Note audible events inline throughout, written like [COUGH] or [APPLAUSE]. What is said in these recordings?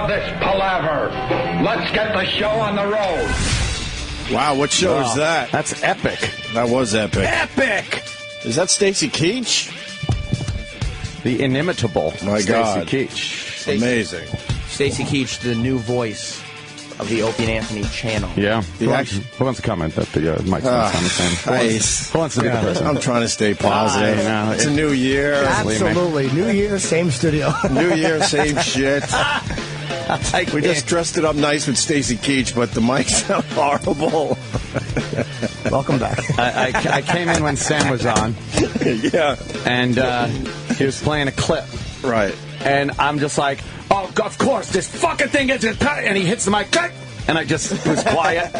of this palaver. Let's get the show on the road. Wow, what show Wow. is that? That's epic. That was epic. Epic. Is that Stacy Keach? The inimitable My Stacy God. Keach. Amazing. Stacy Keach, the new voice of the Opie and Anthony channel. Yeah. The Who wants, who wants to comment that the uh, mic's not on the same? Who I- wants, who wants to be the person? I'm trying to stay positive. I know. It's a new year. Absolutely. New Year, same studio. New year, same shit. [LAUGHS] I [LAUGHS] We just dressed it up nice with Stacy Keach, but the mics [LAUGHS] sound horrible. [LAUGHS] Welcome back. I, I, I came in when Sam was on, yeah, and uh, he was playing a clip. right. And I'm just like, oh, of course, this fucking thing is And he hits the mic! And I just was quiet.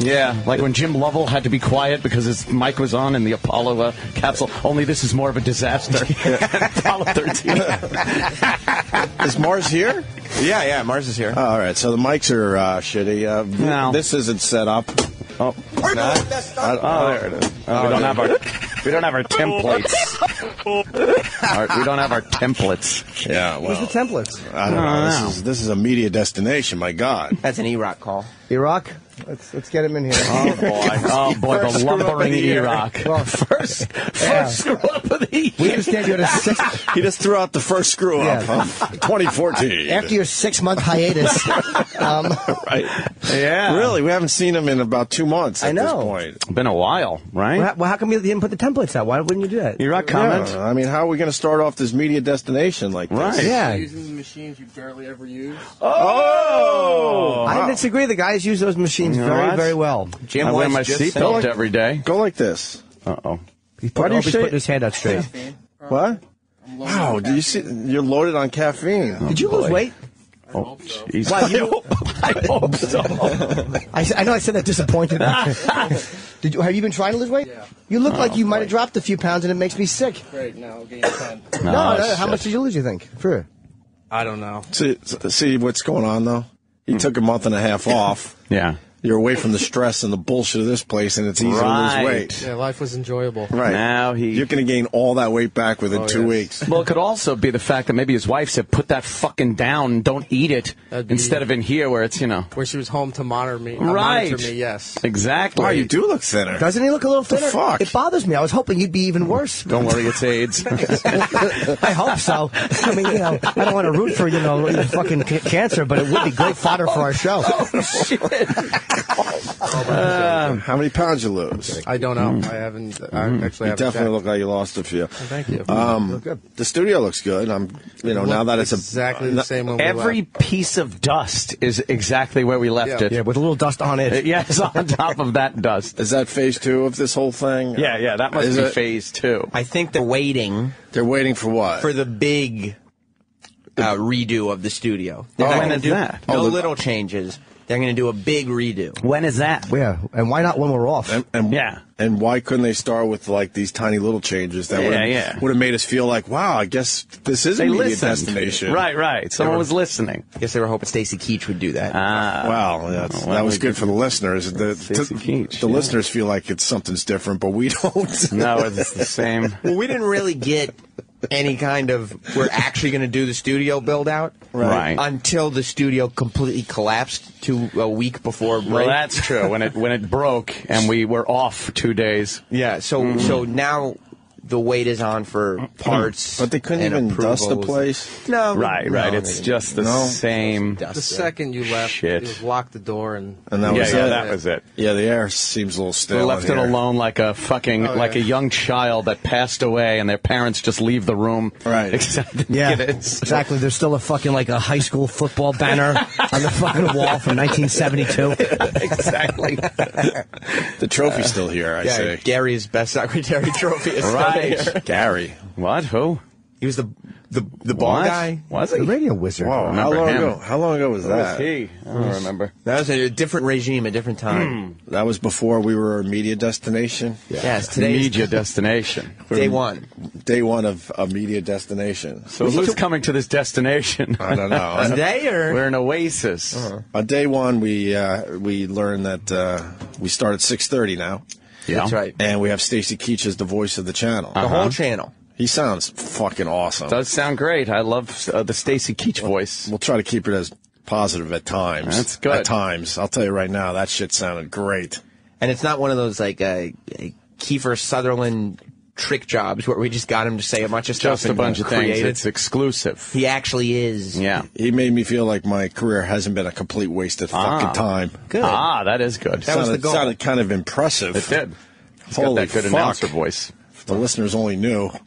Yeah, like when Jim Lovell had to be quiet because his mic was on in the Apollo uh, capsule. Only this is more of a disaster. [LAUGHS] Apollo 13. [LAUGHS] Is Mars here? Yeah, yeah, Mars is here. Oh, all right, so the mics are uh, shitty. Uh, No. This isn't set up. Oh, oh, there it is. Oh, we don't have our we don't have our templates. [LAUGHS] Our- we don't have our templates. Yeah, Where's the templates? I don't know. I don't This know. is this is a media destination. My God. That's an E-Rock call. E-Rock? Let's let's get him in here. Oh boy! Oh boy! The screw up of lumbering. E-Rock. Well, [LAUGHS] First, Yeah. first screw up of the year. we understand you had a six He just threw out the first screw up Yeah. of 2014. after your six month hiatus. [LAUGHS] Um, right. Yeah, Really, we haven't seen him in about two months. At I know. This point. Been a while, right? well, how come you didn't put the templates out? Why wouldn't you do that? E-Rock comment. Yeah, I mean, how are we going to start off this media destination like this? Right. Yeah. Using the machines you barely ever use. Oh! I disagree. The guys use those machines You know very, what? very well. Jim I wear my just seatbelt saying- every day. Go like this. Uh oh. He's Why do you putting his hand out straight. What? Wow, do you see? You're loaded on caffeine. Did you lose boy. weight? Oh, jeez. Why, you- [LAUGHS] I hope so. I, s- I know I said that disappointed. [LAUGHS] Did you, have you been trying to lose weight? Yeah. You look Oh, like you might have dropped a few pounds, and it makes me sick. Great, now gain 10. No, Oh, no, how much did you lose? You think? For I don't know. See, see what's going on though. He took a month and a half off. Yeah. You're away from the stress and the bullshit of this place, and it's easy Right. to lose weight. Yeah, life was enjoyable. Right. Now he- You're going to gain all that weight back within Oh, two yes. weeks. Well, it could also be the fact that maybe his wife said, "Put that fucking down, and don't eat it," That'd be- instead of in here where it's you know. Where she was home to monitor me. uh, Right. Monitor me, yes. Exactly. Wow, you do look thinner. doesn't he look a little The thinner? fuck? It bothers me. I was hoping you'd be even worse. Don't worry, it's AIDS. [LAUGHS] I hope so. I mean, you know, I don't want to root for you know fucking c- cancer, but it would be great fodder for our show. [LAUGHS] How many pounds you lose? I don't know. I haven't. I actually You haven't definitely checked. look like you lost a few. Thank you. Um, the studio looks good. I'm, you know, now that it's a exactly the same when we Every left. piece of dust is exactly where we left Yeah. it. Yeah, with a little dust on it. [LAUGHS] Yes, on top of that dust. Is that phase two of this whole thing? Yeah, yeah, that must Is be it- phase two. I think they're waiting They're waiting for what? for the big uh, redo of the studio. They're Oh. not gonna is do that? No Oh, the- little changes. They're going to do a big redo. When is that? Yeah, and why not when we're off? and, and Yeah. And why couldn't they start with like these tiny little changes that Yeah, would have yeah. would have made us feel like, wow, I guess this is a They media listened. destination. Right, right. Someone were- was listening. I guess they were hoping Stacy Keach would do that. Ah. Wow, that's, well, that was good for the listeners. The, Stacy to- Keach, the yeah. listeners feel like it's something's different, but we [LAUGHS] don't. no, it's the same. well, we didn't really get any kind of we're actually going to do the studio build out Right. until the studio completely collapsed to a week before break. Well, that's true. When it when it broke and we were off two days. yeah. So Mm-hmm. so now the wait is on for mm-hmm. parts. But they couldn't and even dust the place. No, Right, right. they It's just the No. same. dust The second you left, Shit. it was lock the door and And that Yeah, was yeah, it. that was it. Yeah, the air seems a little stale. They left in it here. alone like a fucking Oh, like a young child that passed away, and their parents just leave the room. Right. [LAUGHS] Except Yeah, it is. exactly. There's still a fucking like a high school football banner [LAUGHS] on the fucking wall from 1972. [LAUGHS] exactly. The trophy's still here, I Yeah, say. Gary's best secretary trophy is still Right. Here. [LAUGHS] Gary. What? Who? He was the the the ball What? guy. Was The he? radio wizard. Wow, how remember long him. ago? How long ago was Who was that? he? I don't remember. That was a different regime, a different time. That was before we were a media destination. Yes, today's Media destination. [LAUGHS] day one. Day one of a media destination. So who's coming to this destination? I don't know. [LAUGHS] Today or We're an oasis. On day one, we uh, we learned that uh, we start at six thirty now, Yeah. that's right. and we have Stacy Keach as the voice of the channel. The whole channel. He sounds fucking awesome. Does sound great. I love uh, the Stacy Keach voice. We'll try to keep it as positive at times. That's good. At times, I'll tell you right now, that shit sounded great. And it's not one of those like uh, Kiefer Sutherland trick jobs where we just got him to say a bunch of stuff Just a and bunch of things. it. It's exclusive. He actually is. Yeah. He made me feel like my career hasn't been a complete waste of fucking Ah. time. Good. Ah, that is good. That was sounded, the goal. sounded kind of impressive. It did. He's Holy got that good fuck. announcer voice. If the listeners only knew. [LAUGHS]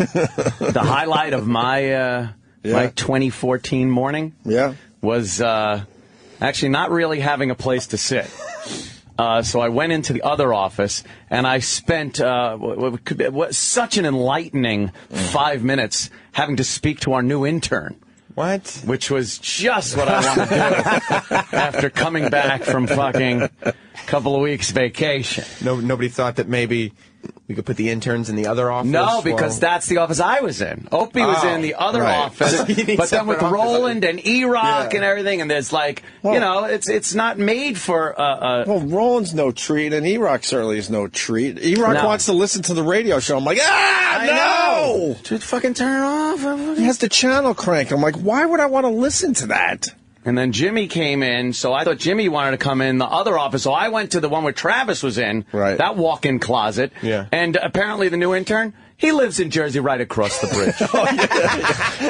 The highlight of my uh, Yeah. my 2014 morning Yeah. was uh, actually not really having a place to sit. Uh, so I went into the other office and I spent uh, what, what could be, what, such an enlightening five minutes having to speak to our new intern. What? which was just what I wanted to do [LAUGHS] after coming back from fucking couple of weeks vacation. No, nobody thought that maybe we could put the interns in the other office. No, because while- that's the office I was in. Opie was Oh, in the other right. office, [LAUGHS] but then with separate office. Roland and E-Rock Yeah. and everything, and there's like, you know, it's it's not made for uh, uh, Well, Roland's no treat, and E-Rock certainly is no treat. E-Rock No. wants to listen to the radio show. I'm like, ah, I no! dude, fucking turn it off. He has the channel crank. I'm like, why would I want to listen to that? And then Jimmy came in, so I thought Jimmy wanted to come in the other office, so I went to the one where Travis was in, Right. that walk-in closet. Yeah. And apparently the new intern, he lives in Jersey right across the bridge. [LAUGHS] Oh,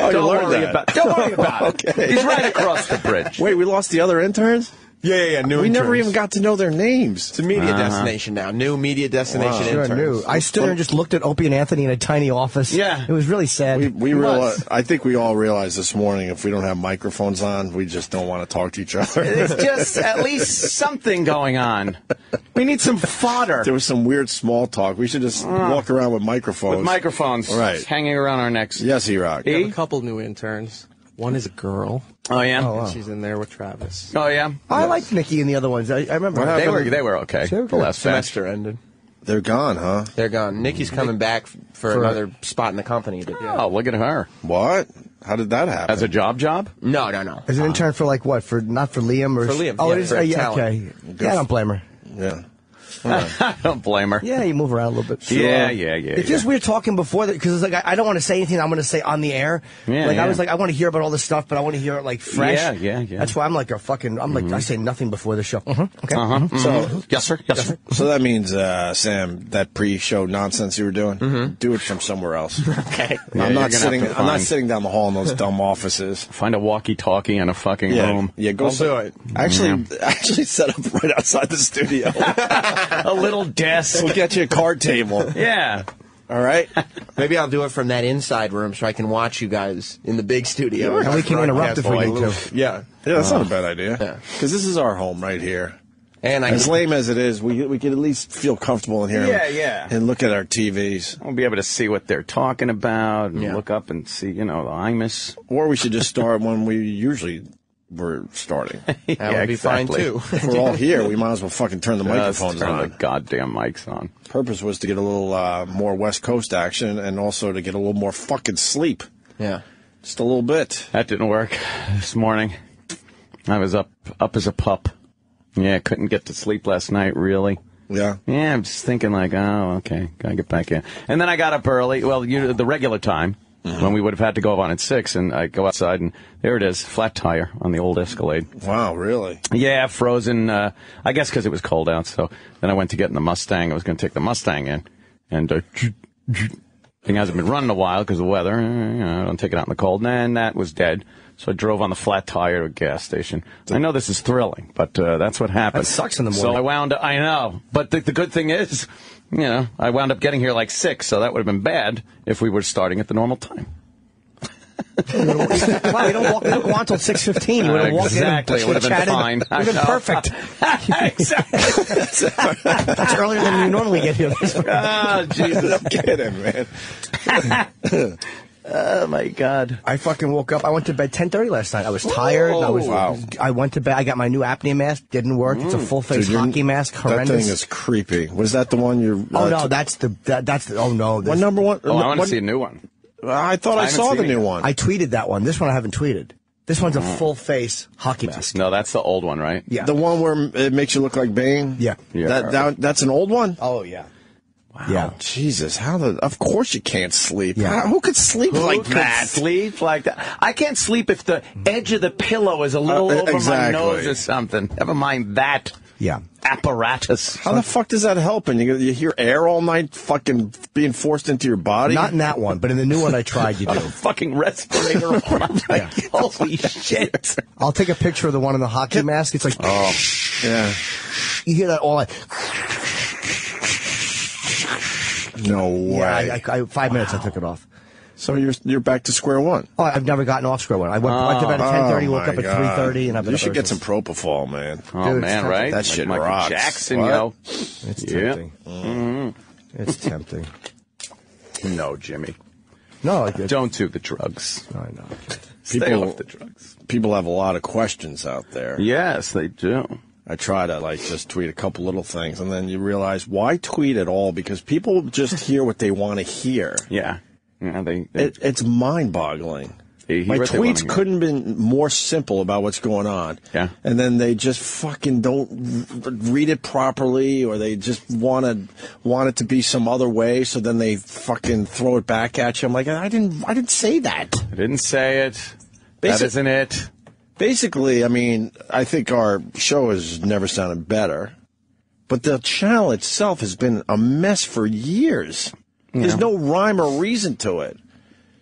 oh, you don't worry about don't worry about it. [LAUGHS] Okay. He's right across the bridge. Wait, we lost the other interns? Yeah, yeah, yeah. New we never even got to know their names. It's a media uh-huh. destination now. New media destination Wow. Sure interns. I stood there and just looked at Opie and Anthony in a tiny office. Yeah. It was really sad. We, we It realize, I think we all realized this morning if we don't have microphones on, we just don't want to talk to each other. It's [LAUGHS] just at least something going on. We need some fodder there was some weird small talk. We should just uh. walk around with microphones. with microphones Right. hanging around our necks. Yes, E-Rock. We have E? a couple new interns. One is a girl. Oh yeah. Oh, wow. She's in there with Travis. Oh yeah. I liked Nikki and the other ones. I, I remember. What They were they were okay. They were The good. last batch. Semester ended. They're gone, huh? They're gone. Nikki's coming back for, For- another spot in the company. To, Oh, look at her. What? How did that happen? As a job job? No, no, no. As an intern for like what? For not for Liam or For Liam, Oh, yeah, it is. for uh, yeah, talent. okay. Yeah, I don't blame her. yeah. [LAUGHS] I don't blame her. Yeah, you move around a little bit. Yeah, yeah, yeah. It feels yeah. weird talking before that because it's like I, I don't want to say anything I'm going to say on the air. Yeah, like I was like I want to hear about all this stuff, but I want to hear it like fresh. Yeah, yeah, yeah. That's why I'm like a fucking. I'm like I say nothing before the show. Mhm, Okay. Uh-huh. mhm. So yes, sir. Yes, sir. So that means, uh, Sam, that pre-show nonsense you were doing, do it from somewhere else. [LAUGHS] Okay. Yeah, I'm not sitting. I'm not sitting down the hall in those dumb offices. [LAUGHS] Find a walkie-talkie in a fucking Yeah, room. yeah. Go I'll sit- do it. Actually, actually, set up right outside the studio. A little desk. we'll get you a card table. yeah. All right. Maybe I'll do it from that inside room so I can watch you guys in the big studio. And we can interrupt if we Broadcast need to. Yeah. Yeah, that's not a bad idea. Yeah. Because this is our home right here. And I As can, lame as it is, we we can at least feel comfortable in here. Yeah, and, yeah. And look at our TVs. We'll be able to see what they're talking about and Yeah. look up and see, you know, the IMUS. Or we should just start when we usually were starting. [LAUGHS] that Yeah, would be fine exactly. too. [LAUGHS] if we're all here, we might as well fucking turn the Let's microphones turn on. the goddamn mics on. Purpose was to get a little uh, more West Coast action and also to get a little more fucking sleep. yeah. Just a little bit. That didn't work [LAUGHS] this morning. I was up up as a pup. Yeah, couldn't get to sleep last night, really. Yeah. Yeah, I'm just thinking like, oh, okay, gotta get back in. And then I got up early. Well, you the regular time when we would have had to go on at six, and I go outside, and there it is, flat tire on the old Escalade. Wow, really? Yeah, frozen. Uh, I guess because it was cold out. So then I went to get in the Mustang. I was going to take the Mustang in, and uh, thing hasn't been running a while because of the weather. Uh, You know, I don't take it out in the cold. And that was dead. So I drove on the flat tire to a gas station. I know this is thrilling, but uh, that's what happened. That sucks in the morning. So. I wound up. I know, but the, the good thing is, you know, I wound up getting here like six. So that would have been bad if we were starting at the normal time. [LAUGHS] wow, you don't walk. You don't go on until six fifteen. You would have walked exactly. in. It would have been chatted. fine. Would have been perfect. [LAUGHS] exactly. That's earlier than you normally get here. oh, Jesus. [LAUGHS] I'm kidding, man. Oh my God. I fucking woke up. I went to bed ten thirty last night. I was tired. I was. Wow. I went to bed. I got my new apnea mask. Didn't work. It's a full face Dude, hockey mask. That Horrendous. thing is creepy. Was that the one you? oh uh, no, that's the that, that's the. Oh no, what number one? Oh, I want to see a new one. I thought I I, saw the new yet. one. I tweeted that one. This one I haven't tweeted. This one's a full face hockey mask. No, that's the old one, right? Yeah. The one where it makes you look like Bane. Yeah. Yeah. That, that that's an old one. Oh yeah. Yeah. Jesus, how the? Of course you can't sleep. Yeah. How- who could sleep Who like could that? sleep like that? I can't sleep if the edge of the pillow is a little Uh, over exactly. my nose or something. Never mind that Yeah. apparatus. How the fuck does that help? And you, you hear air all night, fucking being forced into your body. Not in that one, but in the new one I tried, you [LAUGHS] do. fucking respirator. Like, [LAUGHS] [LAUGHS] Holy shit. I'll take a picture of the one in the hockey mask. It's like, Oh, yeah. you hear that all like, No way. yeah, I, I, I, five minutes I took it off. so you're you're back to square one. Oh, I've never gotten off square one. I went, went to bed at 10.30, woke up at 3.30, and I've been You should get some propofol, man. Oh, Dude, man, it's right? That Like shit Michael rocks. Jackson, What? yo. It's Yeah. tempting. Mm-hmm. It's tempting. No, Jimmy. No, I did. Don't do the drugs. No, I know. Stay People- off the drugs. People have a lot of questions out there. Yes, they do. I try to like just tweet a couple little things, and then you realize why tweet at all? Because people just hear what they want to hear. Yeah. Yeah, they, they It, it's mind-boggling. They My what they wanna tweets couldn't have been more simple about what's going on. Yeah. And then they just fucking don't read it properly, or they just want to want it to be some other way. So then they fucking throw it back at you. I'm like, I didn't, I didn't say that. I didn't say it. that isn't it. Basically, I mean, I think our show has never sounded better, but the channel itself has been a mess for years. There's no rhyme or reason to it.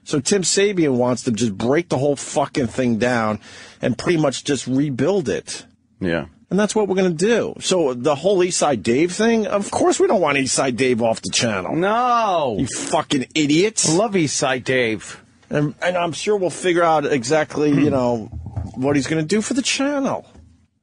So Tim Sabean wants to just break the whole fucking thing down and pretty much just rebuild it. Yeah. And that's what we're going to do. So the whole Eastside Dave thing, of course we don't want Eastside Dave off the channel. No. You fucking idiots. Love Eastside Dave. And, and I'm sure we'll figure out exactly, you know, what he's going to do for the channel.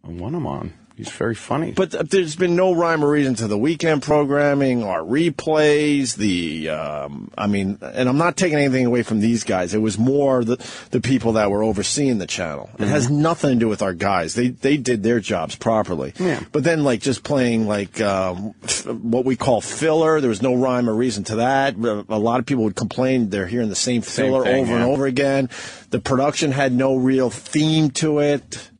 I want him on. He's very funny. But there's been no rhyme or reason to the weekend programming, our replays, the, um, I mean, and I'm not taking anything away from these guys. It was more the, the people that were overseeing the channel. It has nothing to do with our guys. They, they did their jobs properly. Yeah. But then, like, just playing, like, um, what we call filler, there was no rhyme or reason to that. A lot of people would complain they're hearing the same filler thing, over and over again. The production had no real theme to it.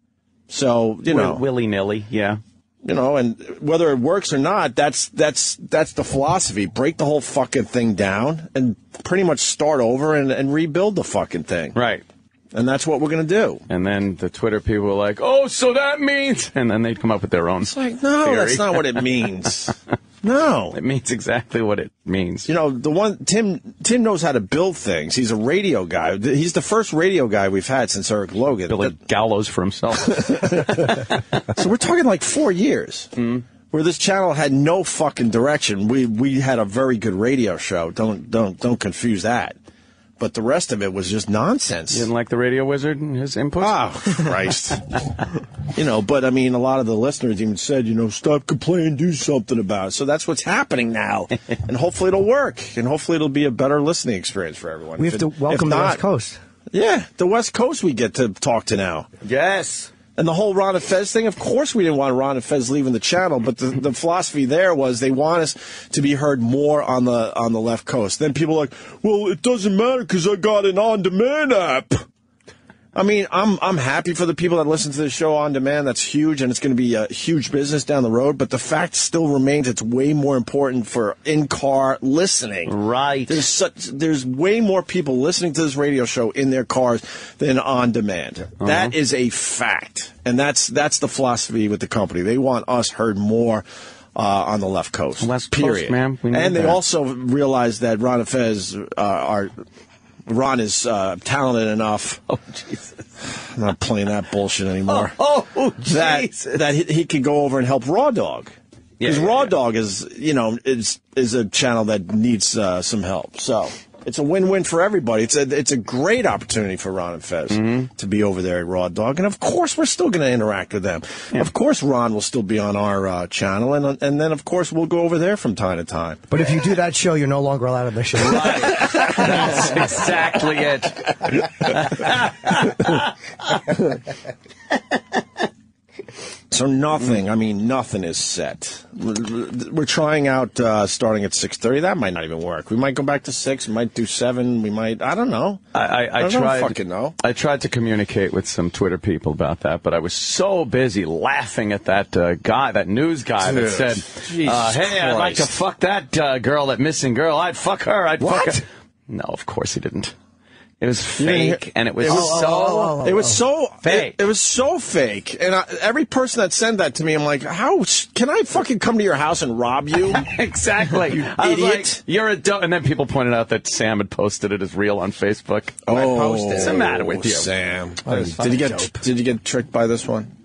So, you know willy nilly. Yeah. you know, and whether it works or not, that's that's that's the philosophy. Break the whole fucking thing down and pretty much start over and, and rebuild the fucking thing. Right. And that's what we're gonna do. And then the Twitter people were like, "Oh, so that means," [LAUGHS] and then they'd come up with their own. It's like, no, theory. that's not what it [LAUGHS] means. No. It means exactly what it means. You know, the one Tim Tim knows how to build things. He's a radio guy. He's the first radio guy we've had since Eric Logan. Billy Gallows for himself. [LAUGHS] So we're talking like four years. Mm-hmm. Where this channel had no fucking direction. We we had a very good radio show. Don't don't don't confuse that. But the rest of it was just nonsense. you didn't like the Radio Wizard and his input? Oh Christ! [LAUGHS] you know, but I mean, a lot of the listeners even said, you know, stop complaining, do something about it. So that's what's happening now, [LAUGHS] and hopefully it'll work, and hopefully it'll be a better listening experience for everyone. We If have to welcome if the West Coast. Yeah, the West Coast we get to talk to now. Yes. And the whole Ron and Fez thing, of course we didn't want Ron and Fez leaving the channel, but the, the philosophy there was they want us to be heard more on the on the left coast. Then people are like, well, it doesn't matter because I got an on-demand app. I mean, I'm I'm happy for the people that listen to the show on demand. That's huge, and it's going to be a huge business down the road. But the fact still remains, it's way more important for in-car listening. Right. There's such there's way more people listening to this radio show in their cars than on demand. That is a fact, and that's that's the philosophy with the company. They want us heard more. Uh, on the left coast, West Coast, period. We need and they that. also realize that Ron and Fez uh, are Ron is uh, talented enough. [LAUGHS] Oh, Jesus. I'm not playing that bullshit anymore. [LAUGHS] Oh, that Jesus. that he, he could go over and help Raw Dog. Because yeah, Raw yeah. Dog is, you know, is is a channel that needs uh, some help. So it's a win-win for everybody. It's a it's a great opportunity for Ron and Fez Mm-hmm. to be over there at Raw Dog, and of course we're still going to interact with them. Of course Ron will still be on our uh, channel, and and then of course we'll go over there from time to time. But if you do that show, you're no longer allowed on the show. [LAUGHS] That's exactly it. So nothing. I mean, nothing is set. We're, we're trying out uh, starting at six thirty. That might not even work. We might go back to six. We might do seven. We might. I don't know. I, I, I, I don't tried. fucking know. I tried to communicate with some Twitter people about that, but I was so busy laughing at that uh, guy, that news guy that said, uh, "Hey, I'd like to fuck that uh, girl, that missing girl. I'd fuck her. I'd What? fuck her." No, of course he didn't. It was You didn't hear- fake, and it was It was so. Oh, oh, oh, It was oh. so Fake. It, it was so fake, and I, every person that sent that to me, I'm like, how can I fucking come to your house and rob you? [LAUGHS] Exactly. I was idiot. like, You're a dope. And then people pointed out that Sam had posted it as real on Facebook. oh, I posted. What's the matter with you? Sam? Did you get dope. Did you get tricked by this one?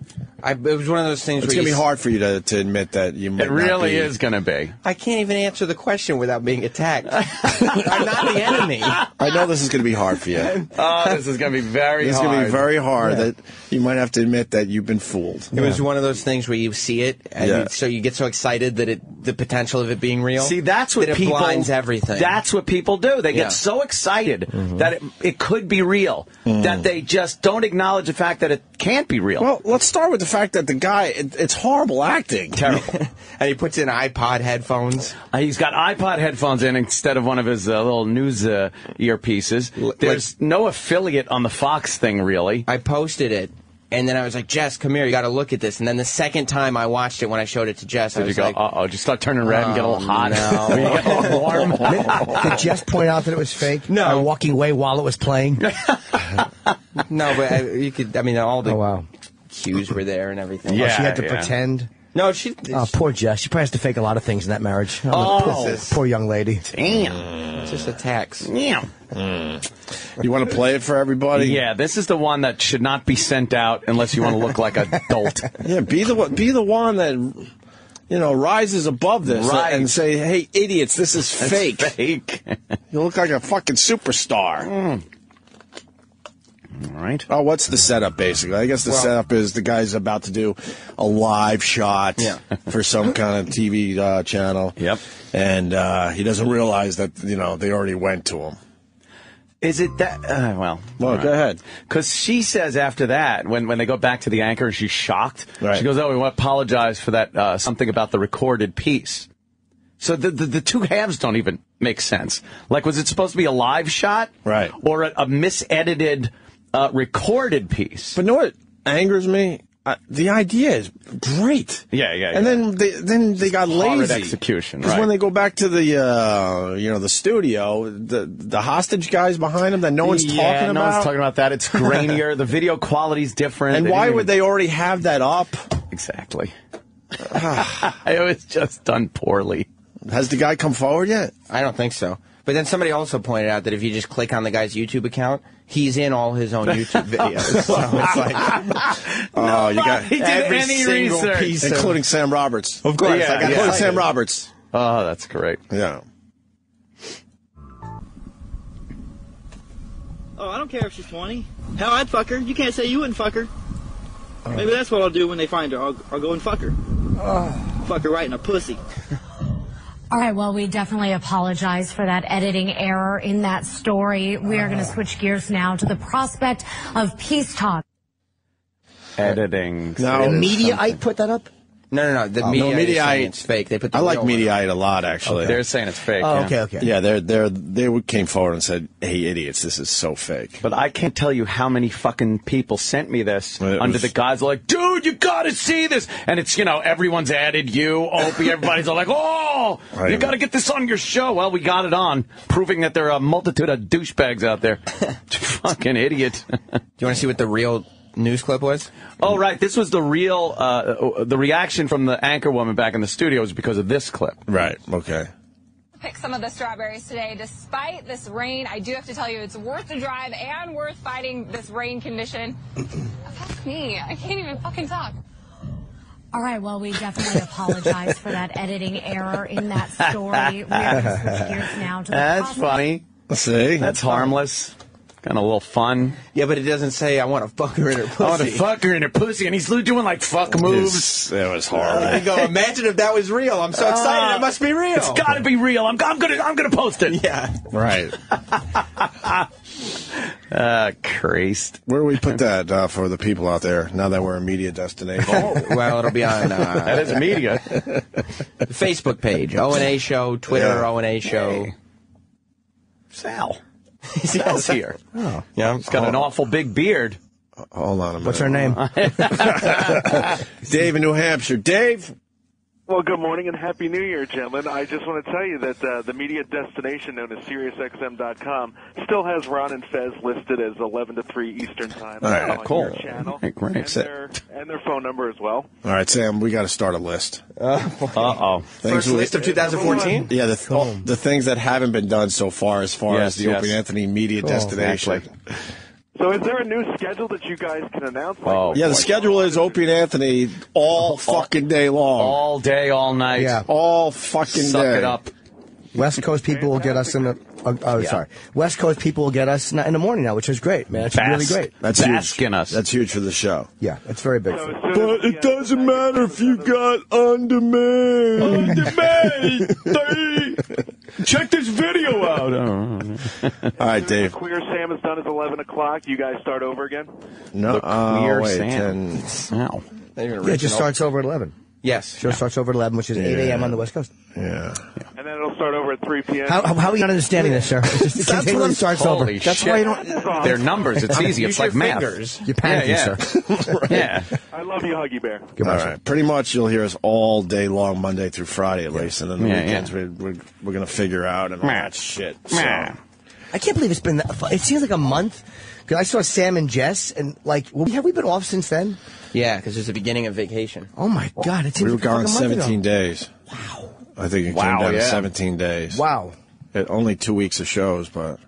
I, it was one of those things It's gonna be hard for you to, to admit that you. Might It not really be- is going to be. I can't even answer the question without being attacked. [LAUGHS] I'm not the enemy. I know this is going to be hard for you. [LAUGHS] Oh, this is going to be very It's going to hard. be very hard that you might have to admit that you've been fooled. It was one of those things where you see it, and Yeah. you, so you get so excited that it, the potential of it being real. See, that's what that it people blinds everything. That's what people do. They Yeah. get so excited mm-hmm. that it, it could be real that mm. they just don't acknowledge the fact that it can't be real. Well, let's start with the fact that the guy, it, it's horrible acting. Terrible. [LAUGHS] and he puts in iPod headphones. Uh, He's got iPod headphones in instead of one of his uh, little news uh, earpieces. There's no affiliate on the Fox thing, really. I posted it, and then I was like, Jess, come here, you got to look at this. And then the second time I watched it, when I showed it to Jess, I Did you was go, like, uh oh, just start turning red and get a little Oh, hot? no. [LAUGHS] Or you get a little warm? [LAUGHS] Did Jess point out that it was fake? No. Or walking away while it was playing? no, but I, you could. I mean, all the Oh, wow. Cues were there and everything. Yeah. Oh, she had to yeah. pretend. No, she. Oh, poor Jess. She probably has to fake a lot of things in that marriage. Oh, Oh. poor, poor young lady. Damn. it's just a tax. Yeah. Mm. You want to play it for everybody? Yeah, this is the one that should not be sent out unless you want to look like a dolt. [LAUGHS] Yeah, be the one- be the one that you know rises above this Right. and say, "Hey, idiots, this is fake. Fake. You look like a fucking superstar." Mm. All right. Oh, what's the setup basically? I guess the Well- setup is the guy's about to do a live shot Yeah. [LAUGHS] for some kind of TV uh, channel. Yep. And uh, he doesn't realize that you know they already went to him. Is it that? Uh, well, Well, go ahead. Because she says after that, when, when they go back to the anchor she's shocked, Right. she goes, "Oh, we want to apologize for that uh, something about the recorded piece." So the, the the two halves don't even make sense. Like, was it supposed to be a live shot, Right. or a, a misedited uh, recorded piece? But you know what angers me? Uh, the idea is great. Yeah, yeah, And yeah. then they then they got Horrid lazy execution, Because right. when they go back to the uh, you know the studio, the the hostage guys behind them that no one's yeah, talking no about. one's talking about that. It's [LAUGHS] grainier. the video quality's different. and They why would even- they already have that up? exactly? [LAUGHS] it was just done poorly. Has the guy come forward yet? I don't think so. But then somebody also pointed out that if you just click on the guy's YouTube account, he's in all his own YouTube [LAUGHS] videos. [LAUGHS] so it's like [LAUGHS] Oh, you got He did every any single research. piece of- including Sam Roberts. Of course, Yeah, I got yeah. including. Sam Roberts. Oh, that's great. Yeah. Oh, I don't care if she's 20. Hell, I'd fuck her. You can't say you wouldn't fuck her. Oh. Maybe that's what I'll do when they find her. I'll, I'll go and fuck her. Oh. Fuck her right in a pussy. All right, well, we definitely apologize for that editing error in that story. We are going to switch gears now to the prospect of peace talks. Editing. No. The media, I put that up? No, no, no. The oh. no, media is Mediaite- saying it's fake. They put the I like real one. Mediaite a lot, actually. They're saying it's fake. Oh, yeah. okay, okay. yeah, they're they're they came forward and said, "Hey, idiots, this is so fake." But I can't tell you how many fucking people sent me this It under was- the guise like, dude, you gotta see this. And it's, you know, everyone's added you, Opie, everybody's all like, oh, Right. you gotta get this on your show. Well, we got it on, proving that there are a multitude of douchebags out there. [LAUGHS] fucking idiot. Do you want to see what the real news clip was? oh, right. This was the real, uh, the reaction from the anchor woman back in the studio was because of this clip. Right. Okay. pick some of the strawberries today. Despite this rain, I do have to tell you it's worth the drive and worth fighting this rain condition. [CLEARS THROAT] Fuck me, I can't even fucking talk. All right, well, we definitely [LAUGHS] apologize for that editing error in that story. We are going to switch gears now to the That's prospect- funny. See, That's harmless. Kind of a little fun. Yeah, but it doesn't say I want to fuck her in her pussy. I want to fuck her in her pussy, and he's doing like fuck moves. That was I horrible. go, imagine if that was real. I'm so excited. it must be real. It's got to be real. I'm, I'm gonna I'm gonna post it. Yeah. right. Uh, [LAUGHS] Christ. Where do we put that uh, for the people out there now that we're a media destination? Well, it'll be on uh, [LAUGHS] That is media. Facebook page, O and A Show, Twitter, Yeah. O and A Show. Sal. [LAUGHS] Sal's oh. here. Oh, yeah. He's got an awful big beard. Hold on a minute. What's her name? [LAUGHS] [LAUGHS] Dave in New Hampshire. Dave. Well, good morning and happy New Year, gentlemen. I just want to tell you that uh, the media destination known as SiriusXM.com still has Ron and Fez listed as 11 to 3 Eastern Time All right, on cool. your channel, Hey, [LAUGHS] great. and their, and their phone number as well. All right, Sam, we got to start a list. [LAUGHS] Uh oh. First we- list of 2014. Yeah, the, all- the things that haven't been done so far as far Yes, as the yes. Opie Anthony media destination. exactly. So, is there a new schedule that you guys can announce? Like, Oh, Yeah, the schedule is Opie and Anthony all fucking day long. All day, all night. Yeah. All fucking day. Suck day. it up. West Coast people will get us in the. Oh, oh, sorry. West Coast people will get us in the morning now, which is great, man. It's really great. That's Bask huge. us. That's huge for the show. Yeah, it's very big. so for as you. soon as we get- matter if you got on demand. on demand. Check this video out. [LAUGHS] All right, Dave. Queer Sam is done at 11 o'clock. You guys start over again? No, The uh, queer wait, Sam. 10 Wow. Yeah, it just starts over at 11. Yes. Show starts over at 11, which is 8 a.m. on the West Coast. Yeah. And then it'll start over at 3 p.m. How, how, how are you not understanding this, sir? It just it That's continually what I'm- starts Holy over. shit. That's why you don't. They're numbers. It's easy. It's like math. fingers. You're panicking, Yeah, yeah. sir. [LAUGHS] [LAUGHS] Yeah. I love you, Huggy Bear. All right. Pretty much, you'll hear us all day long, Monday through Friday at least, and then the weekends yeah. we, we're, we're gonna figure out and all that shit. So, I can't believe it's been that It seems like a month. Because I saw Sam and Jess, and like, have we been off since then? Yeah, because it's the beginning of vacation. Oh my God! It seems we were gone fucking month ago. 17 days. Wow. I think it Wow, came down yeah. to 17 days. Wow, It, only two weeks of shows, but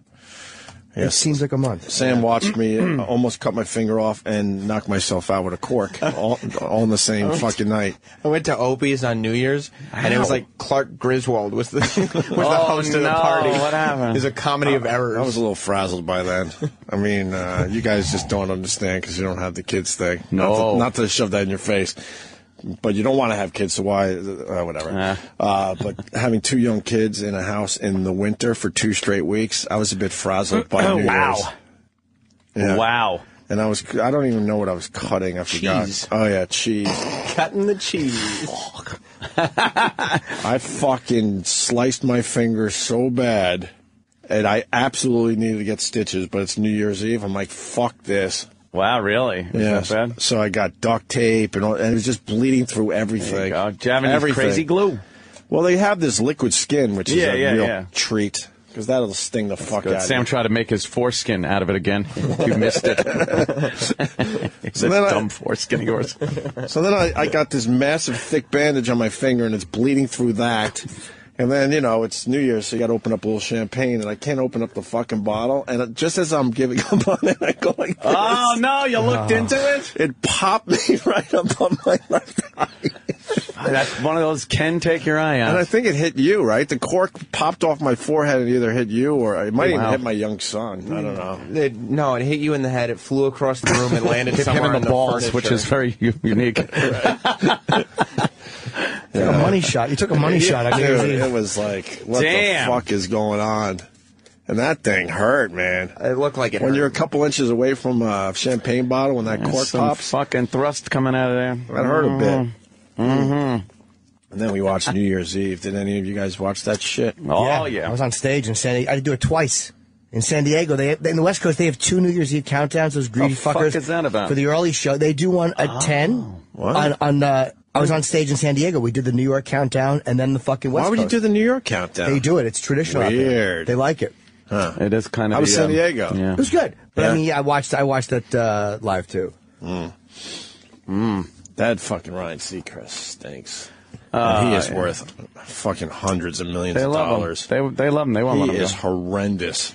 it seems like a month. Sam watched me uh, almost cut my finger off and knock myself out with a cork [LAUGHS] all, all in the same fucking night. I went to Opie's on New Year's, and it was like Clark Griswold was the [LAUGHS] was the Oh, host of the party. What happened? It was a comedy of errors. I was a little frazzled by then. I mean, uh, you guys just don't understand because you don't have the kids thing. Not No. to, not to shove that in your face. But you don't want to have kids, so why? Uh, whatever. Uh, but having two young kids in a house in the winter for two straight weeks, I was a bit frazzled by [CLEARS THROAT] New Wow. Year's. Yeah. Wow. And I was, I don't even know what I was cutting. I forgot. Cheese. Oh yeah, cheese. cutting the cheese. I fucking sliced my finger so bad, and I absolutely needed to get stitches. But it's New Year's Eve. I'm like, fuck this. Wow, really? Yeah. So I got duct tape and all, and it was just bleeding through everything. There you go. Do you have any Everything. crazy glue? Well, they have this liquid skin, which is Yeah, a yeah, real yeah. treat because that'll sting the fuck Good. out Sam of you. tried to make his foreskin out of it again. [LAUGHS] You missed it. it's [LAUGHS] So a then I- dumb foreskin of yours. [LAUGHS] So then I, I got this massive thick bandage on my finger and it's bleeding through that. And then, you know, it's New Year's, so you got to open up a little champagne, and I can't open up the fucking bottle. And just as I'm giving [LAUGHS] up on it, I go like this. Oh no! You looked into it. It popped me [LAUGHS] right up on my left eye. That's one of those can take your eye out. And I think it hit you, right? The cork popped off my forehead and either hit you or it might even hit my young son. I don't know. Mm. It, no, it hit you in the head. It flew across the room and landed Hit him somewhere in on the balls, which is very unique. [LAUGHS] Took a money shot. You took a money [LAUGHS] shot. I Dude, mean, it was like, what Damn. the fuck is going on? And that thing hurt, man. It looked like it. When hurt. you're a couple inches away from a champagne bottle when that cork Some pops, fucking thrust coming out of there. that hurt a bit. Mm-hmm. And then we watched New Year's Eve. Did any of you guys watch that shit? Oh yeah. I was on stage in San. Diego. I had to do it twice. In San Diego, they in the West Coast they have two New Year's Eve countdowns. Those greedy The fuck fuckers. is that about? For the early show, they do one at ten. What? On, on uh, I was on stage in San Diego. We did the New York countdown and then the fucking West Why would you do the New York countdown? They do it. It's traditional. out there. Weird. They like it. It is kind of. How was the, San um, Diego? Yeah. It was good. But Yeah. I mean, yeah, I watched. I watched that uh, live too. That fucking Ryan Seacrest stinks. And he is yeah. worth fucking hundreds of millions They of dollars. him. They they love him. They won't let He him is go. horrendous.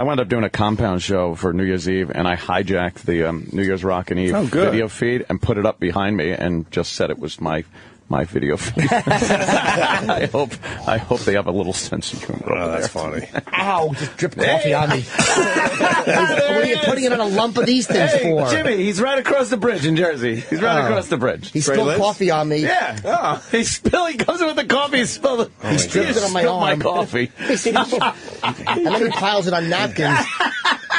I wound up doing a compound show for New Year's Eve, and I hijacked the um, New Year's Rockin' Eve Oh, video feed and put it up behind me, and just said it was my my video feed. [LAUGHS] I hope I hope they have a little sense of humor. Oh, that's there. funny. Ow! Just drip coffee on me. [LAUGHS] what are you putting it on a lump of these things Hey, for? Jimmy, he's right across the bridge in Jersey. He's right Oh. across the bridge. He Straight spilled lips? coffee on me. yeah. Oh, he spill. He comes in with the coffee. He spilled it. He stripped it on my spilled arm. my coffee. [LAUGHS] and then he piles it on napkins.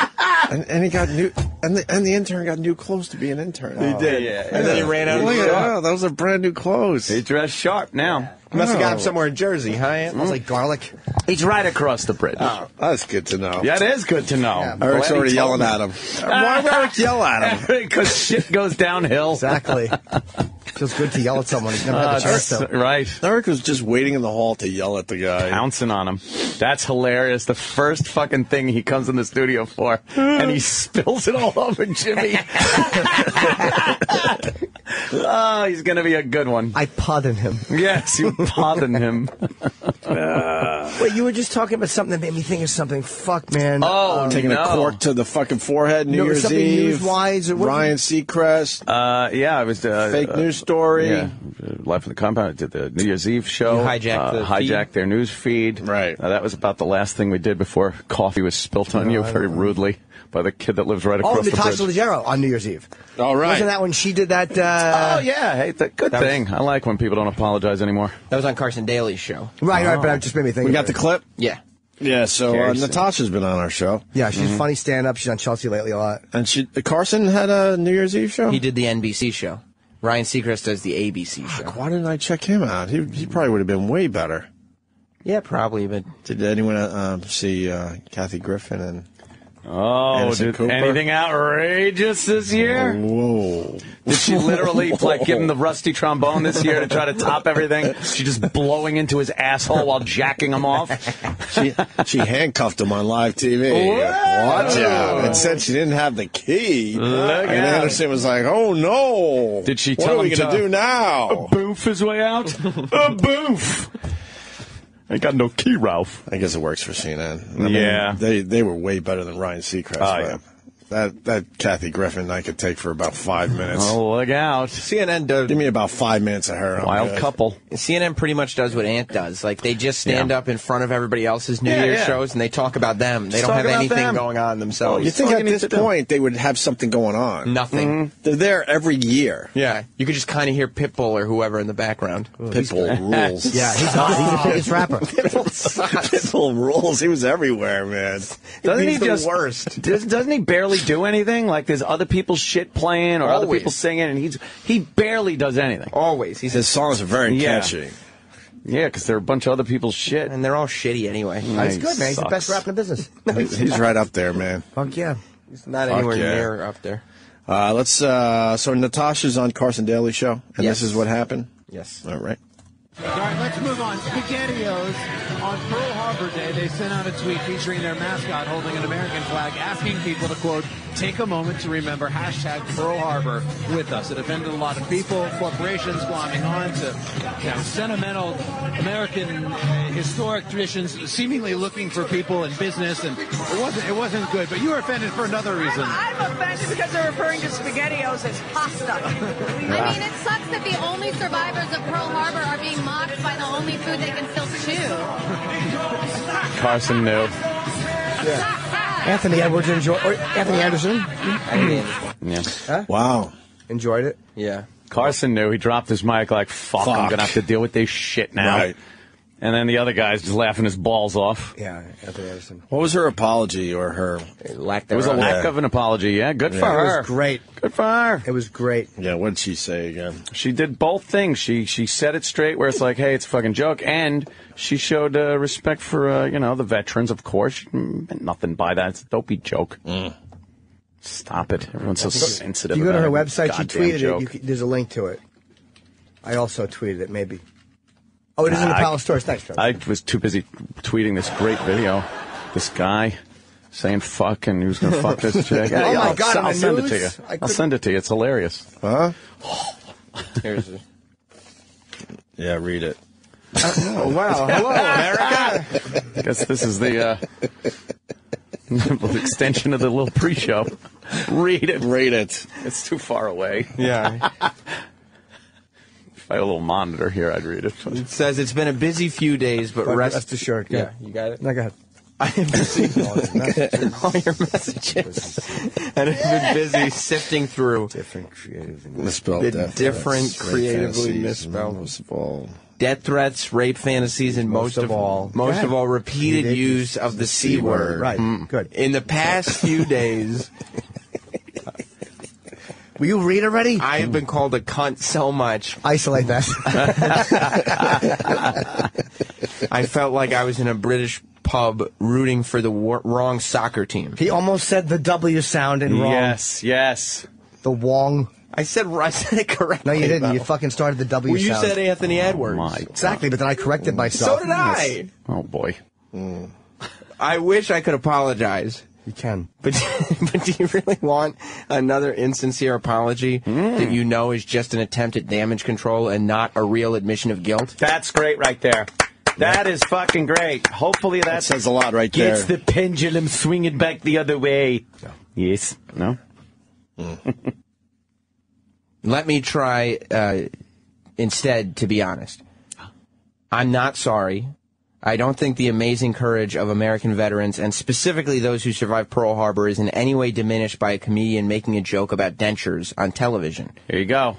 [LAUGHS] and, and he got new, and the and the intern got new clothes to be an intern. He oh. did. Yeah. And then he ran out of Look the at store. that. Those are brand new clothes. He dressed sharp now. Must have got him Oh. somewhere in Jersey, huh? Ant? Smells like garlic. He's right across the bridge. Oh, that's good to know. Yeah, it is good to know. Yeah. Eric's Glad he already told yelling me. at him. [LAUGHS] Why would Eric yell at him? [LAUGHS] Because shit goes downhill. Exactly. Feels good to yell at someone. He's never Uh, had the chance to. right. Eric was just waiting in the hall to yell at the guy. Pouncing on him. That's hilarious. The first fucking thing he comes in the studio for, and he spills it all over Jimmy. oh, [LAUGHS] he's going to be a good one. I pardon him. Yes, you pardon him. [LAUGHS] Wait, you were just talking about something that made me think of something. Fuck, man. Oh, Um, Taking no. a cork to the fucking forehead, New No, Year's something Eve. news-wise, or what- Ryan Seacrest. Uh, yeah, I was uh, Fake uh, news story. Yeah, live from the compound. I did the New Year's Eve show. You hijacked uh, the hijacked their news feed. Right. Uh, that was about the last thing we did before coffee was spilt on you very rudely by the kid that lives right Oh, across the street. Oh, Natasha bridge. Leggero on New Year's Eve. All right. Wasn't that when she did that? Uh, Oh yeah, hey, th- good That was- thing. I like when people don't apologize anymore. That was on Carson Daly's show. Right, right, but it just made me think. we got it. the clip? Yeah. Yeah, so uh, Natasha's been on our show. Yeah, she's funny stand up. She's on Chelsea lately a lot. And she, Carson had a New Year's Eve show? He did the NBC show. Ryan Seacrest does the ABC show. Why didn't I check him out? He, he probably would have been way better. Yeah, probably, but Did anyone uh, see uh, Kathy Griffin and Oh, did Cooper? anything outrageous this year? Whoa. Did she literally like give him the rusty trombone this year to try to top everything? [LAUGHS] She just blowing into his asshole while jacking him off. She she handcuffed him on live TV. Watch out! And said she didn't have the key. Look and out. Anderson was like, "Oh no! Did she What tell are we him gonna to- do now?" A boof his way out. [LAUGHS] A boof. [LAUGHS] I got no key, Ralph. I guess it works for CNN. I mean, Yeah. they they were way better than Ryan Seacrest. Oh, yeah. That that Kathy Griffin I could take for about five minutes. Oh, look out. CNN does. Give me about five minutes of her. I'm Wild good. couple. CNN pretty much does what Ant does. Like they just stand Yeah. up in front of everybody else's New Yeah, Year's yeah. shows and they talk about them. They Just don't have anything them. going on themselves. You think at this to do. point they would have something going on? Nothing. Mm-hmm. They're there every year. Yeah, you could just kind of hear Pitbull or whoever in the background. Pitbull rules. [LAUGHS] Yeah, he's, hot. he's the biggest rapper. [LAUGHS] Pitbull Pitbull rules. He was everywhere, man. Doesn't He's he the just worst? Doesn't he barely do anything? Like there's other people's shit playing or other people singing, and he's he barely does anything. Always. He's His songs are very Yeah. catchy. Yeah, because they're a bunch of other people's shit. and they're all shitty anyway. He's good, man. He's the best rapper in the business. [LAUGHS] He's he's right up there, man. Fuck yeah. He's not Fuck anywhere yeah. near up there. Uh, let's. Uh, so Natasha's on Carson Daly show, and Yes. this is what happened. Yes. All right. All right, let's move on. SpaghettiOs on Pearl Harbor Day, they sent out a tweet featuring their mascot holding an American flag, asking people to quote, "Take a moment to remember hashtag Pearl Harbor with us." It offended a lot of people, corporations glomming on to you know, sentimental American uh, historic traditions, seemingly looking for people in business, and it wasn't it wasn't good. But you were offended for another reason. I'm offended because they're referring to SpaghettiOs as pasta. [LAUGHS] I mean, it sucks that the only survivors of Pearl Harbor are being mocked by the only food they can still chew. Carson knew. Anthony Edwards enjoyed. Or Anthony Anderson Yeah. Wow. enjoyed it. Yeah. Carson knew. He dropped his mic like, fuck, I'm going to have to deal with this shit now. Right. And then the other guy's just laughing his balls off. Yeah, Anthony Anderson. What was her apology or her? Lack There was a thereof. lack of an apology. Yeah, good for her. It was great. Good for her. It was great. Yeah, what did she say again? She did both things. She she said it straight, where it's like, hey, it's a fucking joke, and she showed uh, respect for uh, you know the veterans, of course. She meant nothing by that. It's a dopey joke. Stop it. Everyone's so sensitive. If you go to her website, she tweeted joke. it. You there's a link to it. I also tweeted it, maybe. Oh, it is in the I- Palace Stores. Thanks, Trevor. I was too busy tweeting this great video. This guy saying fuck and he was going to fuck this chick. [LAUGHS] Oh my I'll, God, on I'll the send it to you. I I'll send it to you. It's hilarious. Huh? Here's the- Yeah, read it. oh, wow. [LAUGHS] Hello, America. I guess this is the uh, [LAUGHS] extension of the little pre-show. Read it. Read it. It's too far away. Yeah. If I had a little monitor here, I'd read it. It says it's been a busy few days, but Fuck, rest. rest assured, go Yeah, ahead. you got it. No, go ahead. I have [LAUGHS] [LAUGHS] received all your messages and have been busy sifting through Different creative. Misspelled The death different threats, creatively misspelled. Most of all, death threats, rape fantasies, and most, of all, most ahead. of all, repeated Repeated use of the c word. Right. Mm. Good. In the past few days, [LAUGHS] Will you read already? I have been called a cunt so much. Isolate that. [LAUGHS] I felt like I was in a British pub rooting for the war- wrong soccer team. he almost said the W sound in wrong. Yes, yes. The Wong. I said I said it correctly. No, you didn't. though. You fucking started the W Well, you sound. said Anthony oh, Edwards. My exactly, but then I corrected myself. So did I. Oh boy. I wish I could apologize. You can. But, [LAUGHS] but do you really want another insincere apology that you know is just an attempt at damage control and not a real admission of guilt? That's great right there. That is fucking great. Hopefully that, That says a lot right there. gets the pendulum swinging back the other way. Yes. No? Let me try uh, instead to be honest. I'm not sorry. I don't think the amazing courage of American veterans, and specifically those who survived Pearl Harbor, is in any way diminished by a comedian making a joke about dentures on television. Here you go.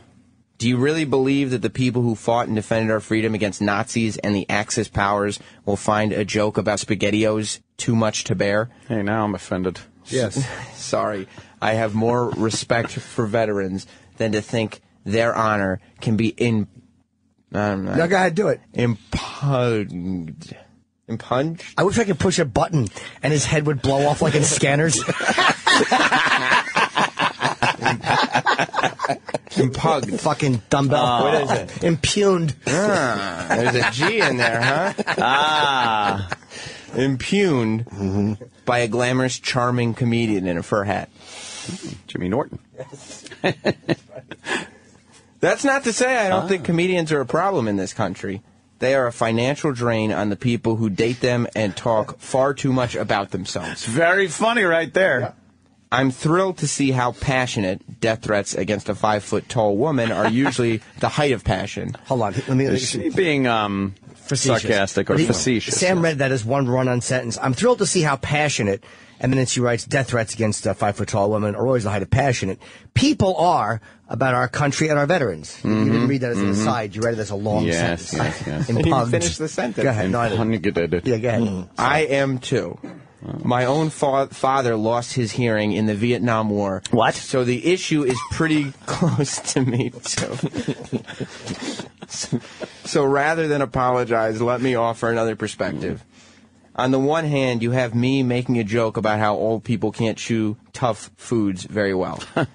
Do you really believe that the people who fought and defended our freedom against Nazis and the Axis powers will find a joke about SpaghettiOs too much to bear? Hey, now I'm offended. Yes. [LAUGHS] Sorry. I have more respect for veterans than to think their honor can be in. I don't know. Now go ahead, do it. Impugned. Impunged? I wish I could push a button and his head would blow off like in scanners. Impugned. Fucking dumbbell. What is it? Impugned. Ah, there's a G in there, huh? Ah. Impugned by a glamorous, charming comedian in a fur hat. Jimmy Norton. [LAUGHS] That's not to say I don't think comedians are a problem in this country. They are a financial drain on the people who date them and talk far too much about themselves. It's very funny right there. I'm thrilled to see how passionate death threats against a five foot tall woman are usually [LAUGHS] the height of passion. Hold on. Let me. Is she being um, Facetious. sarcastic or He- facetious? Sam read that as one run on sentence. I'm thrilled to see how passionate, and then she writes, death threats against uh, five foot tall women are always the height of passionate. People are about our country and our veterans. You didn't read that as an aside. You read it as a long Mm-hmm. Yes, sentence. yes, yes. [LAUGHS] I didn't finish the sentence. Go ahead. No, I didn't. Yeah, go ahead. I am too. My own fa- father lost his hearing in the Vietnam War. What? So the issue is pretty [LAUGHS] close to me too. so, so rather than apologize, let me offer another perspective. On the one hand, you have me making a joke about how old people can't chew tough foods very well. [LAUGHS]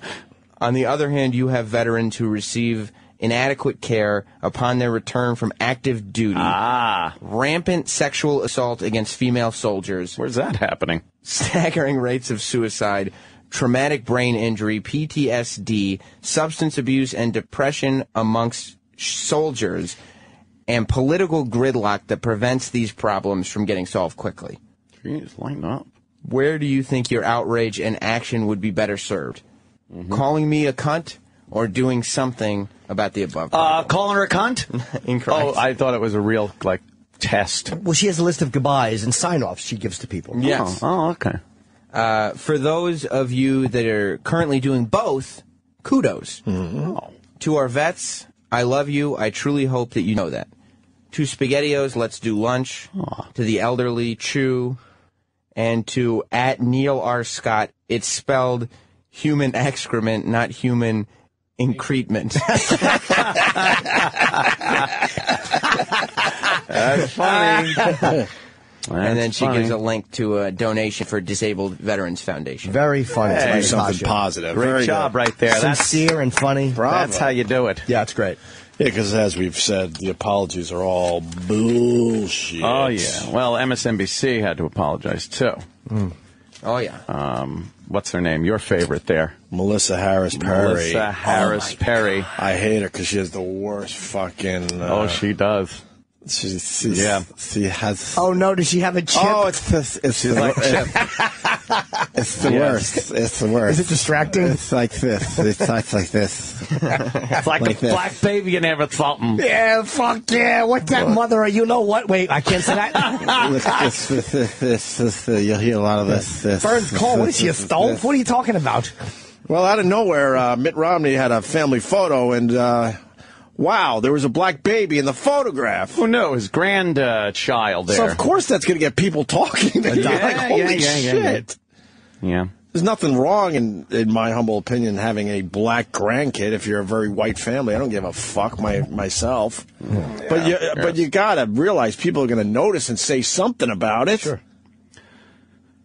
On the other hand, you have veterans who receive inadequate care upon their return from active duty. Ah. Rampant sexual assault against female soldiers. Where's that happening? [LAUGHS] Staggering rates of suicide, traumatic brain injury, PTSD, substance abuse, and depression amongst soldiers, and political gridlock that prevents these problems from getting solved quickly. Jeez, lighten up. Where do you think your outrage and action would be better served? Calling me a cunt or doing something about the above? Uh, calling her a cunt? [LAUGHS] Incorrect. Oh, I thought it was a real, like, test. Well, she has a list of goodbyes and sign offs she gives to people. Yes. Oh, oh, okay. Uh, for those of you that are currently doing both, kudos. Oh. To our vets, I love you. I truly hope that you know that. To SpaghettiOs, let's do lunch. To the elderly, chew. And to at Neil R. Scott, it's spelled human excrement, not human increment. [LAUGHS] That's funny. and then she funny. gives a link to a donation for Disabled Veterans Foundation. Very funny. Hey, Very something positive. positive. Great Very job good. right there. That's, Sincere and funny. that's how you do it. Yeah, it's great. Yeah, because as we've said, the apologies are all bullshit. Oh, yeah. Well, MSNBC had to apologize, too. Hmm. Oh, yeah. Um, what's her name? Your favorite there. Melissa Harris Perry. Melissa Harris Perry. I hate her because she has the worst fucking. Uh, Oh, she does. She, she's- Yeah. She has. Oh, no, does she have a chip? Oh, it's the, it's the, like [LAUGHS] it's the Yes. worst. It's the worst. Is it distracting? It's like this. It's like, like this. [LAUGHS] It's like, Like the this. black baby in ever something. Yeah, fuck yeah. What's that mother? Or you know what? Wait, I can't say that. [LAUGHS] this, this, this, this, this, uh, you'll hear a lot of this. this Burns this, Cole, this, is she, a this, stove? What are you talking about? Well, out of nowhere, uh, Mitt Romney had a family photo, and uh, wow, there was a black baby in the photograph. Oh no, his grandchild there. So of course that's going to get people talking. [LAUGHS] They're Yeah, like, holy yeah, yeah, shit. yeah. Yeah. There's nothing wrong, in, in my humble opinion, having a black grandkid if you're a very white family. I don't give a fuck my, myself. but you, but you gotta realize people are gonna notice and say something about it. Sure.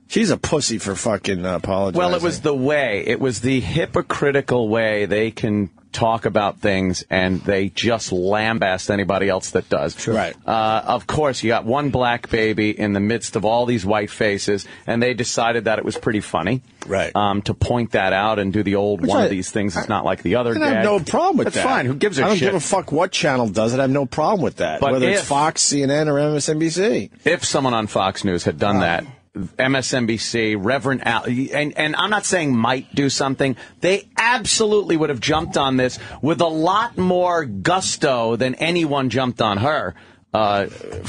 She's a pussy for fucking uh, apologizing. Well, it was the way. It was the hypocritical way they can talk about things and they just lambast anybody else that does. Right. Uh, of course, you got one black baby in the midst of all these white faces, and they decided that it was pretty funny. Right. Um, to point that out and do the old Which one I- of these things is not like the other. I have no problem with That's that. fine. Who gives a I don't shit? give a fuck what channel does it. I have no problem with that. But Whether if- it's Fox, CNN, or MSNBC. if someone on Fox News had done that, MSNBC, Reverend Al, and, and I'm not saying might do something, they absolutely would have jumped on this with a lot more gusto than anyone jumped on her uh,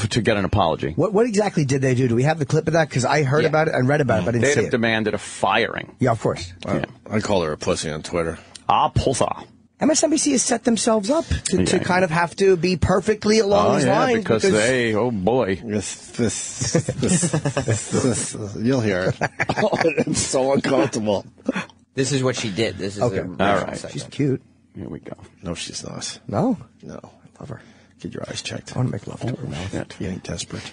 to get an apology. What, what exactly did they do? Do we have the clip of that? Because I heard about it and read about it, but I didn't They'd see have it. demanded a firing. Yeah, of course. I, I call her a pussy on Twitter. Ah, pussy. MSNBC has set themselves up to, to Yeah. kind of have to be perfectly along oh, these yeah, lines because, they, oh boy. [LAUGHS] This, this, this, this, this, you'll hear it. [LAUGHS] it's so uncomfortable. This is what she did. This is Okay. a- All right. She's cute. Here we go. No, she's not. No, No. I love her. Get your eyes checked. I want to make love to her oh, now. You ain't desperate.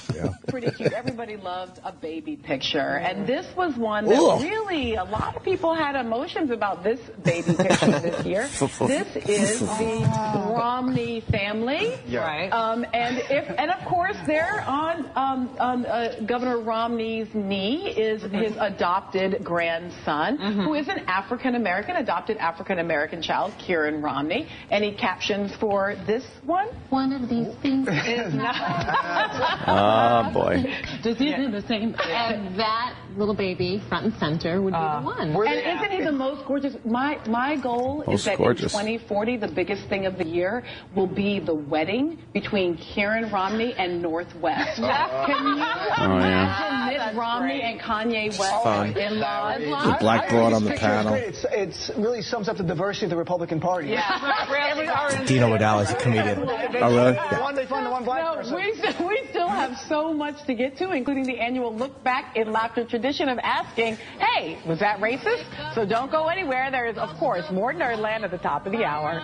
[LAUGHS] pretty cute. Everybody loved a baby picture. And this was one that Ugh. really, a lot of people had emotions about this baby picture this year. [LAUGHS] This is the Romney family. Right. Um, and if, and of course, there on, um, on uh, Governor Romney's knee is his adopted grandson, who is an African American, adopted African American child, Kieran Romney. Any captions for this one? One of these things [LAUGHS] is not. Oh boy. Does he do the same? And that little baby, front and center, would be the uh, one. And isn't he the most gorgeous? My my goal Most is that gorgeous. in 2040, the biggest thing of the year will be the wedding between Kieran Romney and North West. [LAUGHS] Can you Oh, yeah. imagine ah, Mitt Romney and Kanye West Fun. in laws? The black broad on the panel. It's, it's really sums up the diversity of the Republican Party. Yeah. [LAUGHS] Dean Obeidallah is a comedian. Oh, really? One they find the one black No, person. we still, we still have so much to get to, including the annual look back in laughter tradition of asking, hey, was that racist? So don't go anywhere. There is, of course, more Nerdland at the top of the hour.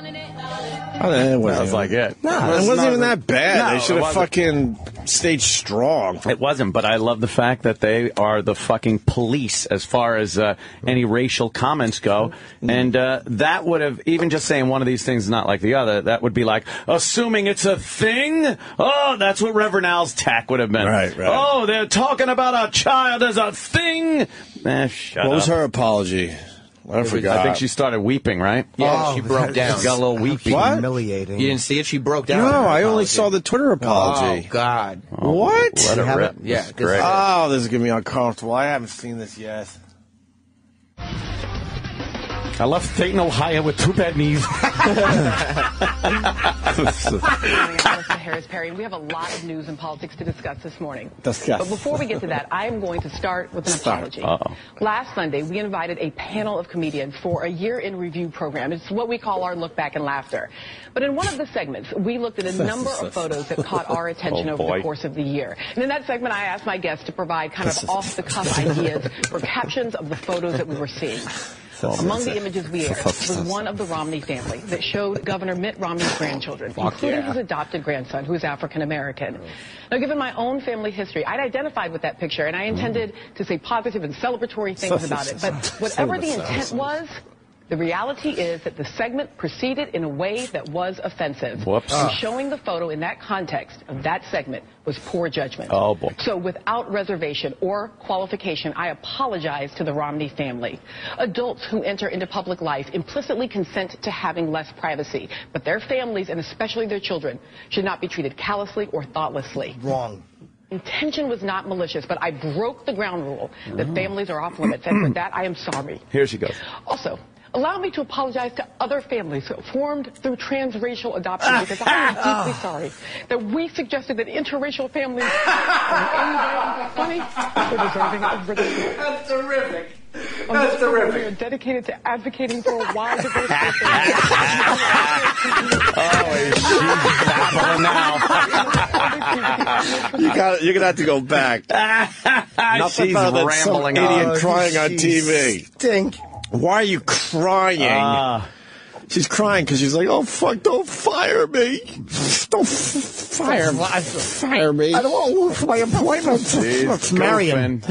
Oh, it wasn't like it. No, it wasn't even that bad. No, they should have fucking stayed strong. It wasn't, but I love the fact that they are the fucking police as far as uh, any racial comments go. And uh, that would have, even just saying one of these things is not like the other, that would be like, assuming it's a thing? Oh, that's what Reverend Al's tack would have been. Right, right. Oh, they're talking about a child as a thing? Eh, shut What up. was her apology? I forgot. I think she started weeping, right? Yeah, she broke down. She [LAUGHS] got a little weepy. What? Humiliating. You didn't see it? She broke down. No, in her I only saw the Twitter apology. Oh God! What? Let it rip. Yeah, This this- great. Oh, this is gonna be uncomfortable. I haven't seen this yet. I left Dayton, Ohio with two bad knees. [LAUGHS] Harris Perry, and we have a lot of news and politics to discuss this morning. Discuss. But before we get to that, I am going to start with an Start. apology. Uh-oh. Last Sunday, we invited a panel of comedians for a year in review program. It's what we call our look back and laughter. But in one of the segments, we looked at a [LAUGHS] number of photos that caught our [LAUGHS] oh, attention Oh, over boy. the course of the year. And in that segment, I asked my guests to provide kind of off the cuff ideas for captions of the photos that we were seeing. Among the images we aired was one of the Romney family that showed Governor Mitt Romney's grandchildren, including his adopted grandson, who is African American. Now, given my own family history, I'd identified with that picture, and I intended to say positive and celebratory things about it. But whatever the intent was, the reality is that the segment proceeded in a way that was offensive. Whoops. And ah. showing the photo in that context of that segment was poor judgment. Oh, boy. So without reservation or qualification, I apologize to the Romney family. Adults who enter into public life implicitly consent to having less privacy, but their families and especially their children should not be treated callously or thoughtlessly. Wrong. Intention was not malicious, but I broke the ground rule that families are off limits, and for [CLEARS THROAT] that I am sorry. Here she goes. Also, allow me to apologize to other families formed through transracial adoption [LAUGHS] because I am deeply oh. sorry that we suggested that interracial families [LAUGHS] are in funny or deserving of ridicule. That's terrific. That's terrific. We are dedicated to advocating for a wide [LAUGHS] diversity of oh, You got. You're gonna have to go back. Nothing She's better than some rambling idiot on. crying on She's TV. Stink. Why are you crying? Ah. she's crying because she's like, "Oh fuck! Don't fire me! Don't f- fire me! Fire me! I don't want to lose my appointment. Jeez, Let's marry him.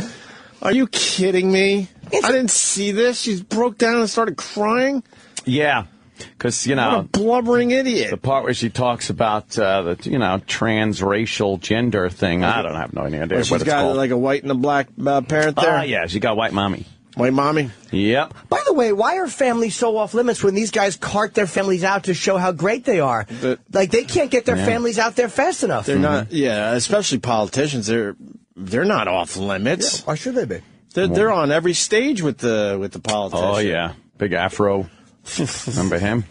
Are you kidding me? I didn't see this. She broke down and started crying. Yeah, because you What a know blubbering idiot! the part where she talks about uh, the you know transracial gender thing. I don't have no idea Well, what she's it's got called. like a white and a black uh, parent there. Ah, yeah, she got white mommy. White mommy. Yep. By the way, why are families so off limits when these guys cart their families out to show how great they are? The- like they can't get their Yeah. families out there fast enough. They're not. Mm-hmm. Yeah, especially politicians. They're they're not off limits. Why should they be? They're, they're on every stage with the with the politicians. Oh yeah, big afro. [LAUGHS] Remember him?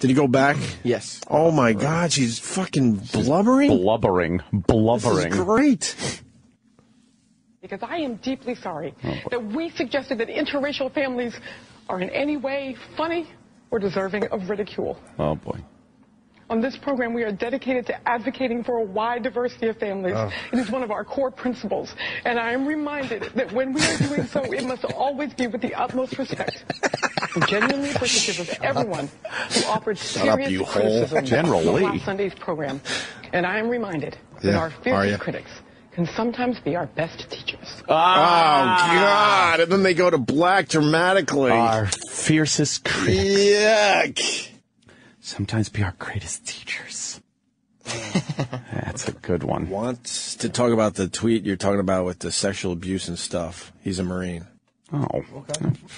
Did he go back? Yes. Oh my God, she's fucking blubbering. Blubbering, This blubbering. is great. Because I am deeply sorry oh, that we suggested that interracial families are in any way funny or deserving of ridicule. Oh boy. On this program, we are dedicated to advocating for a wide diversity of families. Oh. It is one of our core principles. And I am reminded that when we are doing so, it must always be with the utmost respect. I'm genuinely appreciative of everyone who offered Shut up, serious you hole. criticism General of Lee. last Sunday's program. And I am reminded that our fiercest critics can sometimes be our best teachers. Ah. Oh God! And then they go to black dramatically. Our fiercest critics Yuck! sometimes be our greatest teachers. [LAUGHS] That's a good one. Wants to talk about the tweet you're talking about with the sexual abuse and stuff. He's a marine. Oh,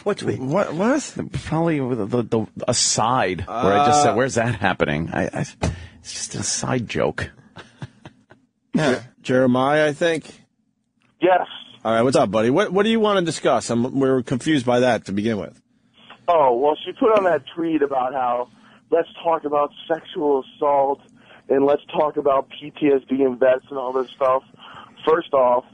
What tweet? What? What? probably the, the, the aside where I just said, "Where's that happening?" I, I, it's just a side joke. Jeremiah, I think. Yes. All right, what's up, buddy? What What do you want to discuss? I'm, we're confused by that to begin with. Oh, well, she put on that tweet about how let's talk about sexual assault and let's talk about PTSD and vets and all this stuff. First off,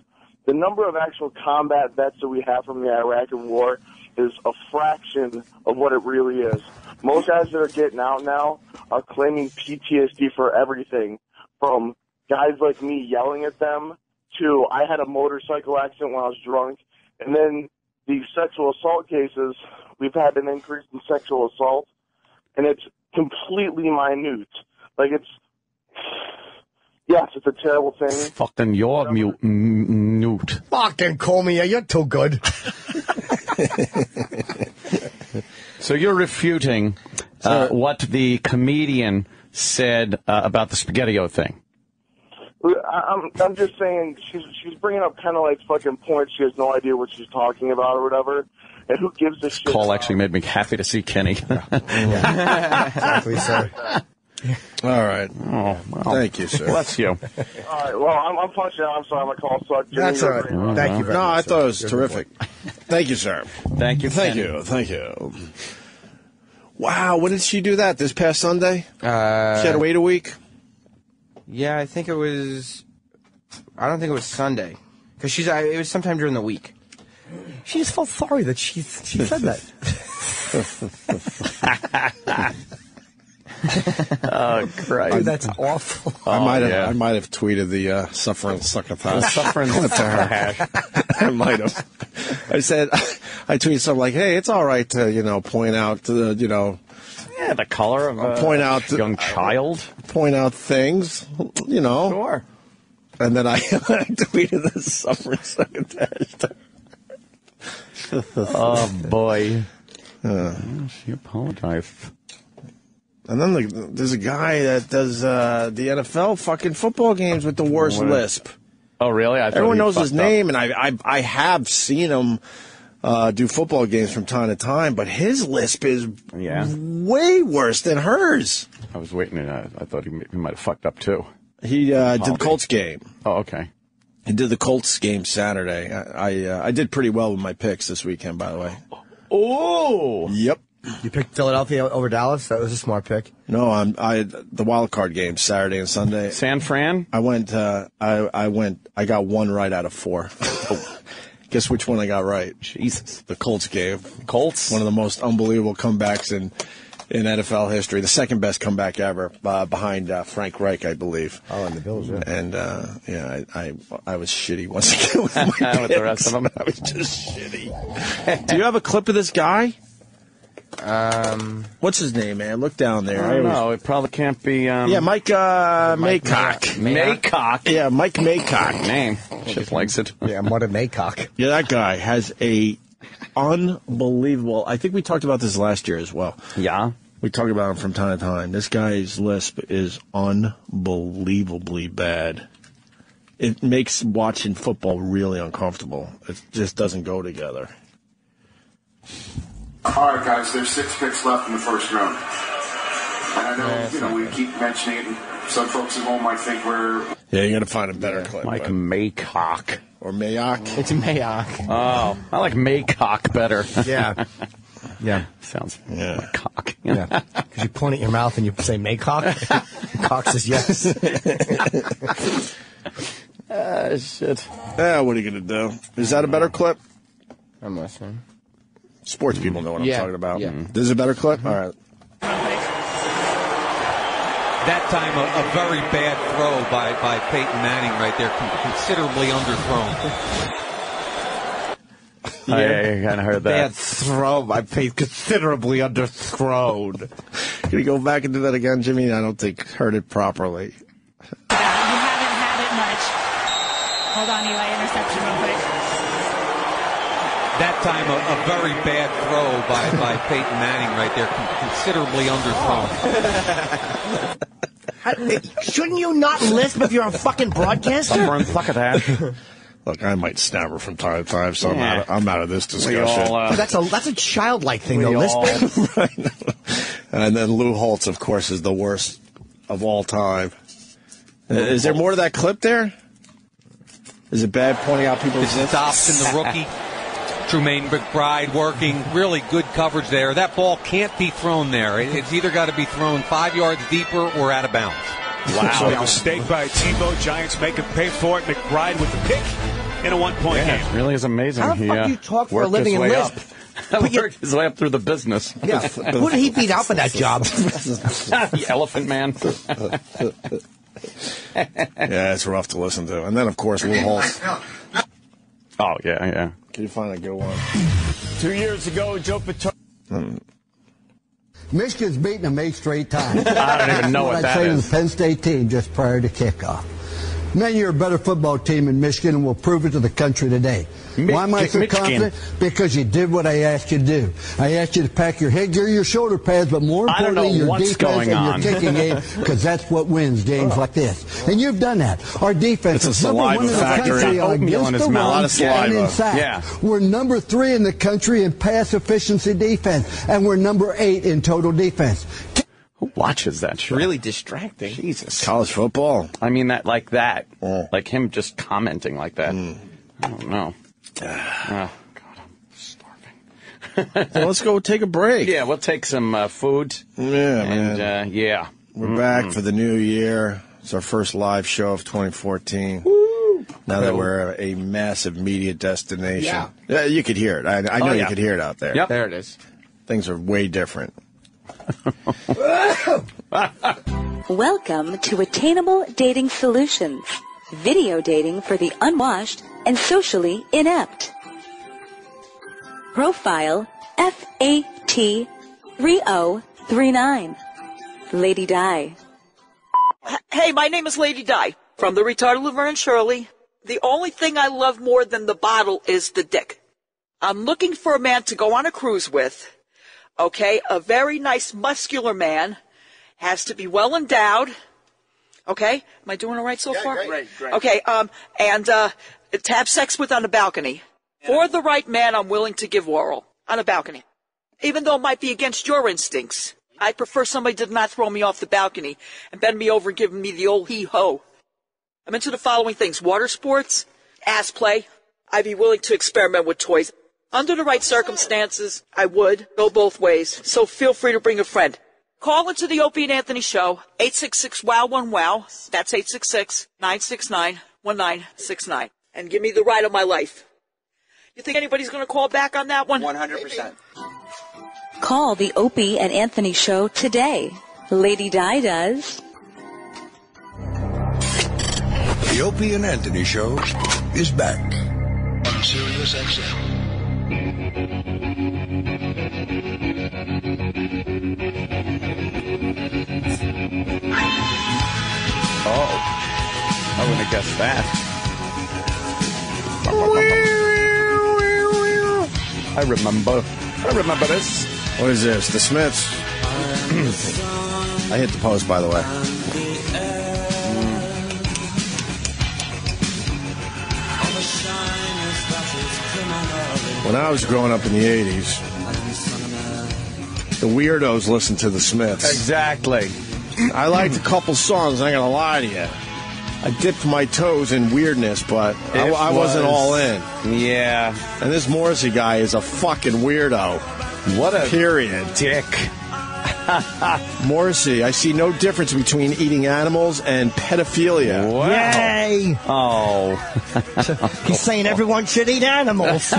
the number of actual combat vets that we have from the Iraq War is a fraction of what it really is. Most guys that are getting out now are claiming PTSD for everything, from guys like me yelling at them to I had a motorcycle accident when I was drunk, and then the sexual assault cases, we've had an increase in sexual assault, and it's completely minute. Like it's, yes, it's a terrible thing. Fucking your mute, m- mute. Fucking call me. You're too good. [LAUGHS] So you're refuting uh, what the comedian said uh, about the SpaghettiO thing. I- I'm, I'm just saying she's she's bringing up kind of like fucking points. She has no idea what she's talking about or whatever. And who gives a shit? Call actually made me happy to see Kenny. [LAUGHS] exactly, sir. [LAUGHS] All right. Oh, well, Thank you, sir. Bless you. All right. Well, I'm, I'm punching out. I'm sorry. My call sucked. Jimmy, That's all you're right. great. Thank you very No, much. I sir. thought it was You're terrific. Thank you, sir. Thank you. Thank Kenny. you. Thank you. Wow, when did she do that? This past Sunday? Uh, She had to wait a week? Yeah, I think it was. I don't think it was Sunday, because she's. I, it was sometime during the week. She just felt sorry that she she said that. Oh, Christ. Oh, that's awful. I might have yeah. I might have tweeted the uh, suffering succotash. Suffering to her. [LAUGHS] I might have. I said [LAUGHS] I tweeted something like, "Hey, it's all right to you know point out to the you know Yeah, the color of a point out young child. point out things, you know." Sure. And then I, [LAUGHS] I tweeted the suffering succotash. to her. Oh boy. [LAUGHS] she apologized. And then the, there's a guy that does uh, the NFL fucking football games with the worst What? lisp. Oh really? I thought Everyone knows his fucked up. name, and I, I I have seen him uh, do football games from time to time, but his lisp is Yeah. way worse than hers. I was waiting. Uh, I thought he, he might have fucked up too. He uh, did the Colts game. Oh, okay. He did the Colts game Saturday. I I, uh, I did pretty well with my picks this weekend, by the way. Oh. Yep. You picked Philadelphia over Dallas. That was a smart pick. No, I'm I the wild card game Saturday and Sunday. San Fran. I went. Uh, I I went. I got one right out of four. [LAUGHS] Guess which one I got right? Jesus. The Colts game. Colts. One of the most unbelievable comebacks in in NFL history. The second best comeback ever, uh, behind uh, Frank Reich, I believe. Oh, and the Bills, yeah. And uh, yeah, I, I I was shitty once again with my [LAUGHS] With the rest of them. [LAUGHS] I was just shitty. [LAUGHS] Do you have a clip of this guy? Um, What's his name, man? Look down there. I don't always- know. It probably can't be. Um, Yeah, Mike uh, Mike Maycock. Maycock. Yeah, Mike Maycock. Name. Chip likes it. Yeah, Mudda Maycock. Yeah, that guy has a unbelievable. I think we talked about this last year as well. Yeah. We talk about him from time to time. This guy's lisp is unbelievably bad. It makes watching football really uncomfortable. It just doesn't go together. All right, guys, there's six picks left in the first round. And I know, you know, we keep mentioning it, some folks at home might think we're Yeah, you got to find a better clip. Mike but- Maycock. or Mayock. It's Mayock. Oh, I like Maycock better. Yeah. [LAUGHS] Yeah. Sounds Yeah. cock. Yeah. Because you point at your mouth and you say Maycock. [LAUGHS] Cock says yes. Uh, [LAUGHS] shit. Yeah, what are you gonna do? Is that a better clip? I'm listening. Sports people know what Yeah, I'm talking about. yeah. This is a better clip. Mm-hmm. All right. That time, a, a very bad throw by, by Peyton Manning right there, considerably underthrown. [LAUGHS] yeah, I kind of heard that. Bad throw. by Peyton, considerably underthrown. Can you go back and do that again, Jimmy? I don't think heard it properly. You haven't had it much. Hold on, Eli. Interception real quick. That time, a, a very bad throw by, by [LAUGHS] Peyton Manning right there, considerably underthrown. [LAUGHS] How- Shouldn't you not lisp if you're a fucking broadcaster? Fuck at that. [LAUGHS] Look, I might stammer from time to time, so I'm, out of, I'm out of this discussion. all, uh, that's a that's a childlike thing, we though. all- Lisping. and then Lou Holtz, of course, is the worst of all time. Uh, Is there more to that clip there? Is it bad pointing out people's stops in the rookie. Trumaine McBride working really good coverage there. That ball can't be thrown there. It's either got to be thrown five yards deeper or out of bounds. Wow. So a mistake by Tebow. Giants make him pay for it. McBride with the pick in a one-point Yeah, game. it really is amazing. How the He, fuck uh, you talk for a living his and way lisp? up. [LAUGHS] [LAUGHS] worked his way up through the business. [LAUGHS] Yeah. Who did he beat out for that job? the Elephant Man. Yeah, it's rough to listen to. And then, of course, Lou Holtz. Oh yeah, yeah. Can you find a good one? Two years ago, Joe Paterno. Hmm. Michigan's beaten them eight straight times. [LAUGHS] I don't even know That's what I'd that say is. to the Penn State team just prior to kickoff. Man, you're a better football team in Michigan, and we'll prove it to the country today. Mi- Why am I so Michigan. confident? Because you did what I asked you to do. I asked you to pack your headgear, your shoulder pads, but more importantly, your defense going and on. your kicking game, [LAUGHS] because that's what wins games like this. And you've done that. Our defense is number one in the country on Oatmeal in against the run A lot of and in sack. Yeah. We're number three in the country in pass efficiency defense, and we're number eight in total defense. Who watches that show? Really distracting. Jesus. College football. I mean that like that. Oh. Like him just commenting like that. Mm. I don't know. Oh, God, I'm starving. So let's go take a break. Yeah, we'll take some uh, food. Yeah, and man. uh, yeah. We're back for the new year. It's our first live show of 2014. Now that we're a massive media destination. Yeah. you could hear it. I, I know Oh, you could hear it out there. Yep. There it is. Things are way different. [LAUGHS] Welcome to Attainable Dating Solutions. Video dating for the unwashed and socially inept. Profile FAT3039. Lady Di. Hey, my name is Lady Di from the retarded Laverne and Shirley. The only thing I love more than the bottle is the dick. I'm looking for a man to go on a cruise with. Okay, a very nice muscular man has to be well endowed. Okay, am I doing all right so far? great, great. Okay, um, and uh, to have sex with on a balcony. For the right man, I'm willing to give oral on a balcony, even though it might be against your instincts. I prefer somebody did not throw me off the balcony and bend me over and give me the old hee ho. I'm into the following things: water sports, ass play. I'd be willing to experiment with toys. Under the right circumstances, I would go both ways. So feel free to bring a friend. Call into the Opie and Anthony Show, 866 wow one wow. That's 866 969 1969. And give me the ride of my life. You think anybody's going to call back on that one? 100%. Call the Opie and Anthony Show today. Lady Di does. The Opie and Anthony Show is back on Sirius XM. Oh, I wouldn't have guessed that. I remember. I remember this. What is this? The Smiths. I hit the post, by the way. When I was growing up in the 80s, the weirdos listened to the Smiths. Exactly. I liked a couple songs, I ain't gonna lie to you. I dipped my toes in weirdness, but I, It I wasn't was- all in. Yeah. And this Morrissey guy is a fucking weirdo. What a period. Dick. [LAUGHS] Morrissey, I see no difference between eating animals and pedophilia. Yay! Oh. He's saying everyone should eat animals.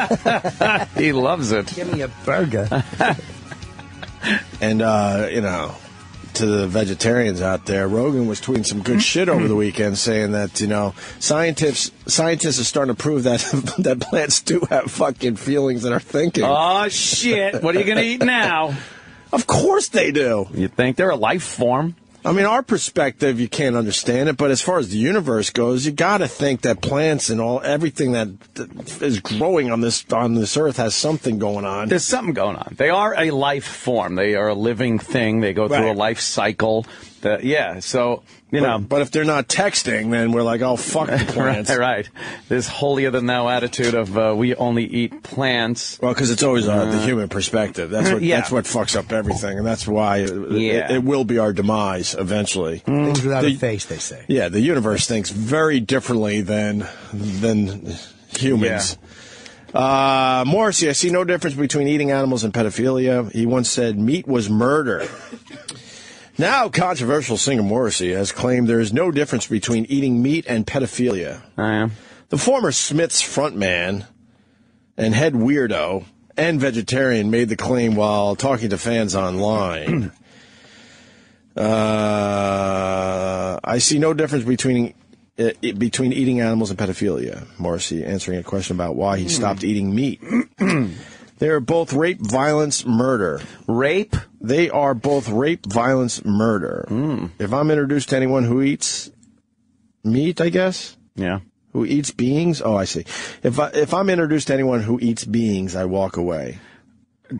[LAUGHS] he loves it. Give me a burger. [LAUGHS] And, uh, you know, to the vegetarians out there, Rogan was tweeting some good shit over the mm-hmm. weekend saying that, you know, scientists scientists are starting to prove that [LAUGHS] that plants do have fucking feelings and are thinking. Oh, shit. What are you going to eat now? [LAUGHS] Of course they do. You think they're a life form? I mean, our perspective, you can't understand it, but as far as the universe goes, you got to think that plants and all everything that is growing on this on this earth has something going on. There's something going on. They are a life form. They are a living thing. They go through Right. a life cycle. That, yeah. So, you but, know. but if they're not texting, then we're like, oh fuck the [LAUGHS] plants. right, right. This holier than thou attitude of uh, we only eat plants. Well, because it's always uh, the Uh, human perspective. That's what Yeah. that's what fucks up everything, and that's why it, Yeah. it, it will be our demise eventually. Things without The- a face, they say. Yeah, the universe thinks very differently than than humans. Uh, Morrissey, I see no difference between eating animals and pedophilia. He once said meat was murder. Now, controversial singer Morrissey has claimed there is no difference between eating meat and pedophilia. I am. The former Smiths frontman and head weirdo and vegetarian made the claim while talking to fans online. [CLEARS THROAT] uh, I see no difference between uh, between eating animals and pedophilia. Morrissey answering a question about why he stopped eating meat. [CLEARS THROAT] they are both rape, violence, murder. Rape? They are both rape, violence, murder. Hmm. If I'm introduced to anyone who eats meat, I guess Yeah. who eats beings. Oh, I see. If I, if I'm introduced to anyone who eats beings, I walk away.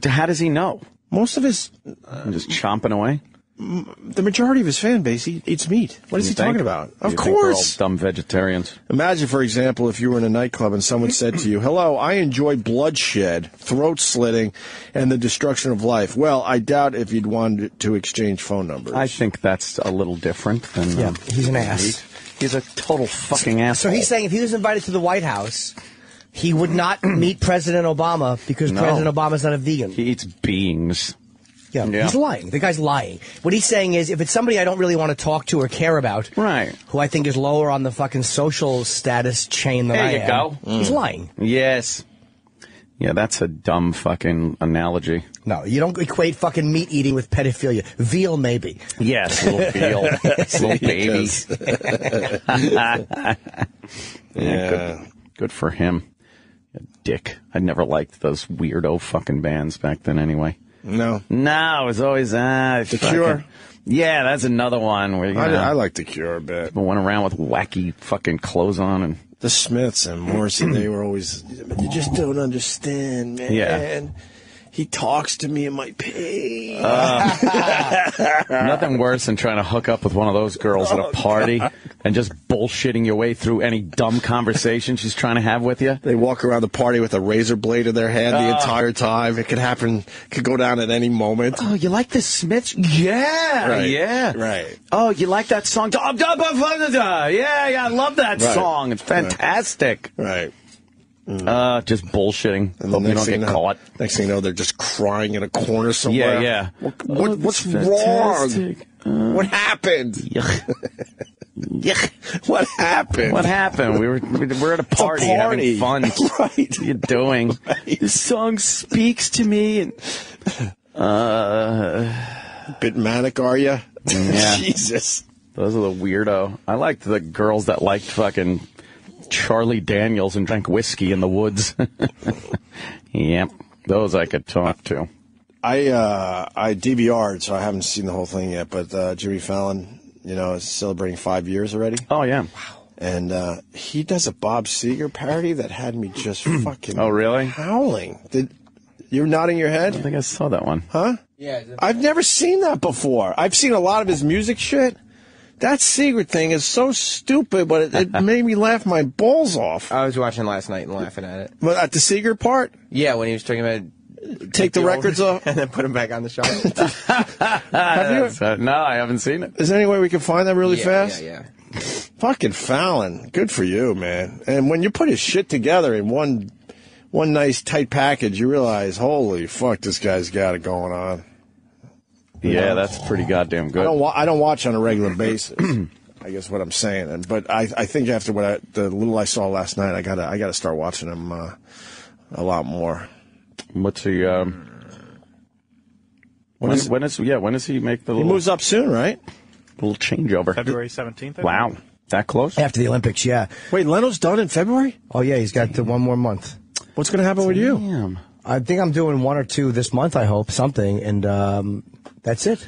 How does he know? Most of his, I'm just chomping away. The majority of his fan base eats meat. What is You he think? talking about? You Of think all course. dumb vegetarians. Imagine, for example, if you were in a nightclub and someone said to you, "Hello, I enjoy bloodshed, throat slitting, and the destruction of life." Well, I doubt if you'd want to exchange phone numbers. I think that's a little different than. Yeah, um, he's an ass. meat. He's a total fucking ass. So he's saying if he was invited to the White House, he would not [CLEARS THROAT] meet President Obama because No. President Obama's not a vegan. He eats beings. Yeah, Yeah. he's lying. The guy's lying. What he's saying is, if it's somebody I don't really want to talk to or care about, right, who I think is lower on the fucking social status chain than There I you am, go. he's Mm. lying. Yes. Yeah, that's a dumb fucking analogy. No, you don't equate fucking meat eating with pedophilia. Veal, maybe. Yes, little [LAUGHS] veal, little baby. yeah, [LAUGHS] Yeah. Good, good for him. Dick. I never liked those weirdo fucking bands back then. Anyway. No. No, it was always uh, The fucking- Cure? Yeah, that's another one where you I, know, I like the Cure a bit. people went around with wacky fucking clothes on and The Smiths and Morrissey, they were always. You just don't understand, man. Yeah. He talks to me in my pain. Ah. [LAUGHS] Nothing worse than trying to hook up with one of those girls at a oh, party and just bullshitting your way through any dumb conversation she's trying to have with you. They walk around the party with a razor blade in their hand the Oh. entire time. It could happen, could go down at any moment. Oh, you like the Smiths? Yeah, Right, yeah. right. Oh, you like that song? Yeah, yeah, I love that Right. song. It's fantastic. Right. Uh, just bullshitting. And Hope you don't get know, caught. next thing you know, they're just crying in a corner somewhere. Yeah, yeah. What, what, Oh, what's that's wrong? Uh, what happened? Yeah. [LAUGHS] What happened? What happened? We were we were at a party, party. having fun. [LAUGHS] right. What are you doing? This song speaks to me. And, uh, Bit manic, are you? Yeah. [LAUGHS] Jesus. Those are the weirdo. I liked the girls that liked fucking Charlie Daniels and drank whiskey in the woods. [LAUGHS] yep, those I could talk to. I uh, I DVR'd, so I haven't seen the whole thing yet. But uh, Jimmy Fallon, you know, is celebrating five years already. Oh yeah. Wow. And uh, he does a Bob Seger parody that had me just [CLEARS THROAT] fucking Oh really? howling. Did you're nodding your head? I think I saw that one. Huh? Yeah. I've never seen that before. I've seen a lot of his music shit. That secret thing is so stupid, but it, it [LAUGHS] made me laugh my balls off. I was watching last night and laughing at it. But at the secret part, Yeah, when he was talking about take the old- records [LAUGHS] off. and then put them back on the shelf. [LAUGHS] Have you? So- no, I haven't seen it. Is there any way we can find that really yeah, fast? Yeah, yeah. Fucking Fallon, good for you, man. And when you put his shit together in one one nice tight package, you realize, holy fuck, this guy's got it going on. Yeah, that's pretty goddamn I good. don't wa- I don't watch on a regular basis. [CLEARS THROAT] I guess what I'm saying, and but I I think after what I, the little I saw last night, I gotta I gotta start watching them uh, a lot more. What's he? Um, when is, when is yeah? When does he make the He little, moves up soon, right? little changeover? February 17th. I Wow, that close? After the Olympics, yeah. Wait, Leno's done in February. Oh yeah, he's got the one more month. What's gonna happen with you? Damn. I think I'm doing one or two this month. I hope something, and um, that's it.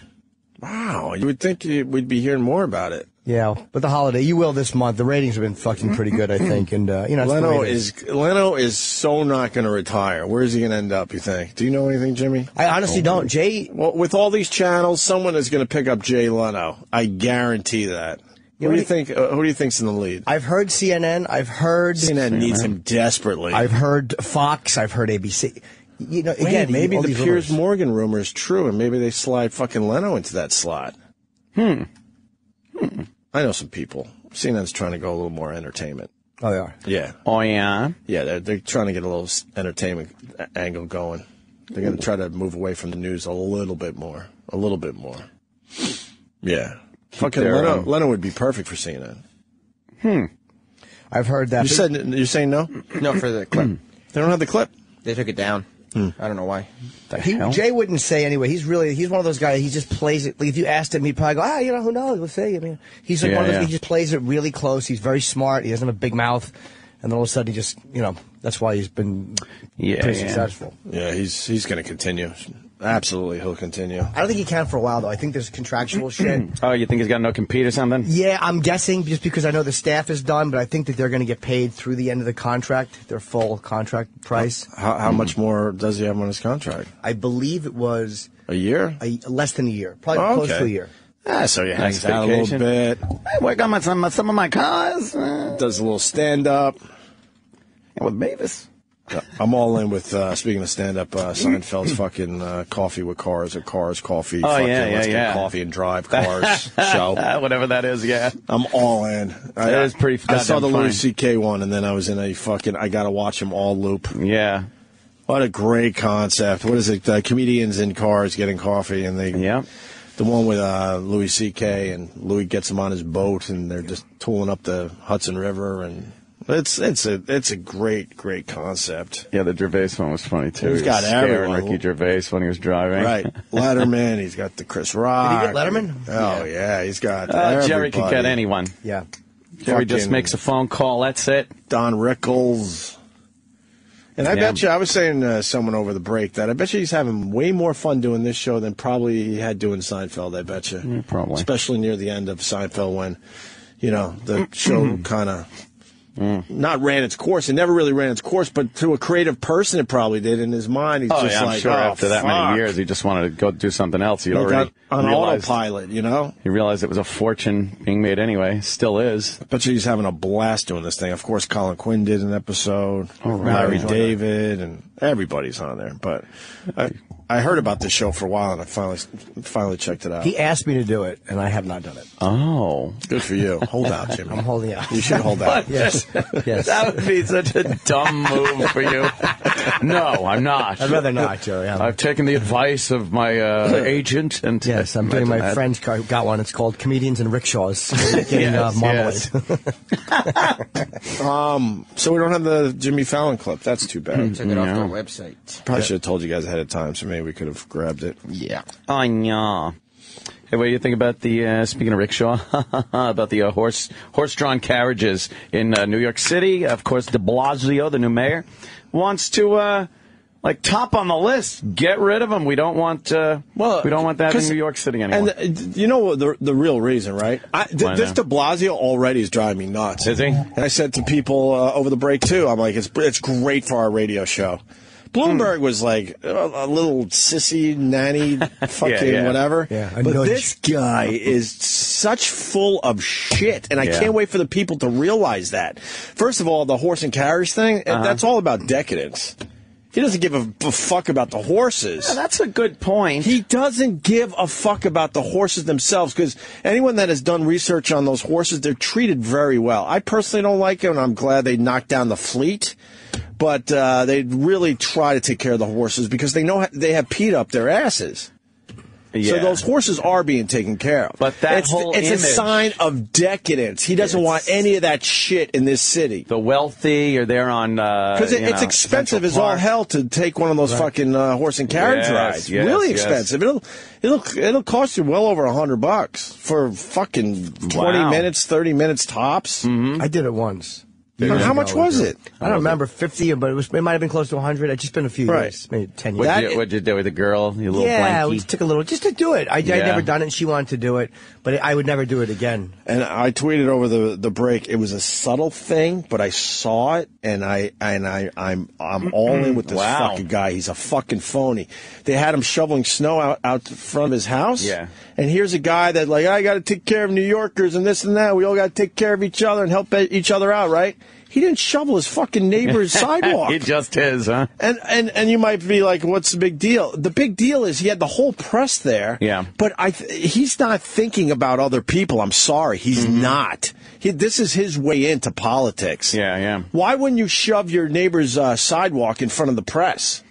Wow, you would think we'd be hearing more about it. Yeah, but the holiday you will this month. The ratings have been fucking pretty good, I think, and uh, you know, Leno is. Leno is so not going to retire. Where is he going to end up? You think? Do you know anything, Jimmy? I honestly don't. Jay, Well, with all these channels, someone is going to pick up Jay Leno. I guarantee that. You Who do you think? Uh, who do you think's in the lead? I've heard CNN. I've heard CNN needs him desperately. I've heard Fox. I've heard ABC. You know, Wait, again, maybe the these Piers rumors. Morgan rumor is true, and maybe they slide fucking Leno into that slot. Hmm. I know some people. CNN's trying to go a little more entertainment. Oh, they are. Yeah, Oh yeah. yeah, they're, they're trying to get a little entertainment angle going. They're going to try to move away from the news a little bit more, a little bit more. Yeah, fucking their, Leno, um, Leno would be perfect for CNN. Hmm. I've heard that. You said you're saying no? No, for the clip. [CLEARS THROAT] They don't have the clip. They took it down. Hmm. I don't know why. He. Jay wouldn't say anyway. He's really he's one of those guys. He just plays it. Like if you asked him, he'd probably go, ah, you know, who knows? We'll see. I mean, he's like Yeah, one of those. yeah. He just plays it really close. He's very smart. He doesn't have a big mouth, and then all of a sudden he just, you know, that's why he's been Yeah, pretty yeah. successful. Yeah, he's he's going to continue. Absolutely, he'll continue. I don't think he can for a while though. I think there's contractual [CLEARS THROAT] shit. Oh, you think he's got no compete or something? Yeah, I'm guessing just because I know the staff is done, but I think that they're going to get paid through the end of the contract, their full contract price. How, how much more does he have on his contract? I believe it was A year? a, less than a year, probably Oh, close okay. to a year. Ah, so he Nice out a little bit, I work on my, some, some of my cars uh, does a little stand up. And with Mavis. I'm all in with uh, speaking of stand up. Uh, Seinfeld's [CLEARS THROAT] fucking uh, coffee with cars or cars coffee. Oh, fucking yeah, yeah, let's get yeah. coffee and drive cars [LAUGHS] show. Whatever that is, yeah. I'm all in. I, That is pretty I saw the goddamn Louis. C.K. one, and then I was in a fucking. I got to watch them all loop. Yeah. What a great concept! What is it? Uh, comedians in cars getting coffee, and they. Yeah. The one with uh, Louis C.K. and Louis gets him on his boat, and they're just tooling up the Hudson River, and it's it's a it's a great great concept. Yeah, the Gervais one was funny too. He's He got was scaring everyone. Ricky Gervais when he was driving. Right, [LAUGHS] Letterman. He's got the Chris Rock. Did he get Letterman? Oh yeah, he's got. Uh, Jerry could everybody. get anyone. Yeah. Jerry just makes a phone call. That's it. Don Rickles. And I Yeah. bet you, I was saying to someone over the break that I bet you he's having way more fun doing this show than probably he had doing Seinfeld. I bet you. probably. Especially near the end of Seinfeld when, you know, the show [CLEARS THROAT] kind of Mm. not ran its course. It never really ran its course, but to a creative person, it probably did. In his mind, he's Oh, just yeah, I'm like, sure oh, after that fuck. many years, he just wanted to go do something else. He already on, realized, autopilot, you know? He realized it was a fortune being made anyway. Still is. I bet you he's having a blast doing this thing. Of course, Colin Quinn did an episode. Oh, right. Larry David and Everybody's on there, but I, I heard about this show for a while, and I finally finally checked it out. He asked me to do it, and I have not done it. Oh, good for you. Hold out, [LAUGHS] Jimmy. I'm holding out. You should hold out. [LAUGHS] yes, yes. That would be such a dumb move for you. [LAUGHS] No, I'm not. I'd rather not, Joey. I'm- I've taken the advice of my uh, agent, and Yes, I'm doing my Imagine that. friend's car. Got one. It's called Comedians and Rickshaws. Getting uh, Yes, marmalade. yes. Um, so we don't have the Jimmy Fallon clip. That's too bad. Took it off Yeah. their website. Probably should have told you guys ahead of time, so maybe we could have grabbed it. Yeah. Oh, yeah. Hey, what do you think about the, uh, speaking of rickshaw, [LAUGHS] about the uh, horse, horse-drawn carriages in uh, New York City? Of course, de Blasio, the new mayor, wants to, uh, like, top on the list. Get rid of them. We don't want, uh, Well, we don't want that in New York City anymore. And uh, you know the the real reason, right? I, th- Why this? De Blasio already is driving me nuts. Is he? And I said to people uh, over the break too. I'm like, it's it's great for our radio show. Bloomberg was like a, a little sissy nanny, [LAUGHS] fucking yeah. whatever. Yeah, but nudge. this guy is such full of shit, and I Yeah. can't wait for the people to realize that. First of all, the horse and carriage thing, Uh-huh. that's all about decadence. He doesn't give a, a fuck about the horses. that's a good point. He doesn't give a fuck about the horses themselves because anyone that has done research on those horses, they're treated very well. I personally don't like it, and I'm glad they knocked down the fleet. But uh, they really try to take care of the horses because they know they have peed up their asses. Yeah. So those horses are being taken care of. But that it's, whole it's a sign of decadence. He doesn't want any of that shit in this city. the wealthy are there on, uh, Because it, it's know, expensive Central as all hell to take one of those fucking uh, horse and carriage Yes, rides. yes, really yes. expensive. It'll it'll it'll cost you well over a hundred bucks for fucking twenty Wow. minutes, thirty minutes tops. I did it once. How- how much ago. was it? I don't remember fifty, but it was. It might have been close to hundred. It's just been a few Right. years, maybe ten years. What did you, you do with the girl? You little yeah, blankie? we just took a little just to do it. I, I'd never done it. And she wanted to do it, but I would never do it again. And I tweeted over the the break. It was a subtle thing, but I saw it, and I and I I'm I'm all in with this Wow. fucking guy. He's a fucking phony. They had him shoveling snow out out front of his house. Yeah. And here's a guy that like I got to take care of New Yorkers and this and that. We all got to take care of each other and help each other out, right? He didn't shovel his fucking neighbor's [LAUGHS] sidewalk. He just is, huh? And, and and you might be like, what's the big deal? The big deal is he had the whole press there. Yeah. But I, th- he's not thinking about other people. I'm sorry, he's Mm-hmm. not. He, this is his way into politics. Yeah, yeah. Why wouldn't you shove your neighbor's uh, sidewalk in front of the press?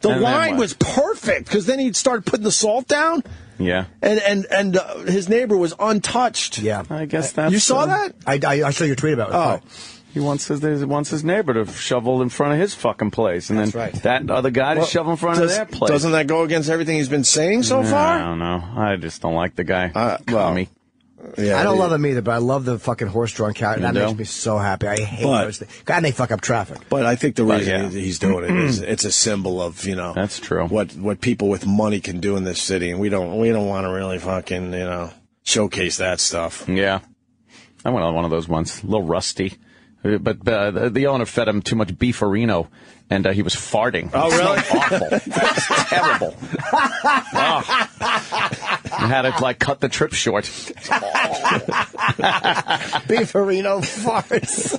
The And line was perfect because then he'd start putting the salt down, Yeah. and and and uh, his neighbor was untouched. Yeah, I guess that's. you saw uh, that? I, I, I saw your tweet about it. Oh. He wants his he wants his neighbor to shovel in front of his fucking place, and That's then right. that other guy to Well, shovel in front does- of their place. Doesn't that go against everything he's been saying so I far? I don't know. I just don't like the guy. Uh, well, Commie. Yeah, I don't he- love them either, but I love the fucking horse-drawn carriage. You That do? makes me so happy. I hate But- those things. And they fuck up traffic. But I think the But, reason yeah. he- he's doing it is [CLEARS THROAT] it's a symbol of you know That's true. what what people with money can do in this city, and we don't we don't want to really fucking you know showcase that stuff. Yeah. I went on one of those once, a little rusty. But uh, the, the owner fed him too much beefarino, and uh, he was farting. Oh, It really? smelled awful. [LAUGHS] It terrible. Oh. [LAUGHS] I had to like cut the trip short. [LAUGHS] Beefarino farts.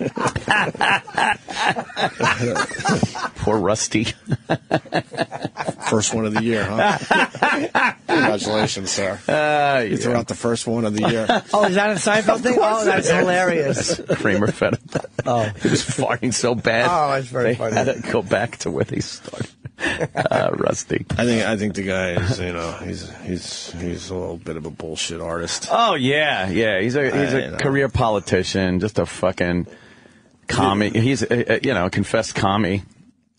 Poor Rusty. First one of the year, huh? Congratulations, sir. Uh, You threw out the first one of the year. [LAUGHS] oh, is that a Seinfeld thing? Oh, that's hilarious. Kramer fed him. Oh. [LAUGHS] He was farting so bad. Oh, that's very they funny. had to go back to where they started. Uh, Rusty. I think I think the guy is you know he's he's he's a little bit of a bullshit artist. Oh yeah, yeah. He's a he's I a know. career politician, just a fucking commie. He's a, a, you know a confessed commie.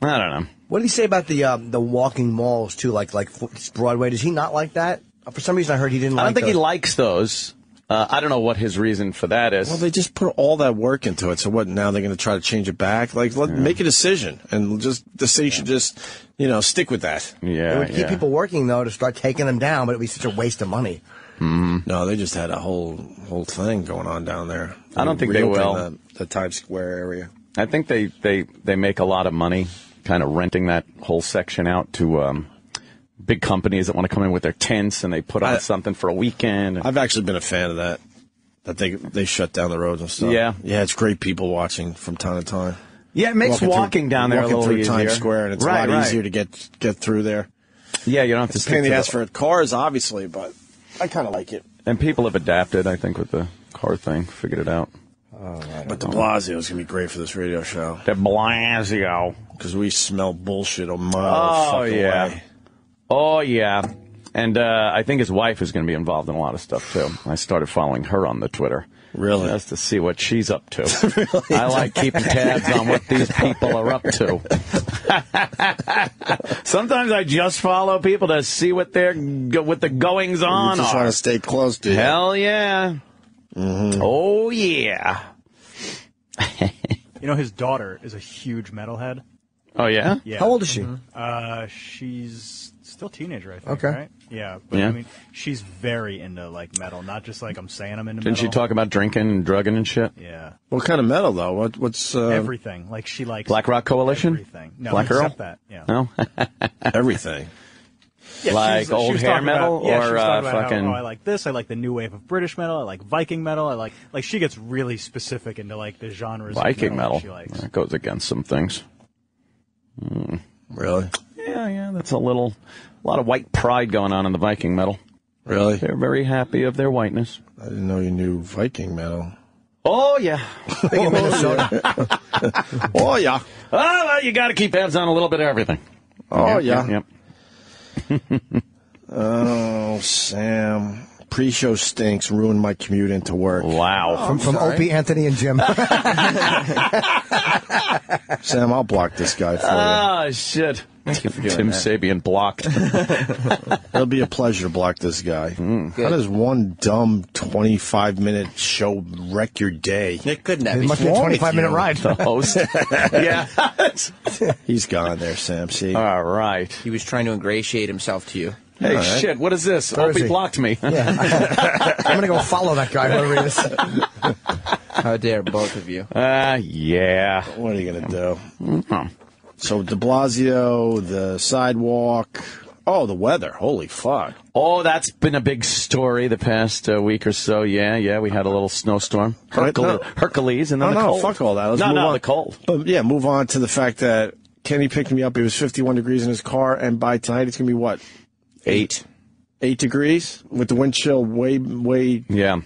I don't know. What did he say about the um, the walking malls too? Like like Broadway? Does he not like that? For some reason, I heard he didn't. Like that. I don't think he likes those. Uh, I don't know what his reason for that is. Well, they just put all that work into it. So what? Now they're going to try to change it back? Like, let, make a decision, and just the city should just, you know, stick with that. yeah, It would keep yeah. people working though to start taking them down, but it'd be such a waste of money. No, they just had a whole whole thing going on down there. I don't think they will. The, the Times Square area. I think they, they, they make a lot of money kind of renting that whole section out to um, big companies that want to come in with their tents and they put on I- something for a weekend. I've actually been a fan of that. That they they shut down the roads and stuff. Yeah. yeah, it's great people watching from time to time. Yeah, it makes through- walking down there a little through easier. Times Square, and it's Right, a lot right. easier to get get through there. Yeah, you don't have to It's a pain the to ass for cars, obviously, but I kind of like it. And people have adapted, I think, with the car thing, figured it out. But De Blasio is going to be great for this radio show. De Blasio. Because we smell bullshit a mile Oh yeah, away. Oh yeah, and uh, I think his wife is going to be involved in a lot of stuff too. I started following her on the Twitter. Really? Just to see what she's up to. [LAUGHS] I like keeping tabs on what these people are up to. [LAUGHS] Sometimes I just follow people to see what they're go- what the goings on You just are. want to stay close to you. Hell yeah! Mm-hmm. Oh yeah! You know, his daughter is a huge metalhead. Oh yeah? Yeah. How old is she? Uh, she's still teenager, I think. Okay. Right? Yeah. But Yeah. I mean, she's very into like metal, not just like I'm saying I'm into Didn't she talk about drinking and drugging and shit? Yeah. What kind of metal though? What what's uh, Everything. Like she likes Black Rock Coalition? Everything. No, Black Girl? except that. Yeah. No. [LAUGHS] everything? Yeah, like was- old was hair talking metal about- yeah, she or uh, talking about how, fucking oh, I like this. I like the new wave of British metal. I like Viking metal. I like like she gets really specific into like the genres. Viking of metal. She likes. That goes against some things. Mm. Really? Yeah, yeah. That's a little, a lot of white pride going on in the Viking metal. Really? They're very happy of their whiteness. I didn't know you knew Viking metal. Oh yeah. Big in Minnesota. [LAUGHS] oh yeah. Oh well, you got to keep hands on a little bit of everything. Oh Yep, yeah. yep, yep. Oh Sam, pre-show stinks. Ruined my commute into work. Wow. From, from Opie, Anthony, and Jim. [LAUGHS] [LAUGHS] Sam, I'll block this guy for you. Oh shit. Tim Sabean blocked. [LAUGHS] It'll be a pleasure to block this guy. How does one dumb 25-minute show wreck your day? It couldn't It must be a 25 minute ride. the [LAUGHS] host. yeah. He's gone there, Sam. See? All right. He was trying to ingratiate himself to you. Hey, All right. shit, what is this? Where is Opie he? blocked me. Yeah. [LAUGHS] I'm going to go follow that guy, whoever he is. How dare both of you? Uh, yeah. What are you going to do? Mhm. So de Blasio, the sidewalk. Oh, the weather. Holy fuck. Oh, that's been a big story the past uh, week or so. Yeah, yeah, we had a little snowstorm. Right, Hercule- Hercules, and then Oh, the no, cold. fuck all that. Let's no, move no, on. the cold. But yeah, move on to the fact that Kenny picked me up. It was 51 degrees in his car, and by tonight it's going to be what? Eight. Eight degrees with the wind chill way, way, Yeah.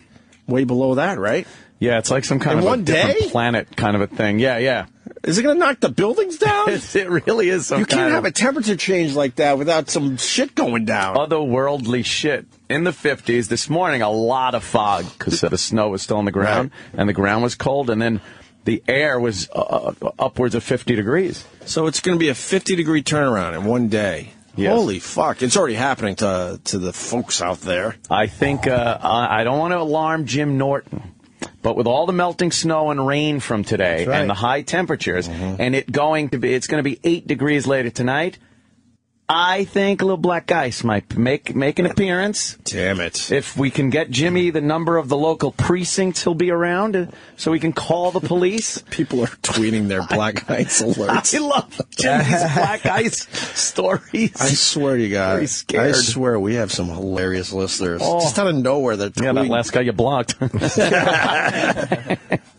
way below that, right? Yeah, it's like some kind In of one day? planet kind of a thing. Yeah, yeah. Is it going to knock the buildings down? [LAUGHS] it really is some you can't have a temperature change like that without some shit going down. otherworldly shit. In the 50s, this morning, a lot of fog because the snow was still on the ground and the ground was cold, and then the air was uh, upwards of 50 degrees. So it's going to be a 50 degree turnaround in one day. Yes. Holy fuck! It's already happening to to the folks out there. I think uh, I don't want to alarm Jim Norton, but with all the melting snow and rain from today right. and the high temperatures, Mm-hmm. and it going to be it's going to be eight degrees later tonight. I think a little black ice might make make an appearance. Damn it! If we can get Jimmy the number of the local precincts, he'll be around, uh, so we can call the police. [LAUGHS] People are tweeting their black [LAUGHS] ice alerts. I love Jimmy's black ice stories. I swear to God. I swear we have some hilarious listeners. Oh. Just out of nowhere, they're yeah, that last guy you blocked. [LAUGHS]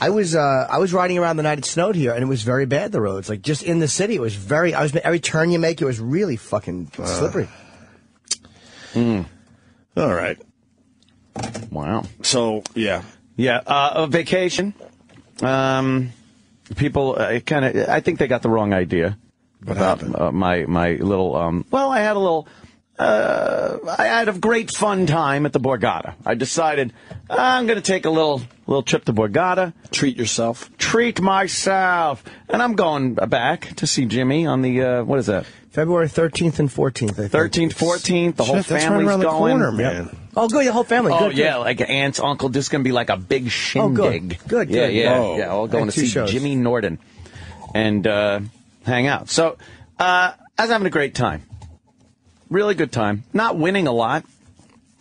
I was uh, I was riding around the night it snowed here, and it was very bad. The roads, like just in the city, it was very. I was every turn you make, it was really fucking slippery. All right. wow. So yeah, Yeah, uh, a vacation. Um, people uh, kind of. I think they got the wrong idea about uh, my my little. Um, well, I had a little. Uh, I had a great fun time at the Borgata. I decided I'm going to take a little little trip to Borgata, treat yourself. treat myself, and I'm going back to see Jimmy on the uh, what is that? February thirteenth and fourteenth. I think. Thirteenth, fourteenth. The whole Shit, that's right family's around the going. corner, Yep. man. Oh, good. The whole family. Oh good, yeah, good. like aunt, uncle. This is gonna be like a big shindig. Oh, good. shindig. Good, Yeah, good. yeah, Oh. yeah. All going And to see shows. Jimmy Norton and uh, hang out. So uh, I was having a great time. Really good time. Not winning a lot,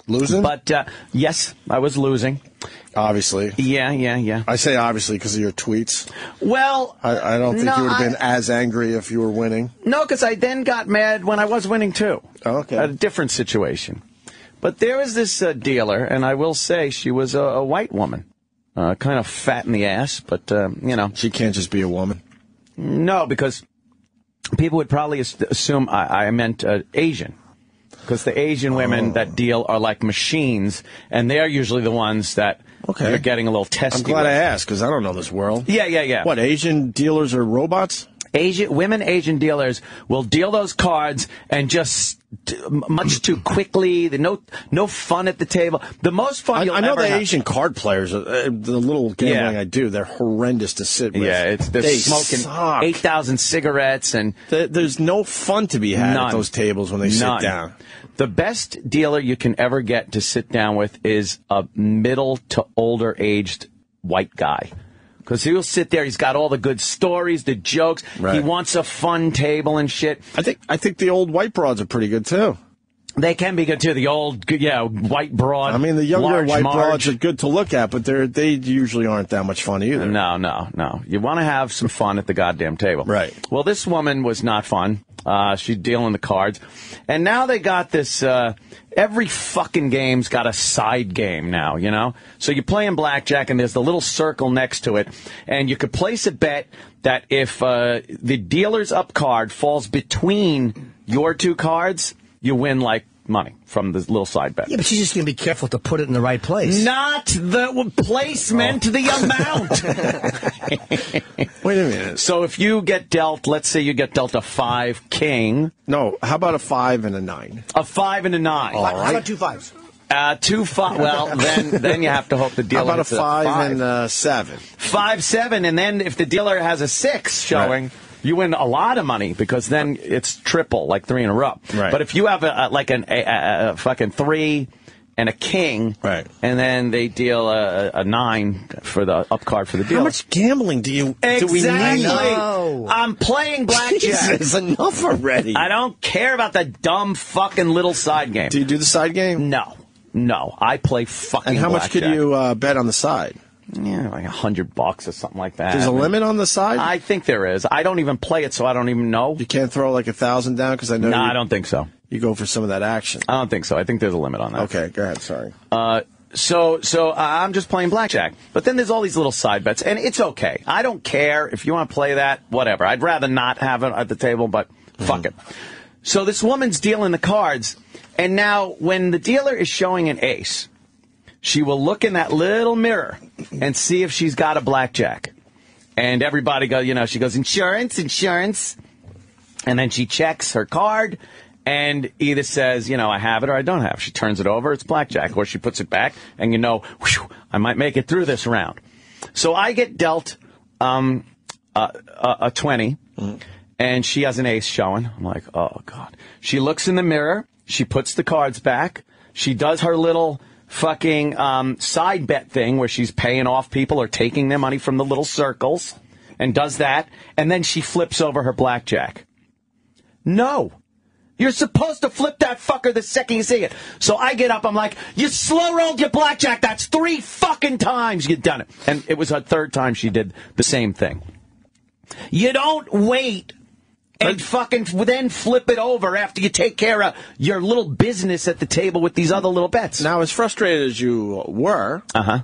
Losing, but uh, yes, I was losing. obviously. Yeah, yeah, yeah. I say obviously because of your tweets. Well, I, I don't think No, you would have been as angry if you were winning. no, because I then got mad when I was winning too. Oh, okay. A different situation. But there was this uh, dealer, and I will say she was a, a white woman. uh, kind of fat in the ass, but uh, you know she can't just be a woman. No, because people would probably assume I, I meant uh, Asian. Because the Asian women Oh. that deal are like machines, and they're usually the ones that Okay. you're getting a little testy. I'm glad with. I asked because I don't know this world. Yeah, yeah, yeah. What Asian dealers are robots? Asian women, Asian dealers will deal those cards and just much too quickly. The no, no fun at the table. The most fun I, I know the have- Asian card players. Uh, the little gambling Yeah. I do, they're horrendous to sit with. Yeah, it's they're they smoking suck. eight thousand cigarettes and Th- There's no fun to be had None. at those tables when they None. sit down. The best dealer you can ever get to sit down with is a middle to older aged white guy. Because he'll sit there, he's got all the good stories, the jokes. He wants a fun table and shit. I think I think the old white broads are pretty good too. They can be good too. The old, good- yeah, white broad. I mean, the younger white Marge. broads are good to look at, but they're they usually aren't that much fun either. No, no, no. You want to have some fun at the goddamn table. Right. Well, this woman was not fun. Uh, she's dealing the cards. And now they got this, uh, every fucking game's got a side game now, you know? So you're playing blackjack and there's the little circle next to it. And you could place a bet that if, uh, the dealer's up card falls between your two cards, you win like money from the little side bet. Yeah, but she's just going to be careful to put it in the right place. Not the placement, the amount. [LAUGHS] Wait a minute. So if you get dealt, let's say you get dealt a five king, No, how about a five and a nine? a five and a nine. All right. How about two fives? Uh, two five. Well, then then you have to hope the dealer. How dealer about a hits five, and a seven? five seven, and then if the dealer has a six showing. You win a lot of money because then it's triple, like three in a row. Right. But if you have a, a like an, a, a, a fucking three and a king, Right. and then they deal a, a nine for the up card for the deal. How much gambling do you do we Exactly. need? I'm playing blackjack. [LAUGHS] Jesus, enough already. I don't care about the dumb fucking little side game. Do you do the side game? No, no. I play fucking. And how much could you uh, bet on the side? Yeah, like a hundred bucks or something like that. There's a limit on the side. I think there is. I don't even play it, so I don't even know. you can't throw like a thousand down because I know. No, I don't think so. You go for some of that action. I don't think so. I think there's a limit on that. Okay, go ahead. Sorry. Uh, so, so uh, I'm just playing blackjack. But then there's all these little side bets, and it's okay. I don't care if you want to play that, whatever. I'd rather not have it at the table, but fuck it. So this woman's dealing the cards, and now when the dealer is showing an ace, she will look in that little mirror and see if she's got a blackjack. And everybody go, you know, she goes, insurance, insurance. And then she checks her card and either says, you know, I have it or I don't have. it. She turns it over, it's blackjack, or she puts it back, and you know, whew, I might make it through this round. So I get dealt um, a, a, a 20, and she has an ace showing. I'm like, oh, God. She looks in the mirror, she puts the cards back, she does her little fucking um, side bet thing where she's paying off people or taking their money from the little circles, and does that, and then she flips over her blackjack. No. You're supposed to flip that fucker the second you see it. So I get up, I'm like, you slow rolled your blackjack. That's three fucking times you've done it. And it was her third time she did the same thing. You don't wait and fucking then flip it over after you take care of your little business at the table with these other little bets. Now, as frustrated as you were, Uh huh.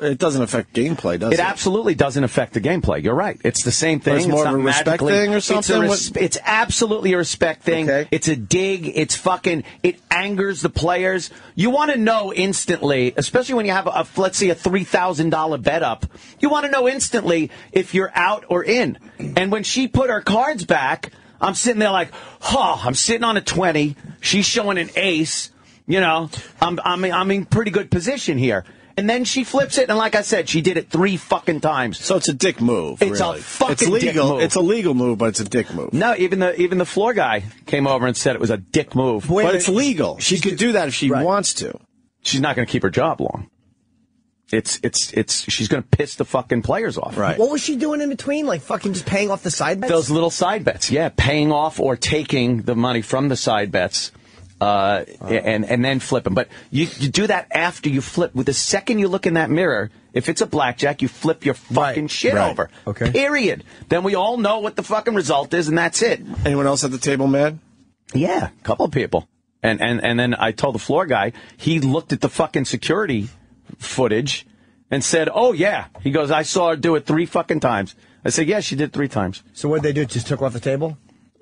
It doesn't affect gameplay, does It it? absolutely doesn't affect the gameplay. You're right. It's the same thing. It's more of a respect thing or It's, something? res- it's absolutely a respect thing. Okay. It's a dig. It's fucking. It angers the players. You want to know instantly, especially when you have a let's say a three thousand dollar bet up. You want to know instantly if you're out or in. And when she put her cards back, I'm sitting there like, huh. I'm sitting on a twenty. She's showing an ace. You know, I'm I'm I'm in pretty good position here. And then she flips it, and like I said, she did it three fucking times. So it's a dick move. It's really. a fucking It's legal. dick move. It's a legal move, but it's a dick move. No, even the even the floor guy came over and said it was a dick move. but it's legal. She could do that if she wants to. She's not going to keep her job long. It's it's it's she's going to piss the fucking players off. Right. What was she doing in between? Like fucking just paying off the side bets? Those little side bets, yeah, paying off or taking the money from the side bets, uh, and and then flipping. But you you do that after you flip. With the second you look in that mirror, if it's a blackjack, you flip your fucking shit right. over. Okay. Period. Then we all know what the fucking result is, and that's it. Anyone else at the table mad? Yeah, a couple of people. And and and then I told the floor guy, he looked at the fucking security footage and said, "Oh yeah." He goes, "I saw her do it three fucking times." I said, "Yeah, she did three times." So what did they do? Just took her off the table?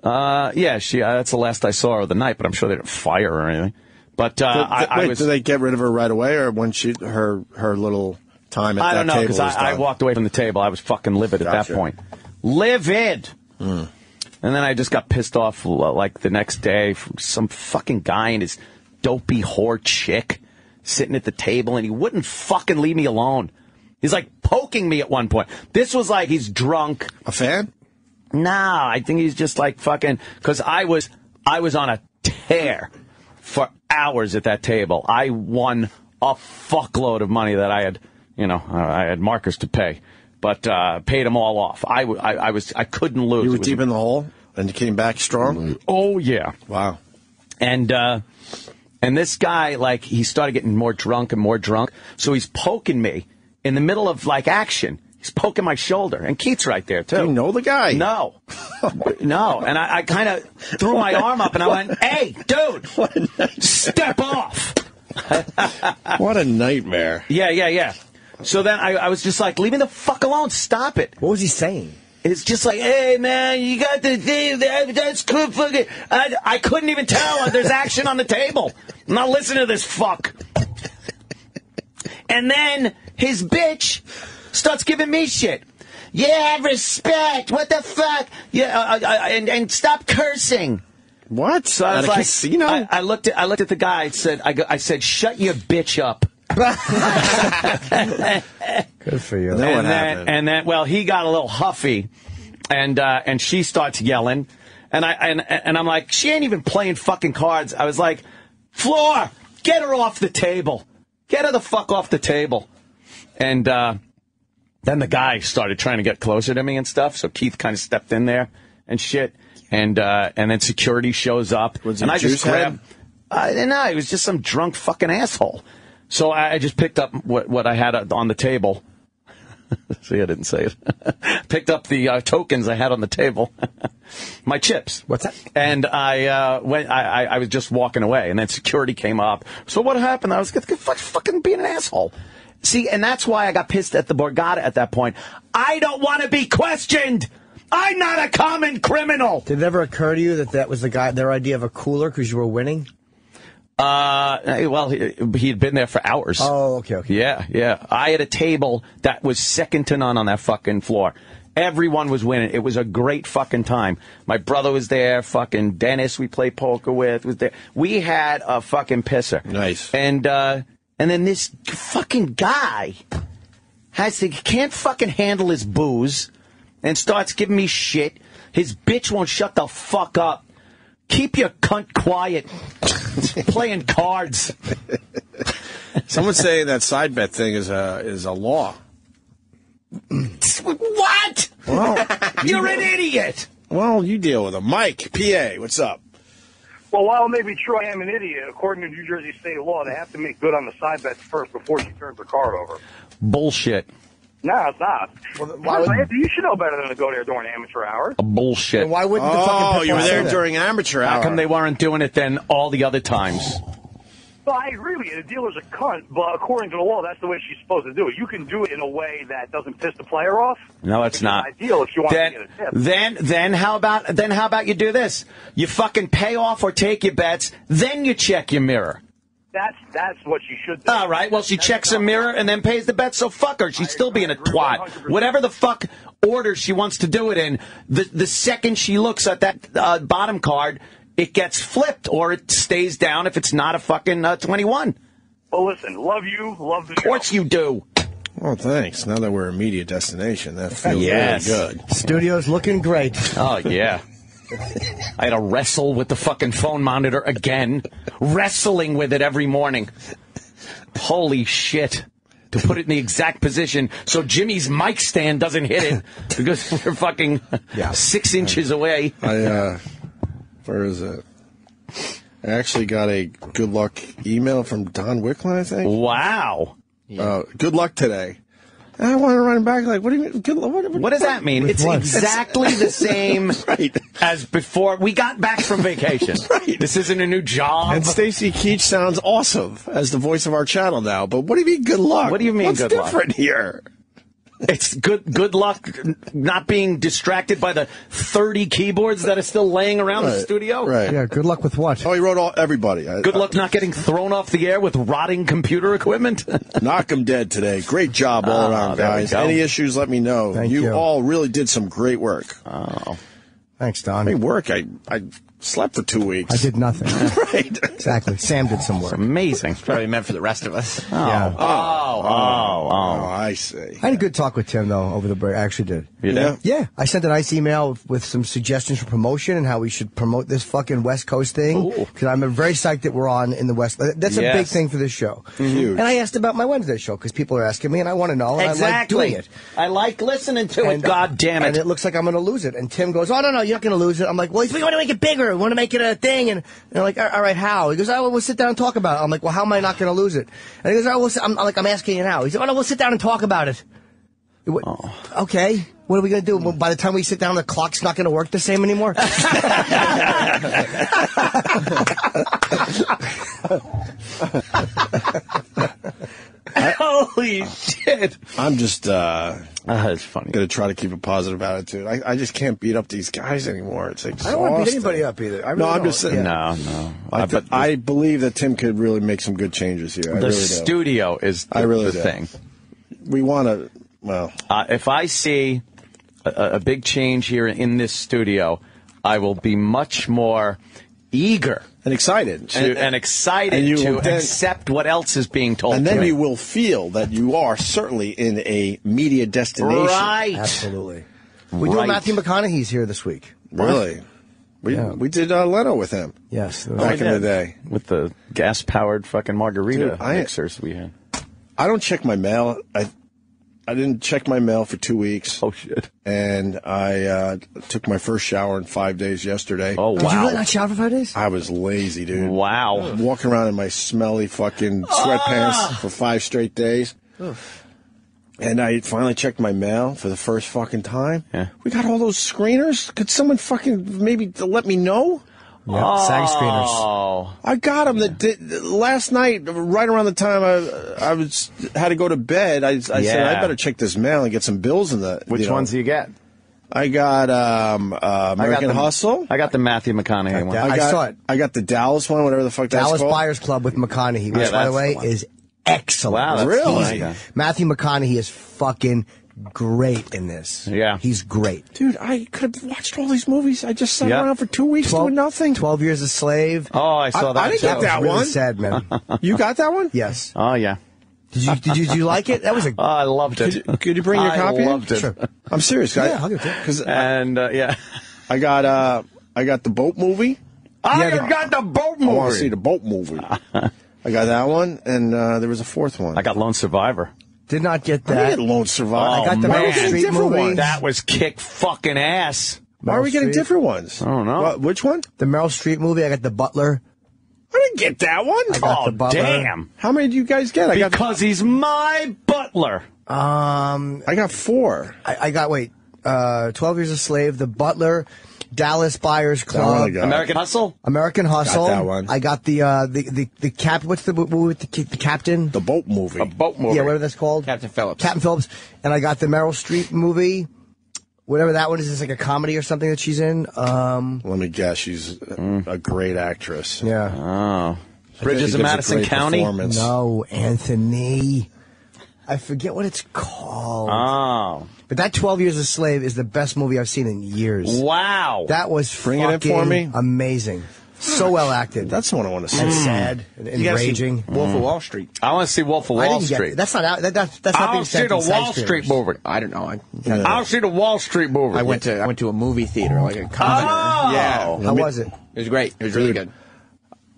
Uh, yeah, she. Uh, that's the last I saw her of the night, but I'm sure they didn't fire her or anything. But uh, Did- I, I wait, was. did they get rid of her right away, or when she her her little time at I don't know because I, I walked away from the table. I was fucking livid at that point. Livid. Hmm. And then I just got pissed off like the next day from some fucking guy and his dopey whore chick sitting at the table and he wouldn't fucking leave me alone. He's like poking me at one point. This was like he's drunk. A fan? Nah, I think he's just like fucking because I was I was on a tear for hours at that table. I won a fuckload of money that I had, you know, I had markers to pay, but uh, paid them all off. I I was I couldn't lose. You were deep in the hole, and you came back strong. Oh yeah. Wow. And uh and this guy like he started getting more drunk and more drunk. So he's poking me in the middle of like action. He's poking my shoulder. And Keith's right there too. You know the guy? No. [LAUGHS] no. And I, I kind of threw my arm up and I went, "Hey, dude, [LAUGHS] step off." [LAUGHS] What a nightmare. Yeah, yeah, yeah. So then I, I was just like, "Leave me the fuck alone. Stop it." What was he saying? It's just like, hey man, you got the thing. That, that's good. Fucking. I, I couldn't even tell. There's action on the table. I'm not listening to this fuck. And then his bitch starts giving me shit. Yeah, have respect. What the fuck? Yeah, uh, uh, and and stop cursing. What? So I At was a like, casino? I, I looked at I looked at the guy. I said, I, go, I said, shut your bitch up. [LAUGHS] Good for you. And then and then, and then, well, he got a little huffy, and uh, and she starts yelling, and I and and I'm like, she ain't even playing fucking cards. I was like, Floor, get her off the table, get her the fuck off the table, and uh, then the guy started trying to get closer to me and stuff. So Keith kind of stepped in there and shit, and uh, and then security shows up, Was and I just grabbed. I no, he was just some drunk fucking asshole. So I, I just picked up what what I had on the table. [LAUGHS] See, I didn't say it. [LAUGHS] picked up the uh, tokens I had on the table, [LAUGHS] my chips. What's that? And I uh, went. I, I, I was just walking away, and then security came up. So what happened? I was fucking being an asshole. See, and that's why I got pissed at the Borgata at that point. I don't want to be questioned. I'm not a common criminal. Did it ever occur to you that that was the guy, their idea of a cooler because you were winning? Uh, well, he, he'd been there for hours. Oh, okay, okay. Yeah, yeah. I had a table that was second to none on that fucking floor. Everyone was winning. It was a great fucking time. My brother was there. Fucking Dennis, we played poker with, was there. We had a fucking pisser. Nice. And uh, and then this fucking guy has to can't fucking handle his booze and starts giving me shit. His bitch won't shut the fuck up. Keep your cunt quiet. Playing cards. [LAUGHS] Someone's saying that side bet thing is a is a law. What? Well, [LAUGHS] You're an idiot. well, you deal with him. Mike, PA, what's up? Well, while it may be true, I am an idiot. According to New Jersey state law, they have to make good on the side bets first before she turns the card over. Bullshit. No, it's not. why would- Anthony, you should know better than to go there during amateur hours. Bullshit. Then why wouldn't the fucking Oh, you were pit boss there do that? during amateur How hour. come they weren't doing it then all the other times? Well, I agree with you. The dealer's a cunt, but according to the law, that's the way she's supposed to do it. You can do it in a way that doesn't piss the player off. No, it's not. Ideal if you want Then, to get a tip. then, then how about then how about you do this? You fucking pay off or take your bets, then you check your mirror. That's that's what she should do. All right. Well, she checks her mirror and then pays the bet. So fuck her. She's still being a twat. Whatever the fuck order she wants to do it in, the the second she looks at that uh, bottom card, it gets flipped or it stays down if it's not a fucking uh, twenty-one. Well, listen, love you, love the Of course you do. Well, thanks. Now that we're a media destination, that feels Yes. really good. Studio's looking great. Oh yeah. I had to wrestle with the fucking phone monitor again, wrestling with it every morning. Holy shit. To put it in the exact position so Jimmy's mic stand doesn't hit it because we're fucking yeah. six inches away. I, uh, where is it? I actually got a good luck email from Don Wicklin, I think. Wow. Uh, good luck today. And I wanted to run back like, what do you mean? Good, what, what, What does that mean? It's exactly the [LAUGHS] same as before we got back from vacation. [LAUGHS] right. This isn't a new job. And Stacy Keach sounds awesome as the voice of our channel now. But what do you mean good luck? What do you mean What's good luck? different here? It's good good luck not being distracted by the 30 keyboards that are still laying around the studio. right. Yeah, good luck with what? Oh, he wrote all everybody. I- Good luck not getting thrown off the air with rotting computer equipment. [LAUGHS] Knock 'em dead today. Great job all Ah, around, guys. Any issues, let me know. Thank you, you. all really did some great work. Oh. Thanks, Don. I mean, work. I, I slept for two weeks. I did nothing. [LAUGHS] right. Exactly. Sam did some work. Amazing. Probably meant for the rest of us. [LAUGHS] Yeah. Oh, oh, Oh, I see. I had a good talk with Tim though over the break. I actually did. You did? Yeah, I sent a nice email with, with some suggestions for promotion and how we should promote this fucking West Coast thing. Because I'm very psyched that we're on in the West. That's a Yes. big thing for this show. Huge. And I asked about my Wednesday show because people are asking me, and I want to know. And I like Exactly. doing it. I like listening to it. And, uh, God damn it. And it. it looks like I'm going to lose it. And Tim goes, "Oh no, no, you're not going to lose it." I'm like, "Well, if we want to make it bigger. We want to make it a thing." And they're like, "All right, how?" He goes, "Oh, well, we'll sit down and talk about it." I'm like, "Well, how am I not going to lose it?" And he goes, "Oh, we'll I'm, I'm like, I'm asking you now." He said, "Oh no, we'll sit down and talk about it." What- oh. Okay, what are we going to do? Well, by the time we sit down, the clock's not going to work the same anymore. [LAUGHS] [LAUGHS] [LAUGHS] Holy shit. I'm just uh, That's funny. going to try to keep a positive attitude. I, I just can't beat up these guys anymore. It's like I don't want to beat anybody up either. I really No, I'm don't. just saying. No, no. I, Uh, th- but I believe that Tim could really make some good changes here. I the really do. studio is the, I really the do. thing. We want to. Well, Uh, if I see a, a big change here in this studio, I will be much more eager and excited to, and, excited and you to then- accept what else is being told and to then me. you will feel that you are certainly in a media destination. Right. Absolutely. We're doing Right. Matthew McConaughey's here this week. Really? We Yeah. we did uh, Leno with him Yes. back in the day. with the gas powered fucking margarita Dude, I- mixers we had. I don't check my mail. I I didn't check my mail for two weeks. Oh shit! And I uh, took my first shower in five days yesterday. Oh wow! Did you really not shower for five days? I was lazy, dude. Wow. Walking around in my smelly fucking sweatpants for five straight days. And I finally checked my mail for the first fucking time. Yeah. We got all those screeners. Could someone fucking maybe let me know? Yeah, SAG screeners. Oh, I got them. That did, last night, right around the time I I was had to go to bed. I, I said I better check this mail and get some bills in the. which you know. ones do you get? I got um, uh, I got the- Hustle. I got the Matthew McConaughey one. I got, saw it. I got the Dallas one, whatever the fuck that's Dallas called. Buyers Club with McConaughey, which, Yeah, by the way, the is excellent. Wow, that's Really? Easy. Matthew McConaughey is fucking great in this. Yeah. He's great. Dude, I could have watched all these movies. I just sat Yeah. around for two weeks doing nothing. 12 Years a Slave. Oh, I saw I- that. I didn't too. get that was really one. sad, man. [LAUGHS] You got that one? yes. Oh yeah. Did you, did you, did you like it? That was a. [LAUGHS] Oh, I loved it. you, could you bring your I copy? in? loved it. Sure. I'm serious. Yeah, I'll give it to you. Because And uh, yeah. [LAUGHS] I got uh, I got the boat movie. I the- got the boat I want to movie. see the boat movie. I got that one, and uh, there was a fourth one. I got Lone Survivor. Did not get I that. didn't Lone Survivor. Oh, got the man. Meryl Streep movie. ones. That was kick fucking ass. Why are we Meryl getting Streep. different ones? I don't know. What, which one? The Meryl Streep movie. I got The Butler. I didn't get that one. I got Oh The Butler. damn! How many do you guys get? I got Because he's my butler. Um, I got four. I, I got wait. Uh, Twelve Years a Slave. The Butler. Dallas Buyers That one I Club. got. American Hustle. American Hustle. that one. I got the uh, the the the cap. What's the movie with the, the captain? The boat movie. A boat movie. Yeah, whatever that's called. Captain Phillips. Captain Phillips. And I got the Meryl Streep movie. Whatever that one is, it's like a comedy or something that she's in. Um, Let me guess. She's a- a great actress. yeah. Oh. Bridges gives of Madison County. No, Anthony. I forget what it's called. Oh. but that 12 Years a Slave is the best movie I've seen in years. Wow. That was Bring it in for fucking me. amazing. So well acted. That's the one I want to see. and hmm. sad and You gotta see enraging. Wolf of Wall Street. I want to see Wolf of I Wall didn't get Street. it. That's not out. That, that's that's not I'll being see sent the in side Wall Street screeners. movie. I don't know. I, I'll see the Wall Street movie. I went to I went to a movie theater, like a comedy. Oh. Yeah, How was it? it was great. It was really good.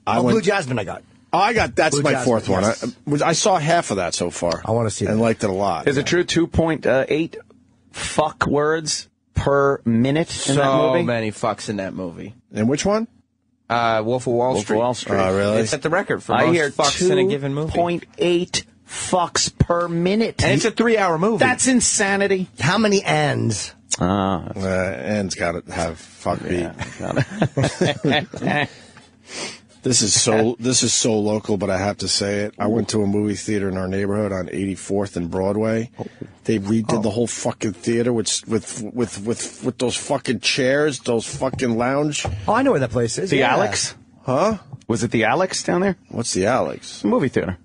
I oh, went. Blue Jasmine I got. Oh, I got that's Blue my Jasmine, fourth one. yes. I, I saw half of that so far. I wanna see and that. liked it a lot. Is it true? Two point eight fuck words per minute in that movie. So many fucks in that movie. And which one? Uh, Wolf of Wall Wolf of Wall Street. Oh, really? It set the record for I most hear fucks in a given movie. point eight fucks per minute. And it's a three-hour movie. That's insanity. How many ands? Ah, Uh, and's got to have fuck beat. [LAUGHS] [LAUGHS] This is so [LAUGHS] this is so local, but I have to say it. I went to a movie theater in our neighborhood on 84th and Broadway. They redid the whole fucking theater with with with with with those fucking chairs, those fucking lounge. Oh, I know where that place is. The yeah. Alex? Huh? Was it the Alex down there? What's the Alex? movie theater.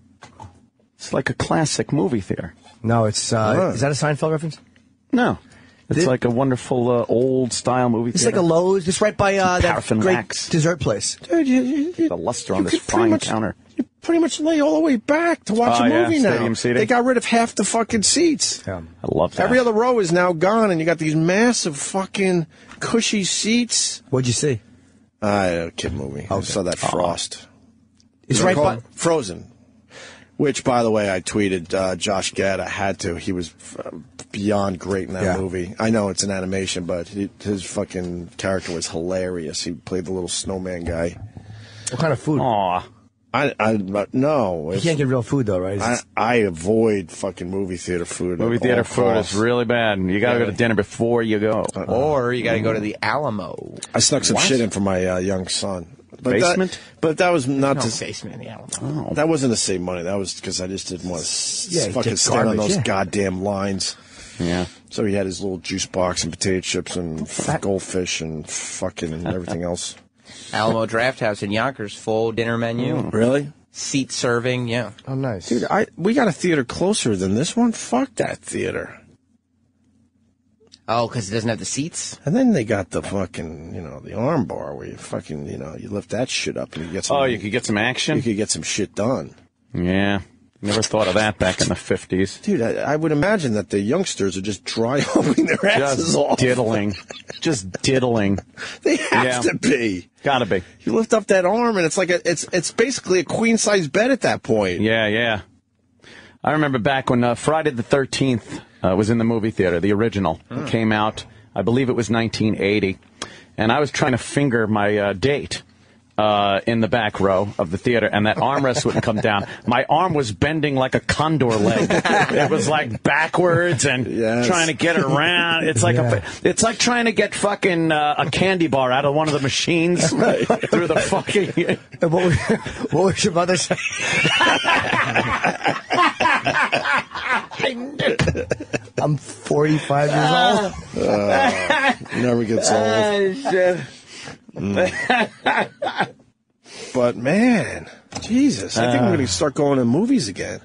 It's like a classic movie theater. No, it's uh, Huh. is that a Seinfeld reference? No. It's Thi- like a wonderful uh, old style movie It's theater. like a Loews, just right by uh, that Paraffin great wax. dessert place. Dude, you, you, you, the luster on this could pretty frying much- counter. you pretty much lay all the way back to watch Oh, a yeah, movie now. seating. They got rid of half the fucking seats. Yeah, I love that. Every other row is now gone, and you got these massive fucking cushy seats. What'd you see? Uh, a kid movie. I saw that Frost. It's right called? by- Frozen. Which, by the way, I tweeted uh, Josh Gad. I had to. He was uh, beyond great in that Yeah. movie. I know it's an animation, but he, his fucking character was hilarious. He played the little snowman guy. What kind of food? Aw. I, I, no. You can't get real food though, right? I, I avoid fucking movie theater food. Movie theater food costs. is really bad. You got to go to dinner before you go. Or you got to go to the Alamo. I snuck some What? shit in for my uh, young son. But Basement? That, but that was not No to. basement in the Alamo. Oh. That wasn't to save money. That was because I just didn't want to s- Yeah, fucking get stand on those yeah. goddamn lines. Yeah. So he had his little juice box and potato chips and f- goldfish and fucking and [LAUGHS] everything else. Alamo Drafthouse in Yonkers, full dinner menu. Mm. Really? Seat serving, yeah. oh, nice. Dude, I we got a theater closer than this one. Fuck that theater. Oh, because it doesn't have the seats? And then they got the fucking, you know, the arm bar where you fucking, you know, you lift that shit up and you get some. Oh, you could get some action? you could get some shit done. Yeah. Never thought of that back in the 50s. Dude, I, I would imagine that the youngsters are just dry [LAUGHS] humping their asses Just off. diddling. Just diddling. [LAUGHS] They have Yeah. to be. Gotta be. You lift up that arm, and it's like a, it's it's basically a queen size bed at that point. Yeah, yeah. I remember back when uh, Friday the 13th uh, was in the movie theater, the original. It came out, I believe it was 1980. And I was trying to finger my uh, date uh, in the back row of the theater, and that armrest wouldn't come down. My arm was bending like a condor leg. it was like backwards and Yes. trying to get around. It's like Yeah. a, it's like trying to get fucking uh, a candy bar out of one of the machines [LAUGHS] through the fucking. [LAUGHS] And what, was, what was your mother say? [LAUGHS] I'm 45 years old. Uh, never gets old. Mm. But man, Jesus, I think I'm going to start going to movies again.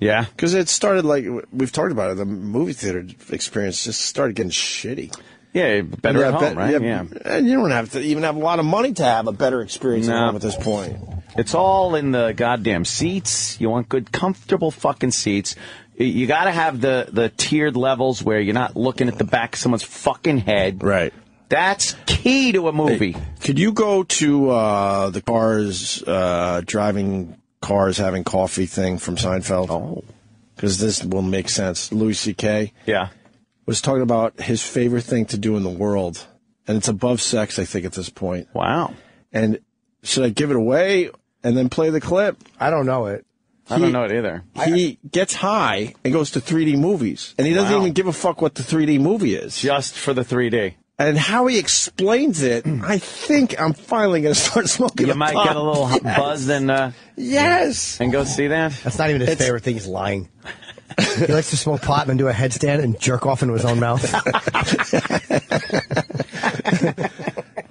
Yeah. Because it started like we've talked about it. The movie theater experience just started getting shitty. Yeah, better at home, bet- right? yeah, And you don't have to even have a lot of money to have a better experience at home at this point. It's all in the goddamn seats. You want good, comfortable fucking seats. You got to have the the tiered levels where you're not looking at the back of someone's fucking head. Right. That's key to a movie. Could you go to uh, the cars uh, driving cars having coffee thing from Seinfeld? Oh, because this will make sense. Louis C.K. Yeah. was talking about his favorite thing to do in the world, and it's above sex, I think, at this point. Wow. And should I give it away and then play the clip? I don't know it. I don't know it either. He gets high and goes to 3D movies, and he doesn't Wow. even give a fuck what the 3D movie is. Just for the 3D. And how he explains it, I think I'm finally going to start smoking. You a might pot. get a little [LAUGHS] Yes. buzz and uh, Yes. and go see that. That's not even his It's- favorite thing. He's lying. he likes to smoke pot and then do a headstand and jerk off into his own mouth. [LAUGHS]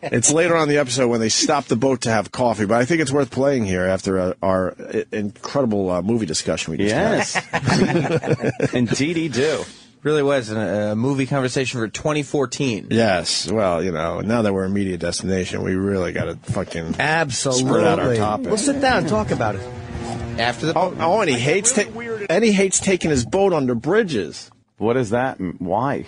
It's later on in the episode when they stop the boat to have coffee, but I think it's worth playing here after uh, our uh, incredible uh, movie discussion we just Yes. Indeed, he do. Really was a, a movie conversation for 2014. Yes. Well, you know, now that we're a media destination, we really got to fucking Absolutely. spread out our topic. We'll sit down and talk about it. After the Oh, oh, and he hates ta- and he hates taking his boat under bridges. What is that? Why?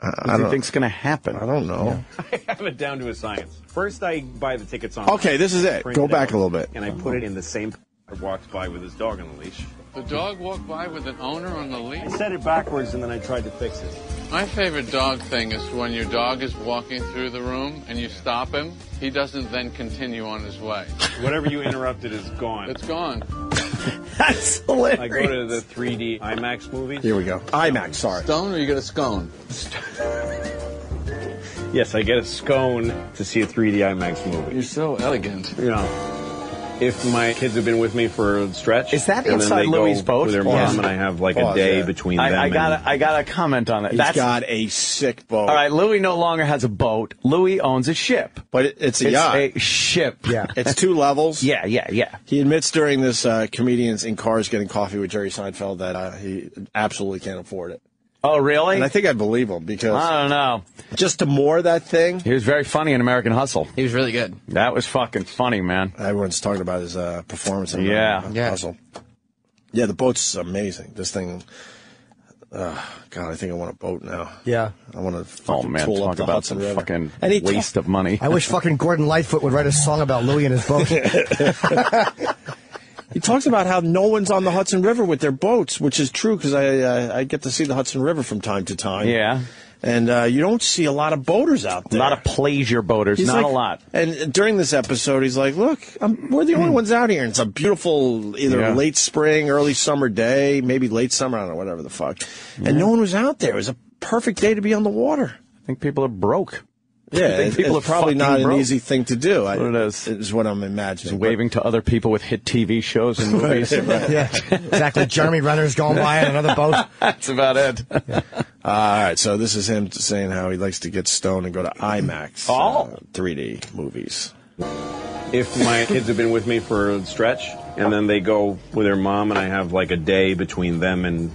I, What I do you don't, think's going to happen? I don't know. I have it down to a science. First, I buy the tickets on. Okay, this is it. Go it back out, a little bit. And I put it in the same. Walks by with his dog on the leash. The dog walked by with an owner on the leash. I said it backwards and then I tried to fix it. My favorite dog thing is when your dog is walking through the room and you stop him, he doesn't then continue on his way. Whatever you interrupted is gone. It's gone. [LAUGHS] That's hilarious. I go to the 3D IMAX movies. Here we go. IMAX, sorry. Stone or you get a scone? Yes, I get a scone to see a 3D IMAX movie. You're so elegant. You know, if my kids have been with me for a stretch, Is that and then inside they go Louis' boat? with their Pause. mom, and I have like a day yeah. between them. I, I and- gotta, I gotta comment on it. He's That's got a sick boat. all right. Louis no longer has a boat. Louis owns a ship. But it- it's a It's yacht. a ship. Yeah. [LAUGHS] It's two levels. [LAUGHS] Yeah, yeah, yeah. He admits during this uh, comedians in cars getting coffee with Jerry Seinfeld that uh, he absolutely can't afford it. Oh, really? And I think I'd believe him because I don't know. just to moor that thing, He was very funny in American Hustle. He was really good. That was fucking funny, man. everyone's talking about his uh, performance in Yeah. American Yeah. Hustle. Yeah, the boat's amazing. This thing, uh, God, I think I want a boat now. Yeah. I want to Oh man, tool talk up the about Hudson some River. fucking And waste of money. I wish fucking Gordon Lightfoot would write a song about Louis and his boat. [LAUGHS] [LAUGHS] He talks about how no one's on the Hudson River with their boats, which is true because I uh, I get to see the Hudson River from time to time. Yeah. and uh, you don't see a lot of boaters out there. A lot of pleasure boaters, He's not like- a lot. And during this episode, he's like, "Look, I'm, we're the only ones out here. And it's a beautiful, either Yeah. late spring, early summer day, maybe late summer. I don't know, whatever the fuck. And no one was out there. It was a perfect day to be on the water. I think people are broke. Yeah, [LAUGHS] I think it- people it's are probably fucking not an easy thing to do. I, That's what it is. Is what I'm imagining. Just waving to other people with hit TV shows and [LAUGHS] movies. [LAUGHS] yeah, exactly. Jeremy Renner's going by on another boat. That's about it. Uh, all right, so this is him saying how he likes to get stoned and go to IMAX Oh. uh, 3D movies. if my kids have been with me for a stretch and then they go with their mom and I have like a day between them and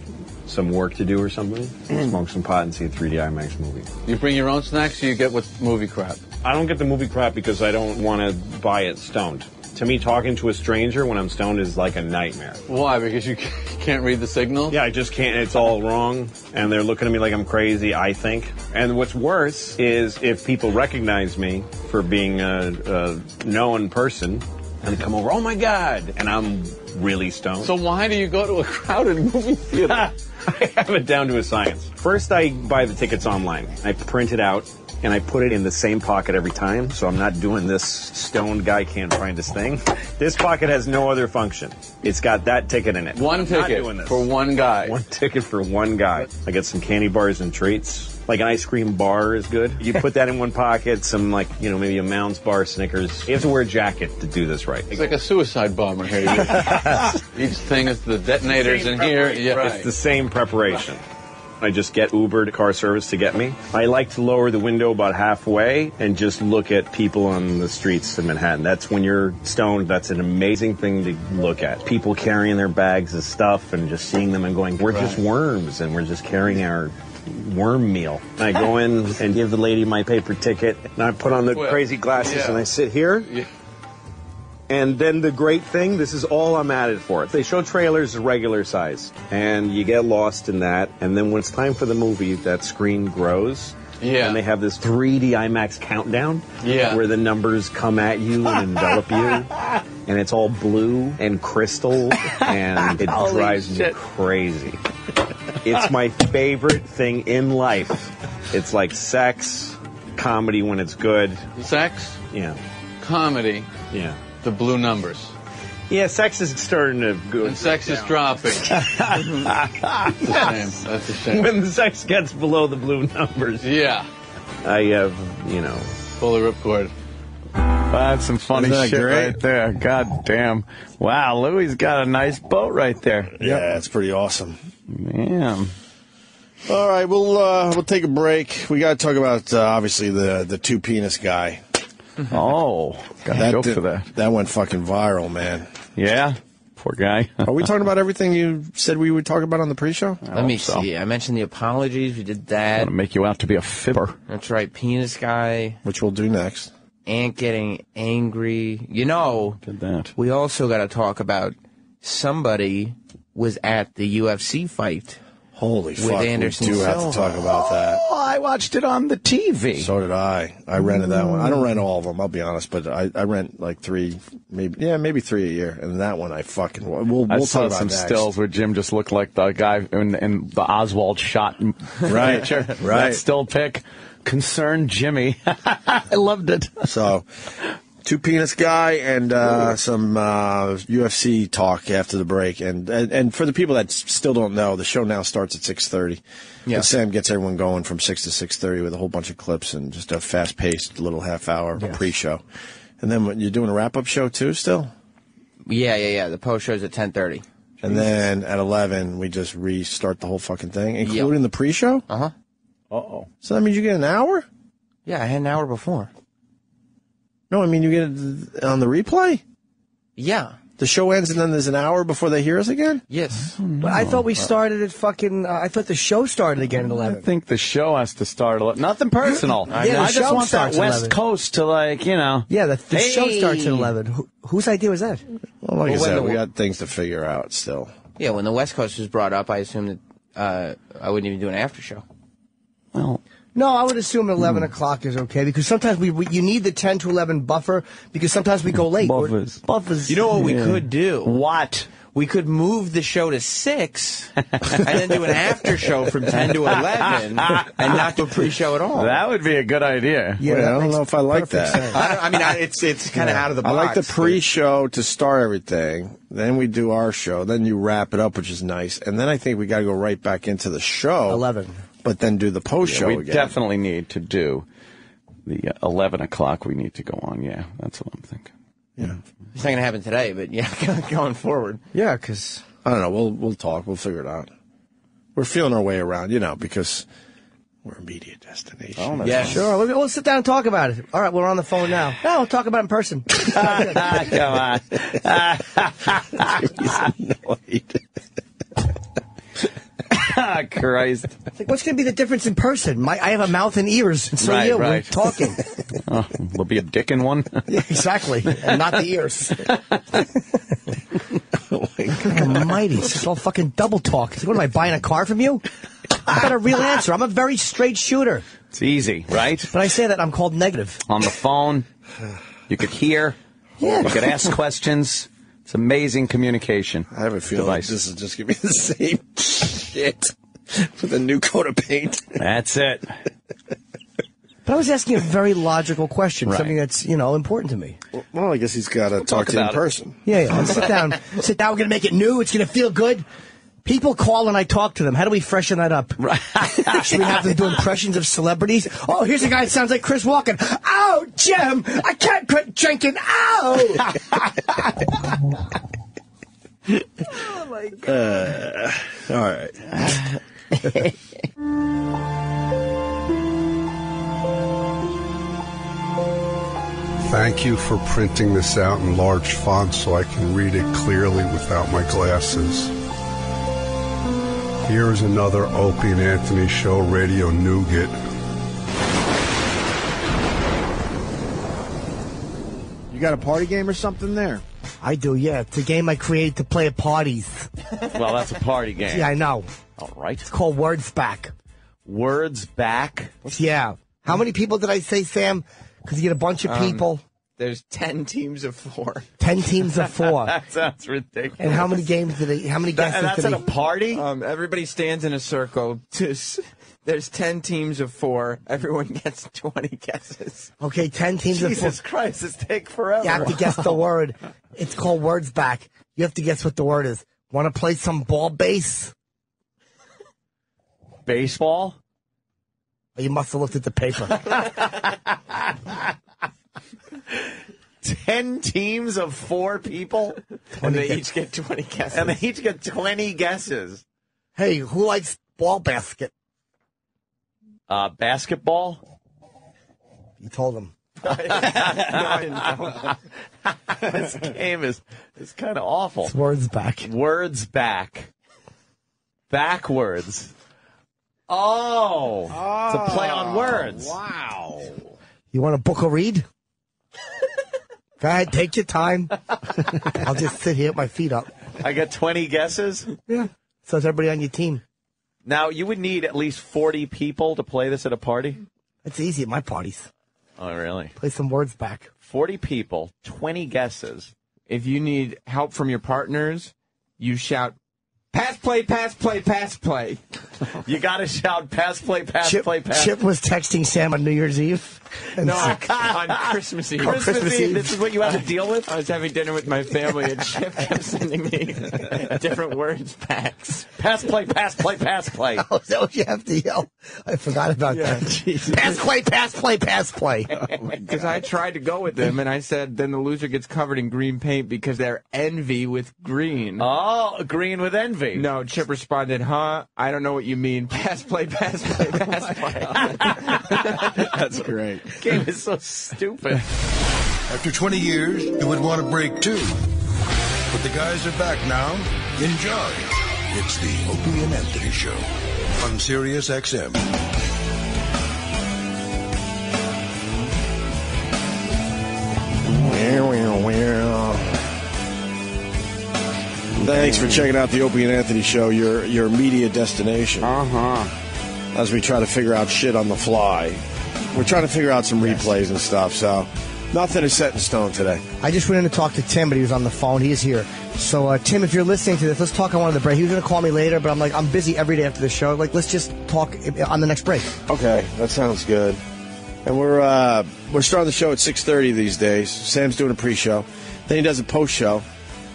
some work to do or something, smoke some pot and see a 3D IMAX movie. You bring your own snacks or you get with movie crap? I don't get the movie crap because I don't want to buy it stoned. To me, talking to a stranger when I'm stoned is like a nightmare. Why? Because you [LAUGHS] can't read the signal? Yeah, I just can't. It's all wrong, and they're looking at me like I'm crazy. I think. And what's worse is if people recognize me for being a, a known person, and they come over. Oh my god! And I'm really stoned. So why do you go to a crowded movie theater? [LAUGHS] I have it down to a science. First, I buy the tickets online. I print it out and I put it in the same pocket every time, so I'm not doing this stoned guy can't find his thing. [LAUGHS] This pocket has no other function. It's got that ticket in it. One I'm ticket for one guy. One ticket for one guy. I get some candy bars and treats. Like an ice cream bar is good. You put that in one pocket, some like, you know, maybe a Mounds bar, Snickers. You have to wear a jacket to do this right. It's like a suicide bomber here. Each thing is the detonators in here. Yeah, It's the same preparation. I just get Uber to car service to get me. I like to lower the window about halfway and just look at people on the streets of Manhattan. That's when you're stoned. That's an amazing thing to look at. People carrying their bags of stuff and just seeing them and going, we're just worms and we're just carrying our worm meal. I go in and give the lady my paper ticket and I put on the Well, crazy glasses yeah. and I sit here. Yeah. And then the great thing, this is all I'm at it for. They show trailers regular size, and you get lost in that. And then when it's time for the movie, that screen grows. Yeah. And they have this 3D IMAX countdown. Yeah. Where the numbers come at you and envelop you. [LAUGHS] And it's all blue and crystal, and it drives me crazy. It's my favorite thing in life. It's like sex, comedy when it's good. Sex, Yeah. comedy, Yeah. the blue numbers. Yeah, sex is starting to go. And sex is dropping. [LAUGHS] That's a shame. That's a shame. when the sex gets below the blue numbers, Yeah. I have, you know, Pull the ripcord. That's some funny Isn't that shit great? right there. God damn. Wow, Louis got a nice boat right there. Yeah, it's pretty awesome. Man. All right, we'll uh, we'll take a break. We got to talk about uh, obviously the the two penis guy. [LAUGHS] Oh, got a joke did- for that. that went fucking viral, man. Yeah, poor guy. Are we talking about everything you said we would talk about on the pre-show? Let me so. see. I mentioned the apologies. We did that. Want to make you out to be a fibber. That's right. Penis guy. Which we'll do next. Ant getting angry. You know, Did that. we also got to talk about somebody was at the UFC fight. Holy With fuck, Anderson we do have to talk about that. Oh, I watched it on the TV. So did I. I rented that one. I don't rent all of them. I'll be honest, but I, I rent like three, maybe yeah, maybe three a year. And that one I fucking we'll we'll I talk saw about some next. stills where Jim just looked like the guy in, in the Oswald shot. Right, picture. right. That still pick Concerned Jimmy. [LAUGHS] I loved it. So Two penis guy and uh, some uh, UFC talk after the break, and, and and for the people that still don't know, the show now starts at six thirty. Yeah. Sam gets everyone going from six to six thirty with a whole bunch of clips and just a fast paced little half hour pre-show, and then what, you're doing a wrap up show too still. Yeah, yeah, yeah. The post show's at ten thirty. And then at 11, we just restart the whole fucking thing, including the pre show? Uh huh. Uh oh. So that means you get an hour? Yeah, I had an hour before. No, I mean, you get it on the replay? Yeah. The show ends and then there's an hour before they hear us again? Yes. But I thought we started at fucking. Uh, I thought the show started again at eleven. I eleven. think the show has to start. a li- Nothing personal. [LAUGHS] Yeah, the I just show want that starts at West 11. Coast to like you know. Yeah, the, the show Hey! starts at eleven. Who, whose idea was that? Well, like I Well, when said, the- we got things to figure out still. Yeah, when the West Coast was brought up, I assumed that uh, I wouldn't even do an after show. Well, No, I would assume eleven Hmm. o'clock is okay because sometimes we, we you need the ten to eleven buffer because sometimes we go late. We're- Buffers. Buffers. You know what we could do? What? We could move the show to six and then do an after show from ten to eleven and not do a pre-show at all. That would be a good idea. Wait, I don't know if I like that. I, I mean, I, it's it's kind of out of the box. I like the pre show to start everything. Then we do our show. Then you wrap it up, which is nice. And then I think we got to go right back into the show. Eleven. But then do the post Yeah, show we again. definitely need to do the uh, eleven o'clock. We need to go on. Yeah, that's what I'm thinking. Yeah. It's not going to happen today, but yeah, [LAUGHS] going forward. Yeah, because I don't know. We'll we'll talk. We'll figure it out. We're feeling our way around, you know, because we're a media destination. Oh, that's Yeah. nice. sure. We'll, we'll sit down and talk about it. All right, we're on the phone now. No, we'll talk about it in person. [LAUGHS] [LAUGHS] Come on. [LAUGHS] Christ. It's like, what's going to be the difference in person? My, I have a mouth and ears, and so Right, you. right. We're talking. [LAUGHS] Oh, there'll be a dick in one. [LAUGHS] yeah, exactly, and not the ears. Almighty, it's just all fucking double talk. What am I buying a car from you? I got a real answer. I'm a very straight shooter. It's easy, right? But I say that I'm called negative. On the phone, you could hear, Yeah. you could ask questions. It's amazing communication. I have a feeling Device. this is just going to be [LAUGHS] the same shit with a new coat of paint. That's it. But I was asking a very logical question, Right. something that's you know important to me. Well, I guess he's got to talk, talk to you in it. person. Yeah, yeah. Sit down. Sit down. We're gonna make it new. It's gonna feel good. People call and I talk to them. How do we freshen that up? Right. [LAUGHS] Should we have them do impressions of celebrities? Oh, here's a guy that sounds like Chris Walken. Oh, Jim, I can't quit drinking. Oh. [LAUGHS] oh my god. Uh, all right. [LAUGHS] Thank you for printing this out in large font so I can read it clearly without my glasses. Here is another Opie and Anthony Show Radio Nougat. You got a party game or something there? I do, yeah. It's a game I created to play at parties. [LAUGHS] Well, that's a party game. Yeah, I know. All right. It's called Words Back. Words back. Yeah. How many people did I say, Sam? Because you get a bunch of Um, people, There's ten teams of four. [LAUGHS] ten teams of four. [LAUGHS] that sounds ridiculous. and how many games did they? How many That- guesses and that's did at they? a party? Um, everybody stands in a circle. Just, there's ten teams of four. Everyone [LAUGHS] gets twenty guesses. Okay, ten teams of four. Jesus Christ, this take forever. You have to guess the word. It's called Words Back. You have to guess what the word is. Want to play some ball base? Baseball? Oh, you must have looked at the paper. Ten teams of four people? And they each get twenty guesses. And they each get 20 guesses. hey, who likes ball basket? Uh, basketball? You told him. [LAUGHS] [LAUGHS] this game is, is kind of awful. It's Words Back. Words back. Backwards. Oh. It's a play on words. Wow. You want to book a read? Go ahead, take your time. [LAUGHS] I'll just sit here with my feet up. I got 20 guesses? Yeah. So is everybody on your team. Now, you would need at least 40 people to play this at a party? It's easy at my parties. Oh, really? Play some words back. 40 people, 20 guesses. If you need help from your partners, you shout, "Pass play, pass play, pass play." [LAUGHS] You got to shout pass play, pass Chip, play, pass Chip was texting Sam on New Year's Eve. No, on Christmas Eve. Christmas Eve, this is what you have to deal with? [LAUGHS] I was having dinner with my family, and [LAUGHS] Chip kept sending me different words packs. Pass play, pass play, pass play. [LAUGHS] Oh, is that what you have to yell? I forgot about that. Pass play, pass play, pass play. Oh, because I tried to go with them, and I said, then the loser gets covered in green paint because they're envy with green. Oh, green with envy. No, Chip responded, huh? I don't know what you mean. Pass play, pass play, pass oh, play. That's great. [LAUGHS] Game is so stupid. After 20 years, you would want to break too. But the guys are back now. Enjoy. It's the Opie and Anthony Show on Sirius XM. Thanks for checking out the Opie and Anthony Show, your your media destination. Uh huh. As we try to figure out shit on the fly, we're trying to figure out some replays and stuff. So nothing is set in stone today. I just went in to talk to Tim, but he was on the phone. He is here. So, uh, Tim, if you're listening to this, let's talk on one of the break. He was going to call me later, but I'm like, I'm busy every day after the show. Like, let's just talk on the next break. Okay, that sounds good. And we're uh, we're starting the show at six thirty these days. Sam's doing a pre-show, then he does a post-show,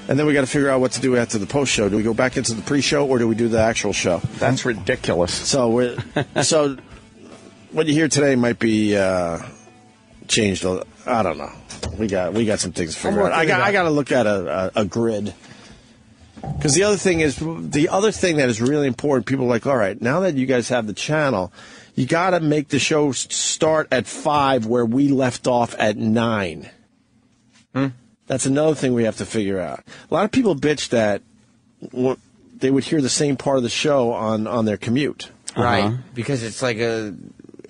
and then we got to figure out what to do after the post-show. Do we go back into the pre-show or do we do the actual show? That's ridiculous. So we're so what you hear today might be uh, changed. I don't know. We got we got some things to I'm figure out. I got. I got to look at a, a, a grid. Because the other thing is, the other thing that is really important, people are like, all right, now that you guys have the channel, you got to make the show start at five where we left off at nine. Hmm. That's another thing we have to figure out. A lot of people bitch that they would hear the same part of the show on, on their commute. Right, because it's like a,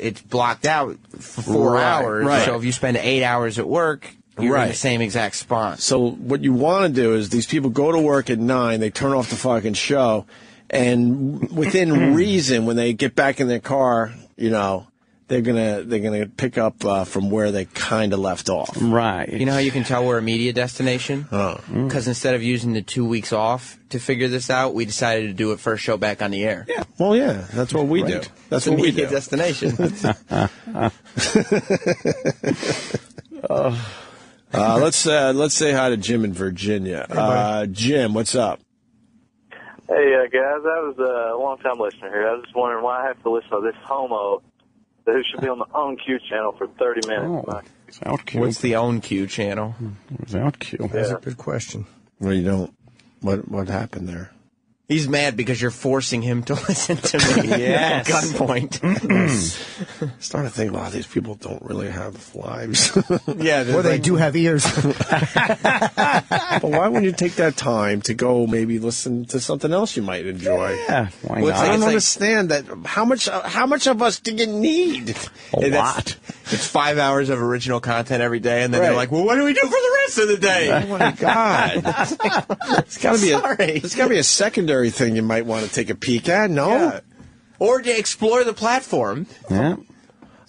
it's blocked out for four Right, hours. right. So if you spend eight hours at work, you're in the same exact spot. So what you want to do is these people go to work at nine, they turn off the fucking show, and within [CLEARS THROAT] reason, when they get back in their car, you know, they're gonna they're gonna pick up uh, from where they kind of left off. Right. You know how you can tell we're a media destination? Because instead of using the two weeks off to figure this out, we decided to do it first show back on the air. Yeah. Well, yeah, that's what we do. That's It's a what we do. destination. [LAUGHS] [LAUGHS] Uh, let's uh, let's say hi to Jim in Virginia. Uh, Jim, what's up? Hey uh, guys, I was a long time listener here. I was just wondering why I have to listen to this homo who should be on the on Q channel for 30 minutes. What's the own Q channel? Without Q. That's a good question. Well, you don't. What what happened there? He's mad because you're forcing him to [LAUGHS] listen to me [LAUGHS] Yes. at gunpoint. Starting to think, wow, these people don't really have lives. [LAUGHS] Yeah, Well, they do have ears. but why wouldn't you take that time to go maybe listen to something else you might enjoy? Yeah, why Well, not? I don't It's like- understand that. How much? uh, How much of us do you need? A And lot. It's five hours of original content every day, and then they're like, "Well, what do we do for the rest of the day?" Oh my god! It's got to be. A, Sorry. it's got to be a secondary thing you might want to take a peek at. No, Yeah. Or to explore the platform. Yeah.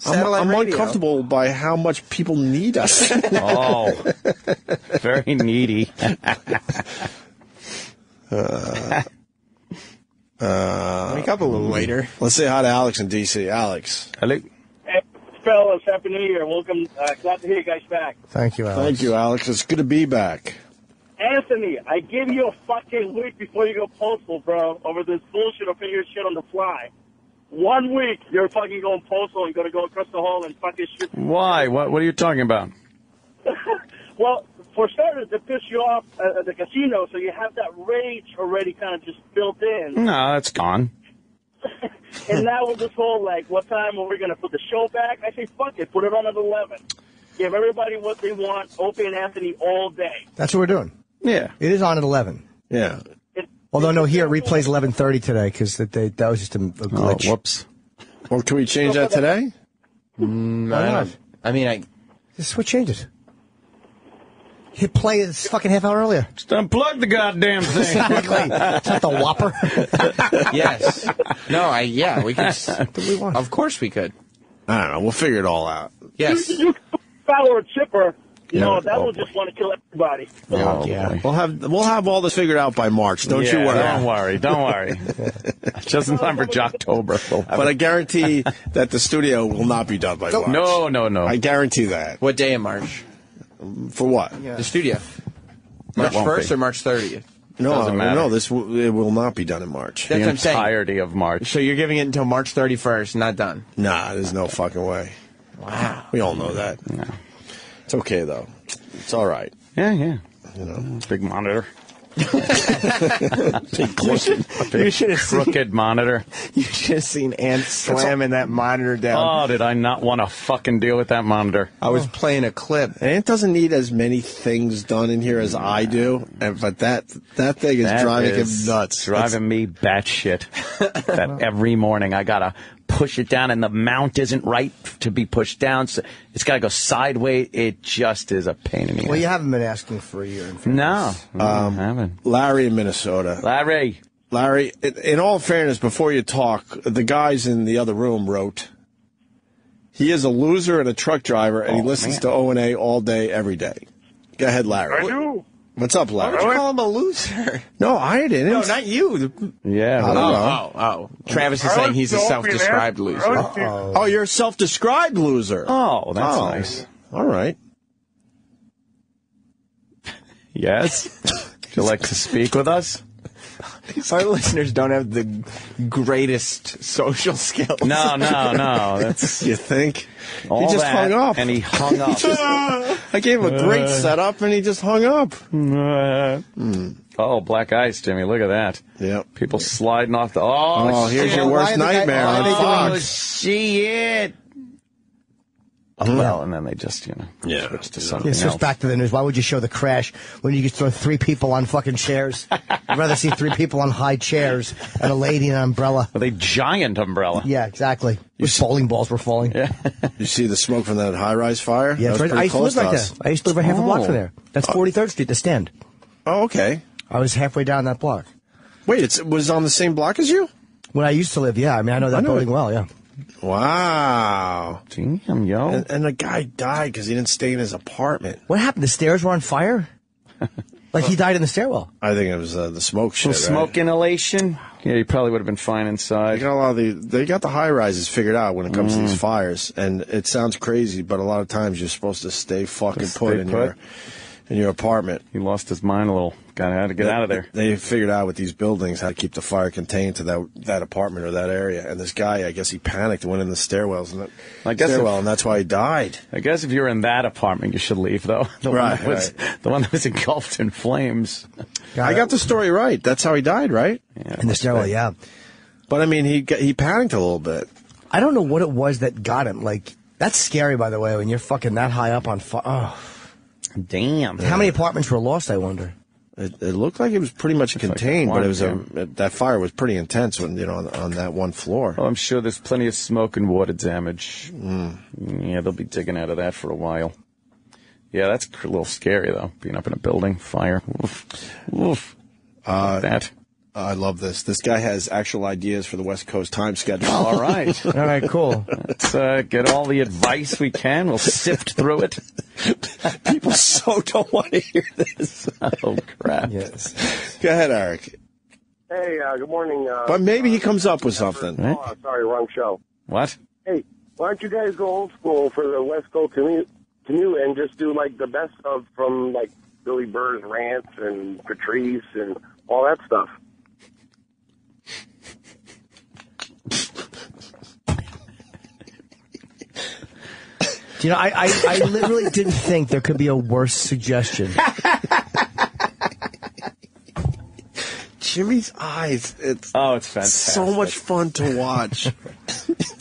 I'm, I'm uncomfortable by how much people need us. [LAUGHS] Oh, very needy. [LAUGHS] uh, uh, Wake up a little later. Let's say hi to Alex in DC. Alex. Hello. Hey, fellas, happy New Year. Welcome. Uh, glad to hear you guys back. Thank you, Alex. Thank you, Alex. It's good to be back. Anthony, I give you a fucking week before you go postal, bro, over this bullshit of figure shit on the fly. One week, you're fucking going postal and going to go across the hall and fucking shit. Why? What? What are you talking about? [LAUGHS] Well, for starters, to piss you off at at the casino, so you have that rage already kind of just built in. No, that's gone. [LAUGHS] and now with this whole, like, what time are we going to put the show back? I say, fuck it, put it on at 11. Give everybody what they want, Opie and Anthony all day. That's what we're doing. Yeah. It is on at 11. Yeah. Although, no, here it replays 11.30 today because that, they- that was just a, a glitch. Oh, whoops. Well, can we change that today? Mm, I, don't- I mean, I Just what change it? Hit play this fucking half hour earlier. Just unplug the goddamn thing. Exactly. It's not the Whopper. yes, no, I yeah, we could. s- we want? Of course, we could. I don't know. We'll figure it all out. Yes. You, you foul chipper, You know, Yeah. that oh, will just want to kill everybody. Oh, yeah. We'll have we'll have all this figured out by March. Don't you worry. Don't worry. Don't [LAUGHS] worry. Just in time for October. But I guarantee that the studio will not be done by March. No, no, no. I guarantee that. What day in March? For what? The studio. March 1st be. or March 30th? No, Doesn't no. This will, it will not be done in March. That's what I'm saying. entirety of March. So you're giving it until March 31st, not done. Nah, there's no fucking way. Wow. We all know that. It's okay though. It's all right. Yeah, yeah. You know, Big monitor. [LAUGHS] big crooked, You should have seen, Crooked monitor. [LAUGHS] you should have seen Ant slamming that monitor down. Oh, did I not want to fucking deal with that monitor? I was oh. playing a clip. And it doesn't need as many things done in here as I do, and but that that thing is That driving is him nuts. Driving me batshit. [LAUGHS] that every morning I gotta push it down, and the mount isn't right to be pushed down. So it's gotta go sideways. It just is a pain in the ass. Well, you haven't been asking for a year. In fairness. No, Um, I haven't. Larry in Minnesota. Larry. Larry, in- in all fairness, before you talk, the guys in the other room wrote, he is a loser and a truck driver, and he Oh, listens man. to O and A all day, every day. Go ahead, Larry. I do. What's up, Why Larry? would you call him a loser? No, I didn't. No, not you. Yeah. I don't well, know. Oh, oh, oh. Travis is I saying he's a self-described loser. I was- Oh, you're a self-described loser. Oh, that's Oh. nice. All right. Yes. [LAUGHS] Would you like to speak with us? [LAUGHS] Our listeners don't have the greatest social skills. No, no, no. That's [LAUGHS] You think? all he just that, hung up. and he hung up. [LAUGHS] I gave him a great Uh. setup, and he just hung up. Oh, black ice, Jimmy. Look at that. Yep. People sliding off the. Oh, Oh, here's shit. your worst nightmare on Oh, Fox. Shit. Well, and then they just, you know, Yeah. switch to Yeah, something switch else. back to the news. Why would you show the crash when you could throw three people on fucking chairs? I'd rather see three people on high chairs and a lady in an umbrella. With a giant umbrella. Yeah, exactly. With bowling balls were falling. Yeah, [LAUGHS] You see the smoke from that high-rise fire? yeah That right. I used to live right us. there. I used to live right half a block Oh. from there. Oh. That's 43rd Street, the stand. Oh, okay. I was halfway down that block. Wait, it's, it was on the same block as you? When I used to live, yeah. I mean, I know that I know building it. well, yeah. Wow. Damn, yo. And, and the guy died because he didn't stay in his apartment. What happened? The stairs were on fire? [LAUGHS] like he died in the stairwell. I think it was uh, the smoke shit. Some right? smoke inhalation. Yeah, you probably would have been fine They inside. got a lot of the they got the high rises figured out when it comes to Mm. these fires, and it sounds crazy, but a lot of times you're supposed to stay fucking Just put stay in put. your in your apartment. He lost his mind a little. Got had to get out of there. They figured out with these buildings how to keep the fire contained to that that apartment or that area. And this guy, I guess he panicked and went in the stairwells and that I guess stairwell, if- and that's why he died. I guess if you're in that apartment, you should leave, though. [LAUGHS] The Right, one that was, the one that was engulfed in flames. I got the story right. That's how he died, right? In the stairwell, yeah. But I mean, he he panicked a little bit. I don't know what it was that got him. Like, that's scary, by the way, when you're fucking that high up on fire. Oh. Damn. How many apartments were lost, I wonder? It, it looked like it was pretty much like contained, but one, it was yeah. a that fire was pretty intense when you know on, on that one floor. Oh, I'm sure there's plenty of smoke and water damage. Mm. Yeah, they'll be digging out of that for a while. Yeah, that's a little scary, though. Being up in a building, fire. Oof. Oof. Uh, that. I love this. This guy has actual ideas for the West Coast time schedule. [LAUGHS] All right. [LAUGHS] All right, cool. Let's uh, get all the advice we can. We'll sift through it. [LAUGHS] People so don't want to hear this. Oh, crap. Yes. Go ahead, Eric. Hey, uh, good morning. Uh, But maybe he comes up with something. oh, sorry, wrong show. What? Hey, why don't you guys go old school for the West Coast commute, commute and just do like the best of from like Billy Burr's rants and Patrice and all that stuff. Do you know, I, I, I literally didn't think there could be a worse suggestion. Jimmy's eyes. It's Oh, it's fantastic. so much fun to watch.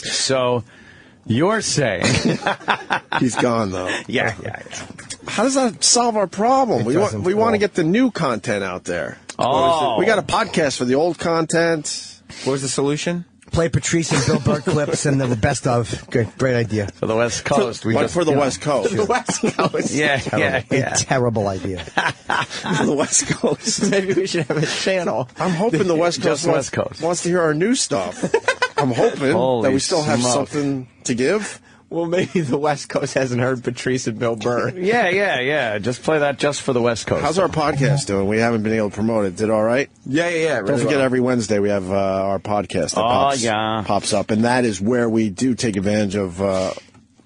So, you're saying. [LAUGHS] He's gone though. yeah, yeah, yeah. How does that solve our problem? It we want doesn't, we want to get the new content out there. Oh. we got a podcast for the old content. What was the solution? Play Patrice and Bill Burr [LAUGHS] clips and then the best of. Great, great idea. For the West Coast. We But just, for the West Coast. For The West Coast. Yeah, yeah, A yeah. terrible idea. for the West Coast. Maybe we should have a channel. I'm hoping the West [LAUGHS] Coast, wants, West Coast. wants to hear our new stuff. I'm hoping Holy that we still have smoke. something to give. Well, maybe the West Coast hasn't heard Patrice and Bill Burr. [LAUGHS] Yeah, yeah, yeah. Just play that just for the West Coast. How's our podcast doing? We haven't been able to promote it. Did all right? Yeah, yeah, yeah. Don't forget, well. every Wednesday we have uh, our podcast. That Oh, pops, yeah. pops up, and that is where we do take advantage of uh,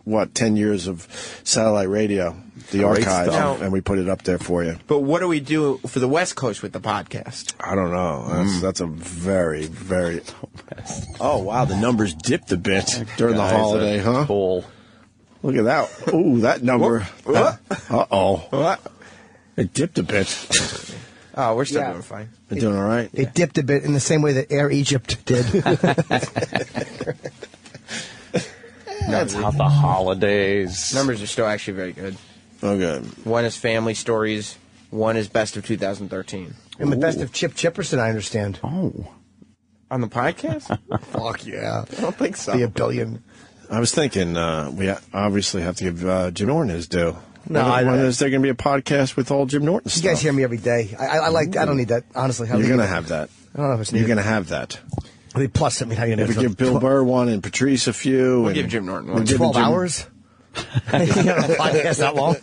what ten years of satellite radio, the Great archives, stuff. and we put it up there for you. But what do we do for the West Coast with the podcast? I don't know. That's, Mm. that's a very, very. [LAUGHS] Oh wow, the numbers dipped a bit during the Guy's a holiday, huh? Bull. Look at that. Ooh, that number. Uh oh. What? It dipped a bit. [LAUGHS] Oh, we're still Yeah. doing fine. They're doing all right. It dipped a bit in the same way that Air Egypt did. [LAUGHS] That's how the holidays. Numbers are still actually very good. Okay. One is family stories. One is best of 2013. and the best of Chip Chipperson, I understand. Oh. On the podcast? [LAUGHS] Fuck yeah. I don't think so. Be a billion. I was thinking uh, we obviously have to give uh, Jim Norton his due. No, when, I- when is there going to be a podcast with all Jim Norton You stuff? guys hear me every day. I, I, I like. I don't need that. Honestly, You're going to have that. I don't know if it's You're going to have that. I mean, plus, I mean, how you If we give Bill Burr one and Patrice a few, We'll and give Jim Norton we'll one. twelve Jim- hours. You got a podcast that long?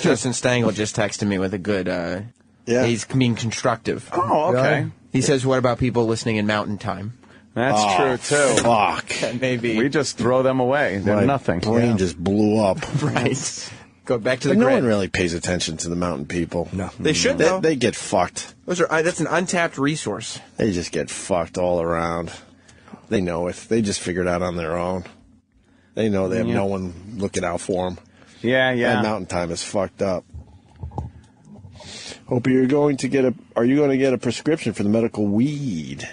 Justin Stangel just texted me with a good. Uh, Yeah. He's being constructive. Oh, okay. Really? He says, "What about people listening in Mountain Time?" That's Oh, true too. Fuck. [LAUGHS] Maybe We just throw them away. They're My nothing. brain just blew up. [LAUGHS] right. Go back to the But no grid. one really pays attention to the mountain people. No. They should They, though. they get fucked. Those are uh, that's an untapped resource. They just get fucked all around. They know it. They just figure it out on their own. They know they have Yeah. no one looking out for them. Yeah, yeah. That mountain time is fucked up. Hope you're going to get a. Are you going to get a prescription for the medical weed?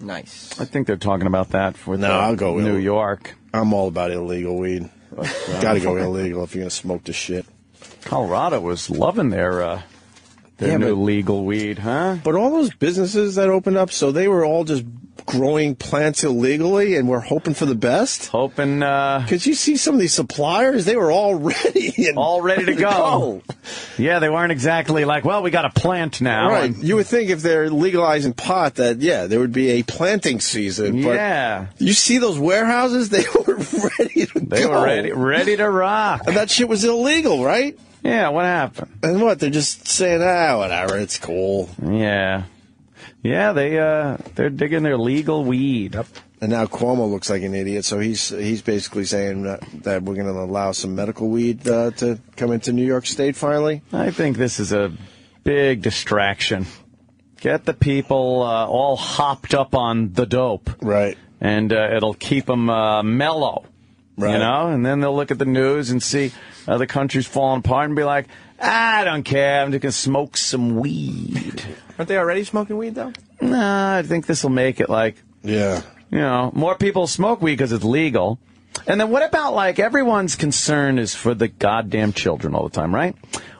Nice. I think they're talking about that for No, the I'll go New Ill- York. I'm all about illegal weed. [LAUGHS] Got to go illegal if you're going to smoke this shit. Colorado was loving their uh, their Yeah, new but- legal weed, huh? But all those businesses that opened up, so they were all just growing plants illegally, and we're hoping for the best. Hoping uh, Because you see some of these suppliers, they were all [LAUGHS] ready, and all ready to go. Yeah, they weren't exactly like, well, we got a plant now. Right. and- You would think if they're legalizing pot that, yeah, there would be a planting season. But yeah, you see those warehouses, [LAUGHS] they were ready to they go. were ready, ready to rock. And that shit was illegal, right? Yeah, what happened? And what? They're just saying, ah, whatever, it's cool. Yeah, yeah, they uh, they're digging their legal weed. And now Cuomo looks like an idiot, so he's he's basically saying that, that we're going to allow some medical weed uh, to come into New York State finally. I think this is a big distraction. Get the people uh, all hopped up on the dope, Right. and uh, it'll keep them uh, mellow. You know, and then they'll look at the news and see the country's falling apart and be like, I don't care. I'm just gonna smoke some weed. Aren't they already smoking weed though? nah, I think this will make it like Yeah. you know, more people smoke weed because it's legal. And then what about like everyone's concern is for the goddamn children all the time, right?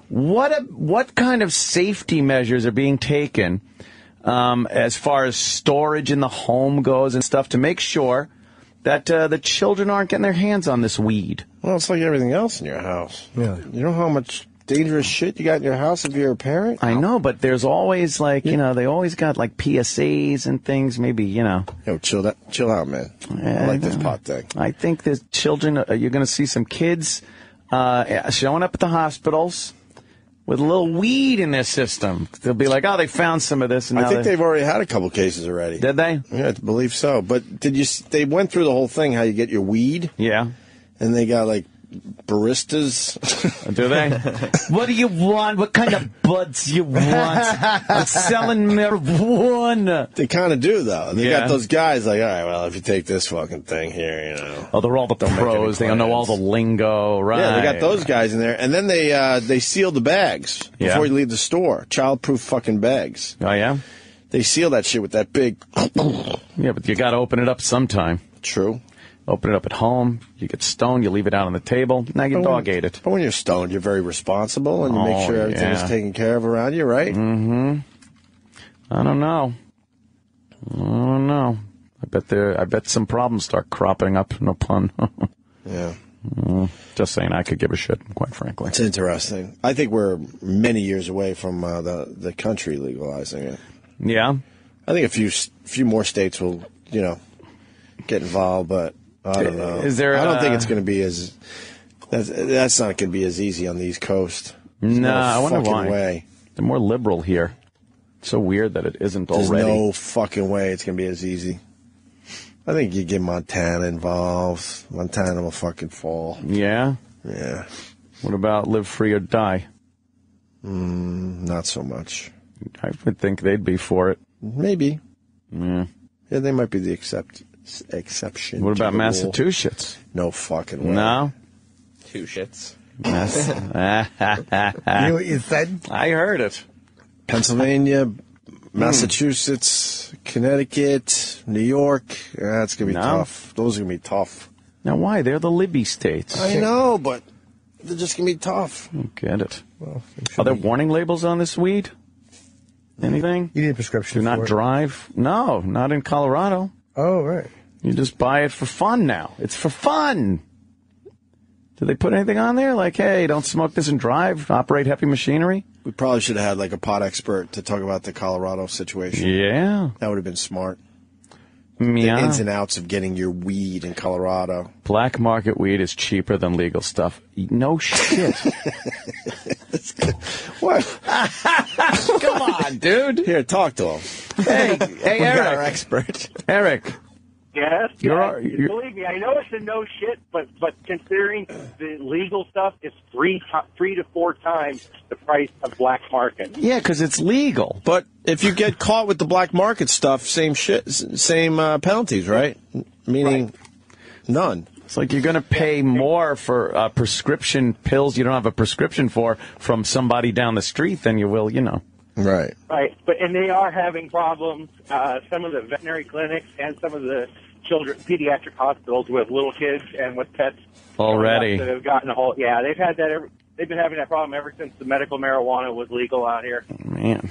What a, what kind of safety measures are being taken um, as far as storage in the home goes and stuff to make sure that uh, the children aren't getting their hands on this weed? Well, it's like everything else in your house. Yeah. You know how much dangerous shit you got in your house if you're a parent? I know, but there's always like you know they always got like PSAs and things. Maybe you know. Yo, chill that, chill out, man. I like this pot thing. I think the children, uh, you're going to see some kids uh, showing up at the hospitals with a little weed in their system. They'll be like, oh, they found some of this. And I think they- they've already had a couple cases already. Did they? Yeah, I believe so. But did you? They went through the whole thing how you get your weed, Yeah. and they got like baristas. Do they? [LAUGHS] what do you want? What kind of buds you want? I'm selling marijuana. they kind of do though. They Yeah. got those guys like, all right, well, if you take this fucking thing here, you know. Oh, they're all but the Don't pros. They know all the lingo, right? Yeah, they got those guys in there, and then they uh, they seal the bags Yeah. before you leave the store. Childproof fucking bags. Oh, yeah? They seal that shit with that big. Yeah, but you got to open it up sometime. True. Open it up at home. You get stoned. You leave it out on the table. Now your But when- dog ate it. But when you're stoned, you're very responsible, and you make Oh, sure everything is taken care of around you, right? Mm-hmm. I don't know. I don't know. I bet there. I bet some problems start cropping up. No pun. [LAUGHS] Yeah. Mm, Just saying, I could give a shit. Quite frankly. It's interesting. I think we're many years away from uh, the the country legalizing it. Yeah. I think a few few more states will, you know, get involved, but I don't know. Is there, I don't think uh, it's going to be as. That's, that's not going to be as easy on the East Coast. There's No, I wonder why. way. They're more liberal here. So weird that it isn't There's already. There's no fucking way it's going to be as easy. I think you get Montana involved. Montana will fucking fall. Yeah? Yeah. What about live free or die? Mm, not so much. I would think they'd be for it. Maybe. Yeah. Yeah, they might be the except, exception. What about the rule. Massachusetts? No fucking way. No? Two shits. Mass- [LAUGHS] [LAUGHS] You know what you said? I heard it. Pennsylvania, Hmm. Massachusetts, Connecticut, New York. Yeah, that's gonna be No. tough. Those are gonna be tough. Now, why? They're the Libby states. I know, but they're just gonna be tough. get it. Are there warning labels on this weed? Anything? You need a prescription. Do not for it. drive? No, not in Colorado. Oh, right. You just buy it for fun now. It's for fun. Did they put anything on there like, hey, don't smoke this and drive, operate heavy machinery? We probably should have had like a pot expert to talk about the Colorado situation. Yeah. That would have been smart. Yeah. The ins and outs of getting your weed in Colorado. Black market weed is cheaper than legal stuff. No shit. [LAUGHS] What? [LAUGHS] Come on, dude. Here, talk to him. Hey, hey, got our Eric. expert. Eric. Yes, You're- yes. you're- believe me, I know it's a no shit, but but considering the legal stuff, it's three three to four times the price of black market. Yeah, because it's legal. But if you get caught with the black market stuff, same shit, same uh, penalties, right? Meaning none. It's like you're going to pay more for uh, prescription pills you don't have a prescription for from somebody down the street than you will, you know. Right. Right, but and they are having problems. Uh, some of the veterinary clinics and some of the children pediatric hospitals with little kids and with pets Already. that have gotten a hold. Yeah, they've had that. Ever, they've been having that problem ever since the medical marijuana was legal out here. Man.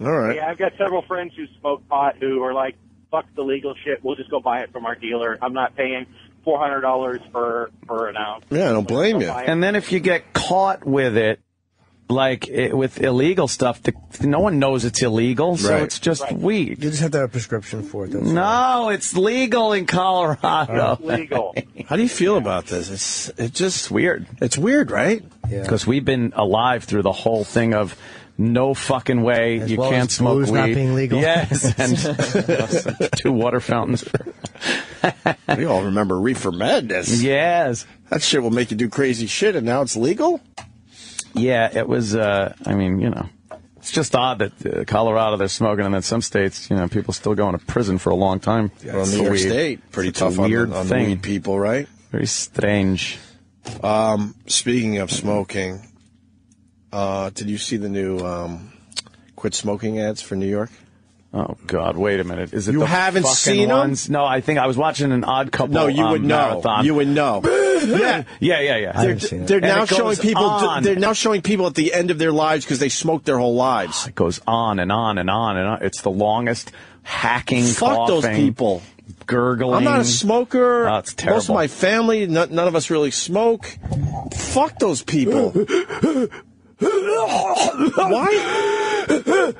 All right. Yeah, I've got several friends who smoke pot who are like, "Fuck the legal shit. We'll just go buy it from our dealer. I'm not paying four hundred dollars for for an ounce." Yeah, I don't blame you. And then if you get caught with it, like it, with illegal stuff, the, no one knows it's illegal, so Right. it's just weed. You just have to have a prescription for it. That's No, it's legal in Colorado. legal. [LAUGHS] How do you feel about this? It's it just weird. It's weird, right? Because we've been alive through the whole thing of no fucking way As you well can't as smoke weed. not being legal. Yes, [LAUGHS] and [LAUGHS] two water fountains. we all remember reefer madness. Yes, that shit will make you do crazy shit, and now it's legal. Yeah, it was. Uh, I mean, you know, it's just odd that uh, Colorado they're smoking, and then some states, you know, people still going to prison for a long time. well, New York weed. State, pretty It's tough on, weird the, on the thing. weed people, right? Very strange. Um, speaking of smoking, uh, did you see the new um, quit smoking ads for New York? Oh God! Wait a minute. Is it You the haven't fucking seen 'em? ones? No, I think I was watching an Odd Couple. No, you um, would know. Marathon. You would know. [LAUGHS] yeah. Yeah, yeah, yeah. They're, they're now showing people. on. They're now showing people at the end of their lives because they smoked their whole lives. It goes on and on and on and on. It's the longest hacking. Fuck those people. Gurgling. I'm not a smoker. Oh, it's Most of my family, none, none of us really smoke. Fuck those people. [LAUGHS] Why?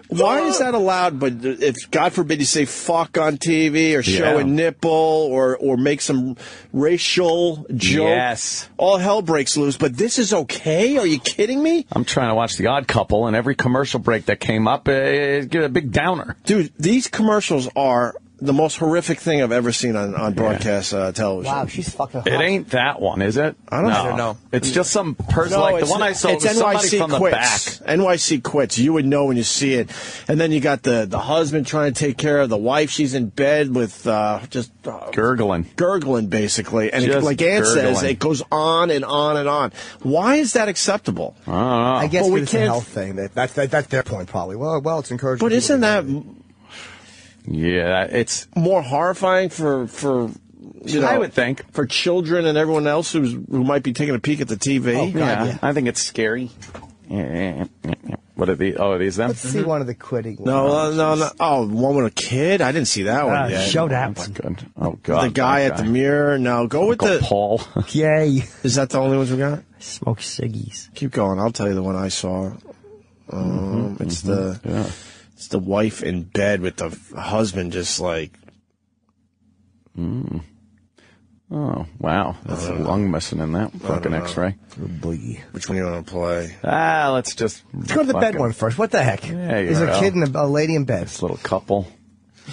Why is that allowed? But if God forbid you say "fuck" on TV or show Yeah. a nipple or or make some racial joke, Yes. all hell breaks loose. But this is okay? Are you kidding me? I'm trying to watch The Odd Couple, and every commercial break that came up, uh, it a big downer. Dude, these commercials are the most horrific thing I've ever seen on, on broadcast uh, television. Wow, she's fucking hot. It ain't that one, is it? I don't- no. I don't know. It's just some person No, like the it's- one I saw. It's was somebody NYC from the quits. back. NYC quits. You would know when you see it. And then you got the the husband trying to take care of the wife. She's in bed with uh, just uh, Gurgling. gurgling, basically. And it, like Ann says, it goes on and on and on. Why is that acceptable? I don't know. I guess Well, we it's a can't- health thing. That, that, that, that's their point, probably. Well, well, it's encouraging. But isn't that do Yeah, it's. more horrifying for for you know I would think. for children and everyone else who's who might be taking a peek at the TV? yeah, I think it's scary. Yeah, yeah, yeah, yeah. What are these? Oh, are these them? Let's see one of the quitting. No, ones. uh, no, no. Oh, one with a kid. I didn't see that Ah, one yet. show that That's one. good. Oh God, the guy that at the mirror. No, go with the. Paul. [LAUGHS] Yay. Is that the only ones we got? Smoke ciggies. Keep going. I'll tell you the one I saw. Um, it's the yeah. It's the wife in bed with the husband, just like Oh, Oh, wow. That's a lung missing in that fucking x-ray. Which one do you want to play? Ah, let's just... Let's go to the bed fucking- one first. What the heck? Yeah, you There's a know. kid and a, a lady in bed. This little couple. [LAUGHS]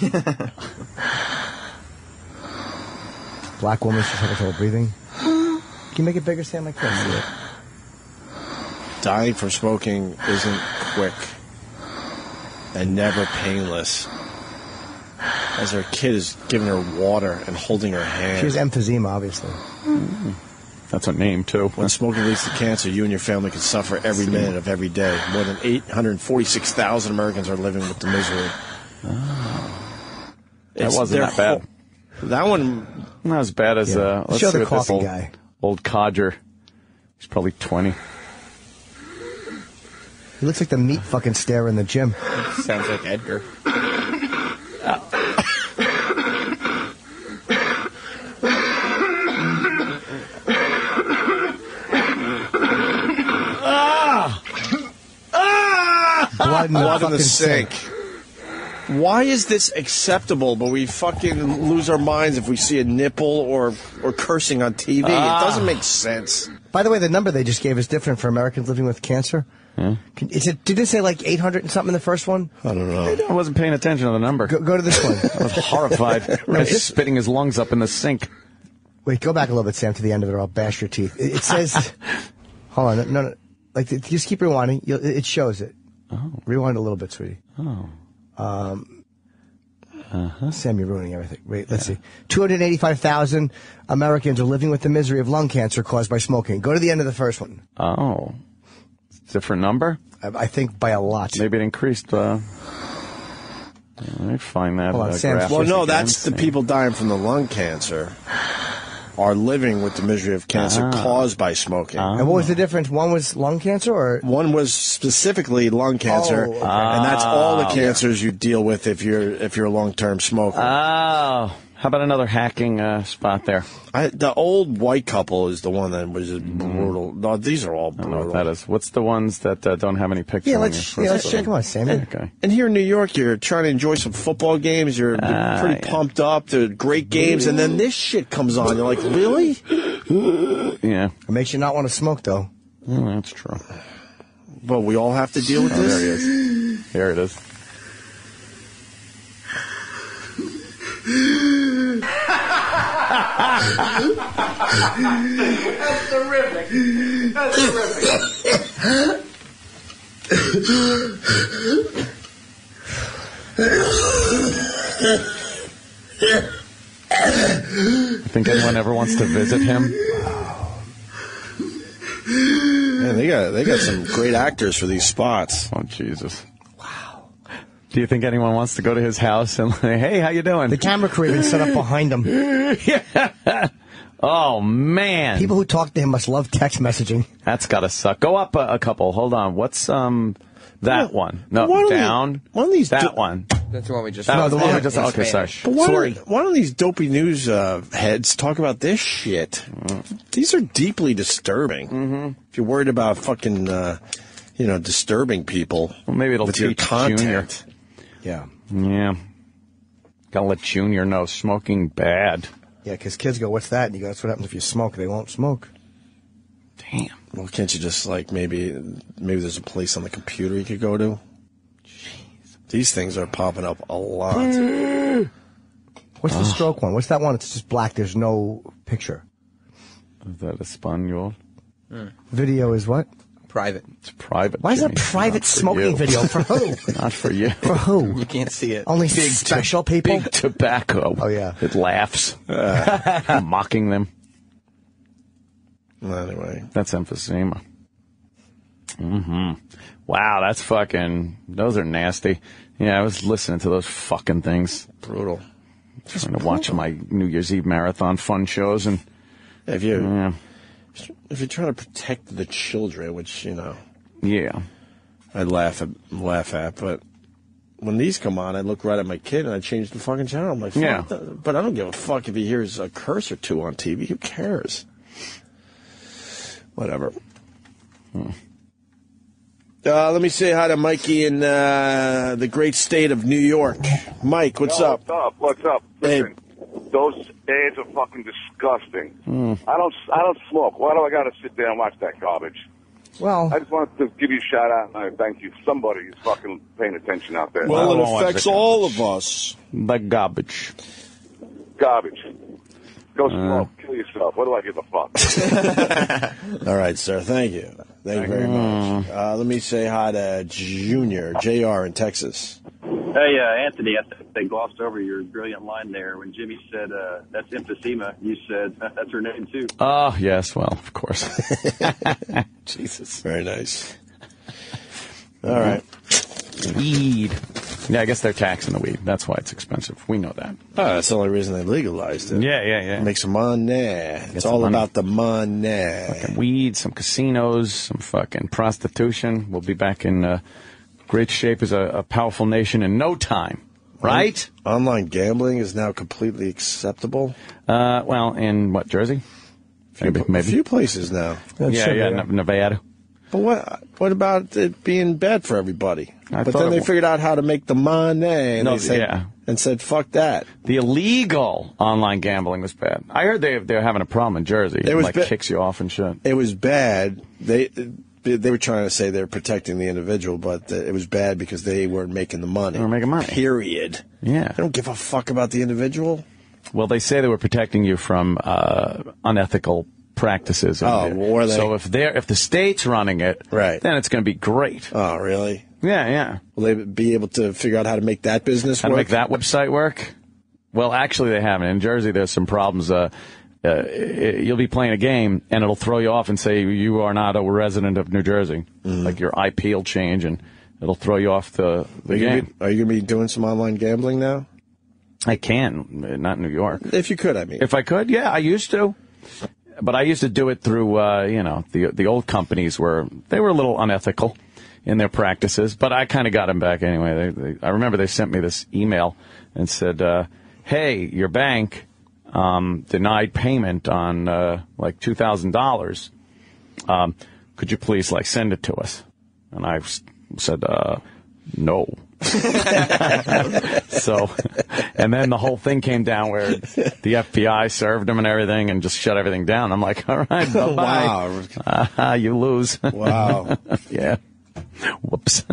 Black woman, she's having trouble breathing. Can you make it bigger, Sam? I can't see it. Dying from smoking isn't quick and never painless. As her kid is giving her water and holding her hand. She has emphysema, obviously. That's a name, too. When smoking leads to cancer, you and your family can suffer every minute of every day. More than 846,000 Americans are living with the misery. That It's wasn't that bad. whole- that one, Not as bad as, Yeah. uh, let's Show see the what this coffee old, guy. old codger. He's probably 20. He looks like the meat fucking stare in the gym. Sounds like Edgar. Ah! Ah! Blood in the Blood in fucking the sink. Why is this acceptable, but we fucking lose our minds if we see a nipple or or cursing on TV? Ah. It doesn't make sense. By the way, the number they just gave is different for Americans living with cancer. Can, is it? Did it say like 800 and something in the first one? I don't know. I wasn't paying attention to the number. Go, go to this one. [LAUGHS] I was horrified. [LAUGHS] Right. He's spitting his lungs up in the sink. Wait, go back a little bit, Sam, to the end of it. Or I'll bash your teeth. It, it says, [LAUGHS] hold on, no, no, like just keep rewinding. You'll, it shows it. Oh. Rewind a little bit, sweetie. Oh. Um, Uh-huh. Sam, you're ruining everything. Wait, let's see. 285,000 Americans are living with the misery of lung cancer caused by smoking. Go to the end of the first one. Oh. Different number? I, I think by a lot. Maybe it increased. Uh, I find that. Hold on, uh, Sam, Well, no, again. that's the people dying from the lung cancer are living with the misery of cancer Ah. caused by smoking. And what was the difference? One was lung cancer or? One was specifically lung cancer, Oh, okay. and that's all the Ah. cancers you deal with if you're if you're a long term smoker. Oh. How about another hacking uh, spot there? I, the old white couple is the one that was just brutal. No, these are all I don't know brutal. what that is. What's the ones that uh, don't have any pictures? Yeah, let's, you're yeah, let's check them out, Sammy. Okay. And here in New York, you're trying to enjoy some football games. You're, you're Ah, pretty yeah. pumped up. They're great games, and then this shit comes on. You're like, really? Yeah. It makes you not want to smoke, though. Well, that's true. But we all have to deal with Oh, this. there he is. There it is. [LAUGHS] That's terrific. That's terrific. I Think anyone ever wants to visit him? Man, they got they got some great actors for these spots. Oh Jesus! Wow. Do you think anyone wants to go to his house and like, [LAUGHS] hey, how you doing? The camera crew even set up [LAUGHS] behind him. yeah. [LAUGHS] Oh man. People who talk to him must love text messaging. That's gotta suck. Go up a, a couple. Hold on. What's um that one? No, why don't down. one of these that one. That's the one we just. That No, the the one one we just. in Okay, sorry. But why Sorry. don't, why don't these dopey news uh, heads talk about this shit? These are deeply disturbing. Mm-hmm. If you're worried about fucking, uh, you know, disturbing people, Well, maybe it'll with your teach content. Yeah. Yeah. Gotta let Junior know smoking bad. Yeah, because kids go, what's that? And you go, that's what happens if you smoke. They won't smoke. Damn. Well, can't you just like maybe maybe there's a place on the computer you could go to? Jeez. These things are popping up a lot. [GASPS] What's the stroke one? What's that one? It's just black. There's no picture. Is that a Spaniel? Video is what? Private. It's private. Why is that Jimmy. private smoking you. video? For who? [LAUGHS] Not for you. For who? [LAUGHS] You can't see it. Only Big special people? Big tobacco. Oh, yeah. It laughs, [LAUGHS] mocking them. Well, anyway, That's emphysema. hmm Wow, that's fucking. Those are nasty. Yeah, I was listening to those fucking things. brutal. Just Trying to watch my New Year's Eve marathon fun shows and If you yeah, if you're trying to protect the children, which you know yeah. I laugh at laugh at, but when these come on, I look right at my kid and I change the fucking channel. I'm like, fuck Yeah. that. but I don't give a fuck if he hears a curse or two on TV. Who cares? Whatever. Uh, let me say hi to Mikey in uh, the great state of New York. Mike, what's Yo, up? What's up? What's up? Hey. Those ads are fucking disgusting. Hmm. I don't I don't smoke. Why do I got to sit there and watch that garbage? Well, I just wanted to give you a shout out and I thank you. Somebody is fucking paying attention out there. Well, it affects all of us. The garbage. Garbage. Go Uh. Kill yourself. What do I give a fuck? [LAUGHS] All right, sir. Thank you. Thank you very much. Uh, let me say hi to Junior, JR in Texas. Hey, uh, Anthony, I think they glossed over your brilliant line there. When Jimmy said, uh, that's emphysema, you said, [LAUGHS] that's her name too. Oh, yes, well, of course. [LAUGHS] Jesus. Very nice. All right. Weed. Yeah, I guess they're taxing the weed. That's why it's expensive. We know that. Oh, that's the only reason they legalized it. Yeah, yeah, yeah. Make some money. It's all money. about the money. Fucking weed, some casinos, some fucking prostitution. We'll be back in uh, great shape as a, a powerful nation in no time. Right? Online gambling is now completely acceptable. Uh, well, in what, Jersey? Maybe. A maybe. few places now. yeah, yeah, Ne- Nevada. But what what about it being bad for everybody? I but then they figured out how to make the money, and No, they said, yeah. and said, "Fuck that." The illegal online gambling was bad. I heard they they're having a problem in Jersey. It was like kicks you off and shit. It was bad. They they were trying to say they're protecting the individual, but it was bad because they weren't making the money. They were making money. Period. Yeah. They don't give a fuck about the individual. Well, they say they were protecting you from uh, unethical practices. Oh, were they? So if they're if the state's running it, Right. then it's going to be great. Oh, really? Yeah, yeah. Will they be able to figure out how to make that business How to work? make that website work? Well, actually, they haven't. In Jersey, there's some problems. Uh, uh, you'll be playing a game, and it'll throw you off and say you are not a resident of New Jersey. Mm-hmm. Like your IP will change, and it'll throw you off the, the Are game. be, are you going to be doing some online gambling now? I can, not in New York. If you could, I mean. If I could, yeah, I used to. But I used to do it through, uh, you know, the the old companies were they were a little unethical in their practices. But I kind of got them back anyway. They, they, I remember they sent me this email and said, uh, "Hey, your bank um, denied payment on uh, like two thousand dollars. Um, could you please like send it to us?" And I said, uh, "No." [LAUGHS] so, and then the whole thing came down where the FBI served him and everything and just shut everything down. I'm like, all right, bye [LAUGHS] bye. Wow. [LAUGHS] you lose. Wow. yeah. Whoops.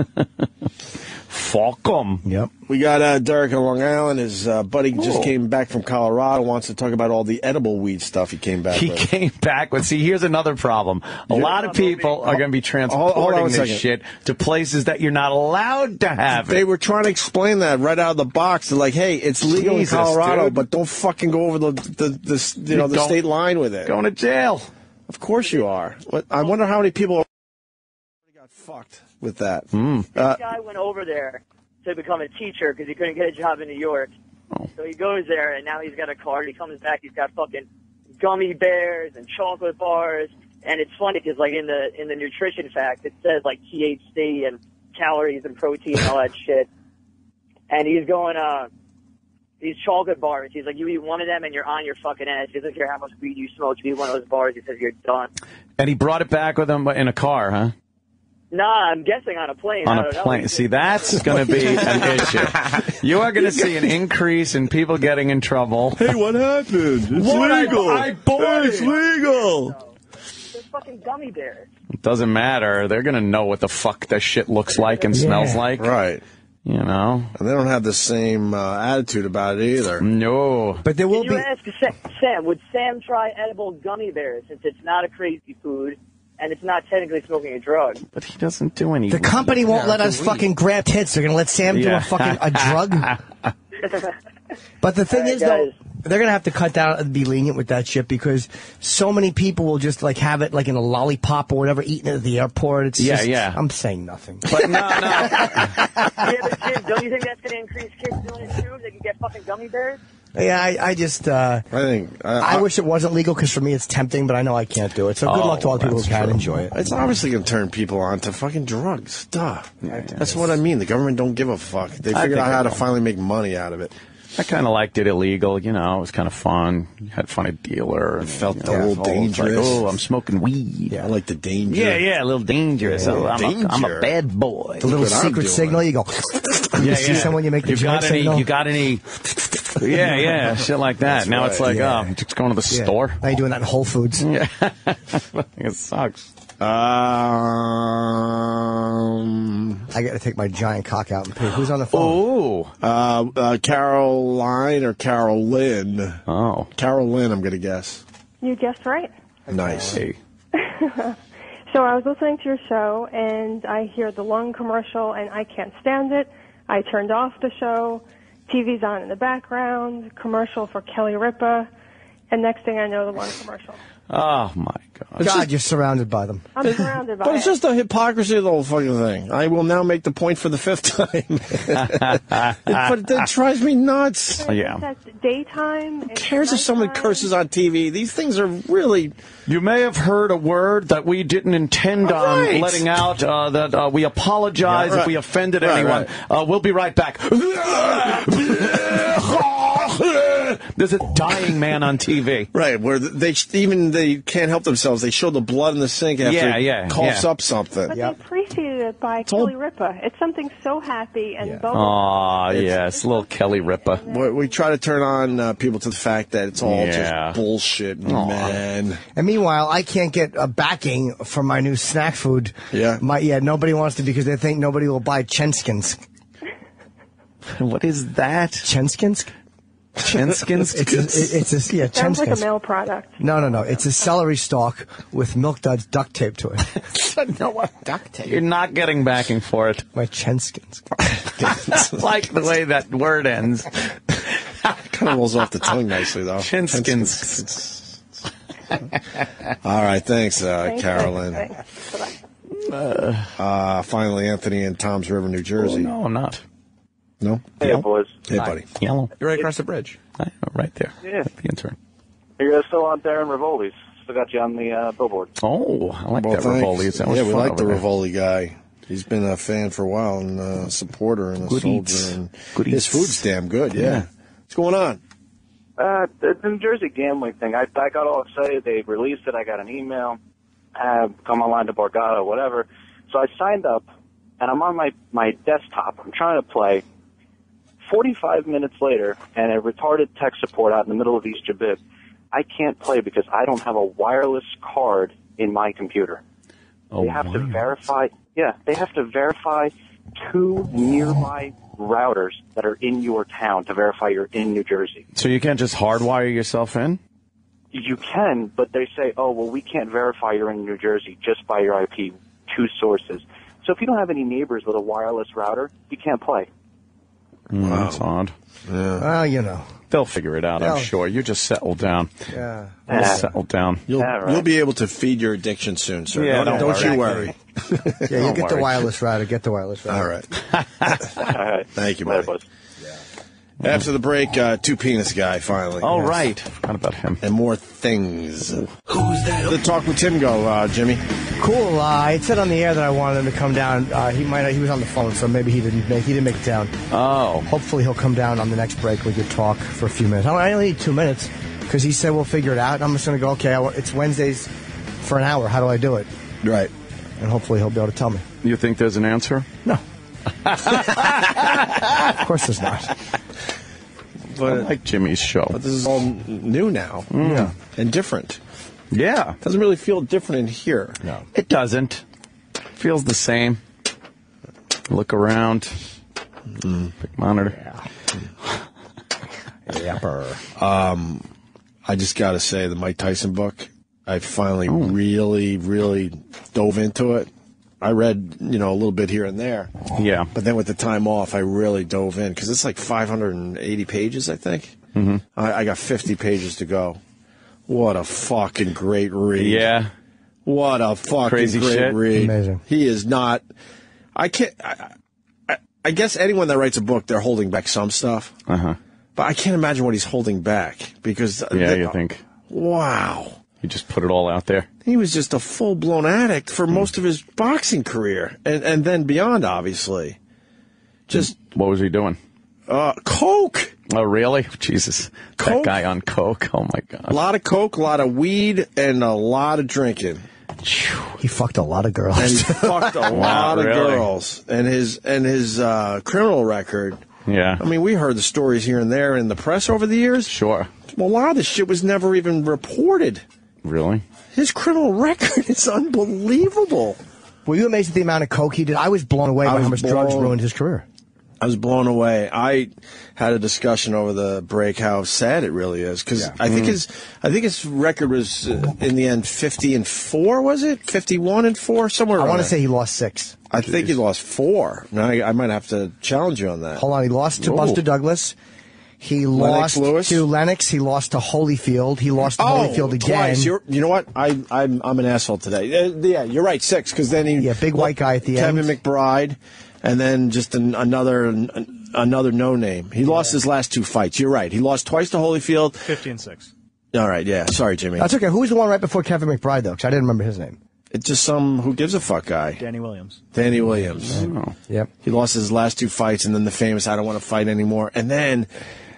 Fuck 'em. Yep. We got uh, Derek in Long Island. His uh, buddy just came back from Colorado. Wants to talk about all the edible weed stuff he came back He with. came back with. See, here's another problem. A lot of people are going to be transporting hold on this second. shit to places that you're not allowed to have They it. They were trying to explain that right out of the box. They're like, "Hey, it's legal Jesus, in Colorado, dude. but don't fucking go over the the, the you know the Don't- state line with it." Going to jail. Of course you are. I wonder how many people got fucked with that. Uh, This guy went over there to become a teacher because he couldn't get a job in New York. Oh. So he goes there, and now he's got a card. He comes back, he's got fucking gummy bears and chocolate bars. And it's funny because, like in the in the nutrition fact, it says like THC and calories and protein and all that [LAUGHS] shit. And he's going, uh, these chocolate bars. He's like, you eat one of them and you're on your fucking ass. He doesn't care how much weed you smoke. You eat one of those bars, he says you're done. And he brought it back with him in a car, huh? Nah, I'm guessing on a plane. On a don't know. plane. See, that's [LAUGHS] going to be an [LAUGHS] issue. You are going to see an increase in people getting in trouble. hey, what happened? It's What? Legal. I bought Hey, it's it. legal. They're fucking gummy bears. It doesn't matter. They're going to know what the fuck that shit looks like and smells like. Right. You know? And they don't have the same uh, attitude about it either. No. But there will Can you be. ask Sa- Sam, would Sam try edible gummy bears since it's not a crazy food and it's not technically smoking a drug? But he doesn't do any. The company won't let us fucking grab tits. They're gonna let Sam do a fucking a drug. [LAUGHS] But the thing All right, is, though, they're gonna have to cut down and be lenient with that shit because so many people will just like have it like in a lollipop or whatever, eating it at the airport. It's Yeah, just, yeah. I'm saying nothing. But no, no. [LAUGHS] yeah, but Jim, don't you think that's going to increase kids doing it too? They can get fucking gummy bears? Yeah, I, I just, uh, I think. I, wish it wasn't legal because for me it's tempting, but I know I can't do it. So good Oh, luck to all the people who can true. enjoy it. It's obviously going to turn people on to fucking drugs. Duh. That's what I mean. The government don't give a fuck. They I figured out how to don't. finally make money out of it. I kind of liked it illegal. You know, it was kind of fun. You had fun a dealer. And, felt you a know, little it's all like, oh, I'm smoking weed. Yeah, I like the danger. Yeah, yeah, a little dangerous. Yeah, Oh, I'm, A, I'm a bad boy. The little secret signal, you go. yeah, you see someone, you make the you joint got any? signal. You got any Yeah, yeah, [LAUGHS] shit like that. That's now it's like, Yeah. oh, just going to the Yeah. store. Now you're doing that in Whole Foods. [LAUGHS] Yeah, [LAUGHS] it sucks. Um, I got to take my giant cock out and pee. Who's on the phone? Oh, uh, uh, Caroline or Carol Lynn? Oh, Carol Lynn. I'm gonna guess. You guessed right. Nice. So I was listening to your show and I hear the lung commercial and I can't stand it. I turned off the show. TV's on in the background. Commercial for Kelly Ripa. And next thing I know, the lung commercial. Oh my God! God, you're surrounded by them. I'm surrounded by But it's it. just the hypocrisy of the whole fucking thing. I will now make the point for the fifth [LAUGHS] time. It- [LAUGHS] but it drives me nuts. That's daytime. Who cares if someone curses on TV? These things are really. You may have heard a word that we didn't intend on Right. letting out. Uh, that uh, we apologize Yeah, right. if we offended Right, anyone. Uh, we'll be right back. [LAUGHS] [LAUGHS] There's a dying man on TV. Right, where they even they can't help themselves. They show the blood in the sink after Yeah, he yeah, coughs yeah. up something. But they preceded it by Kelly Ripa. It's something so happy and bold. Aw, yes, little Kelly Ripa. We, we try to turn on uh, people to the fact that it's all Yeah. just bullshit, man. And meanwhile, I can't get a backing for my new snack food. Yeah. My yeah, nobody wants to because they think nobody will buy Chenskins. [LAUGHS] What is that? Chenskins? Chenskins? [LAUGHS] It's a, it- it's a yeah, Sounds like a male product. No, no, no. It's a celery stalk with milk duds duct tape to it. [LAUGHS] no, what? Duct tape. You're not getting backing for it. My Chenskins. [LAUGHS] Like the way that word ends. kind of rolls off the tongue nicely, though. Chinskins. All right, thanks, uh, Thanks, Carolyn. thanks, thanks. Bye-bye. Uh, finally, Anthony in Toms River, New Jersey. no, I'm not. No? Hey, boys. Hey, buddy. Yellow. You're right across the bridge. I know, right there. Yeah. The intern. You're still on there in Rivoli's. Still got you on the uh, billboard. Oh, I like Well, that thanks. Rivoli. That yeah, we like the over there. Rivoli guy. He's been a fan for a while and a supporter and a Good soldier. eats. And Good his eats. food's damn good, yeah. Yeah. What's going on? Uh, the the New Jersey gambling thing. I, I got all excited. They released it. I got an email. Uh, come online to Borgata, whatever. So I signed up, and I'm on my, my desktop. I'm trying to play. 45 minutes later, and a retarded tech support out in the middle of East Jabib. I can't play because I don't have a wireless card in my computer. Oh, they have to verify. Yeah, they have to verify two nearby routers that are in your town to verify you're in New Jersey. So you can't just hardwire yourself in? You can, but they say, oh, well, we can't verify you're in New Jersey just by your IP, two sources. So if you don't have any neighbors with a wireless router, you can't play. Mm, That's odd. Well, you know. They'll figure it out, I'm sure. You just settle down. Yeah. Just settle down. You'll, Yeah, right. you'll be able to feed your addiction soon, sir. Yeah, don't, don't don't you worry. worry. Yeah, you Don't get the wireless router. Get the wireless router. [LAUGHS] All right. All right. [LAUGHS] Thank you, Later, buddy. Boys. After the break, uh, two penis guy finally. All right. Forgot about him. And more things. Who's that? The talk with Tim go, uh, Jimmy. Cool. Uh, I said on the air that I wanted him to come down. Uh, he might. He was on the phone, so maybe he didn't make. He didn't make it down. Oh. Hopefully, he'll come down on the next break. We could talk for a few minutes. I I only need two minutes because he said we'll figure it out. And I'm just going to go. Okay, I, it's Wednesdays for an hour. How do I do it? Right. And hopefully, he'll be able to tell me. You think there's an answer? No. [LAUGHS] of course, there's not. But, I like Jimmy's show. But this is all new now. Mm. Yeah. And different. Yeah. Doesn't really feel different in here. No. It doesn't. Feels the same. Look around. Big monitor. Yeah. [LAUGHS] Yapper. Um, I just got to say, the Mike Tyson book, I finally really, really dove into it. I read, you know, a little bit here and there. Yeah. But then with the time off, I really dove in because it's like 580 pages, I think. Mm-hmm. I, I got 50 pages to go. What a fucking great read. Yeah. What a fucking Crazy great shit. read. Amazing. He is not. I can't. I, I, I guess anyone that writes a book, they're holding back some stuff. Uh huh. But I can't imagine what he's holding back because. Yeah, they- you think. Wow. You just put it all out there. He was just a full blown addict for most of his boxing career and, and then beyond, obviously. Just What was he doing? uh, coke. Oh, really? [LAUGHS] Jesus. That guy on Coke. Oh, my god. A lot of coke, a lot of weed, and a lot of drinking. He fucked a lot of girls. And he fucked a [LAUGHS] Wow, lot of really? girls. And his and his uh, criminal record Yeah. I mean, we heard the stories here and there in the press over the years. Sure. Well, a lot of this shit was never even reported. Really? His criminal record is unbelievable. Were you amazed at the amount of coke he did? I was blown away I by how was much drugs ruined his career. I was blown away. I had a discussion over the break how sad it really is because I think Mm. his I think his record was uh, in the end fifty and four was it fifty one and four somewhere. I want to say he lost six. I think he lost four. Now I, I might have to challenge you on that. Hold on, he lost to Ooh. Buster Douglas. He Lennox lost Lewis? to Lennox. He lost to Holyfield. He lost to Oh, Holyfield again. twice. You're, you know what? I, I'm, I'm an asshole today. Uh, yeah, you're right. Six, because then he yeah, big white guy at the Kevin end. McBride, and then just an, another an, another no name. He lost his last two fights. You're right. He lost twice to Holyfield. 50 and 6. All right. Yeah. Sorry, Jimmy. That's okay. Who was the one right before Kevin McBride though? Because I didn't remember his name. It's just some who gives a fuck guy. Danny Williams. Danny Williams. Yep. He lost his last two fights, and then the famous "I don't want to fight anymore." And then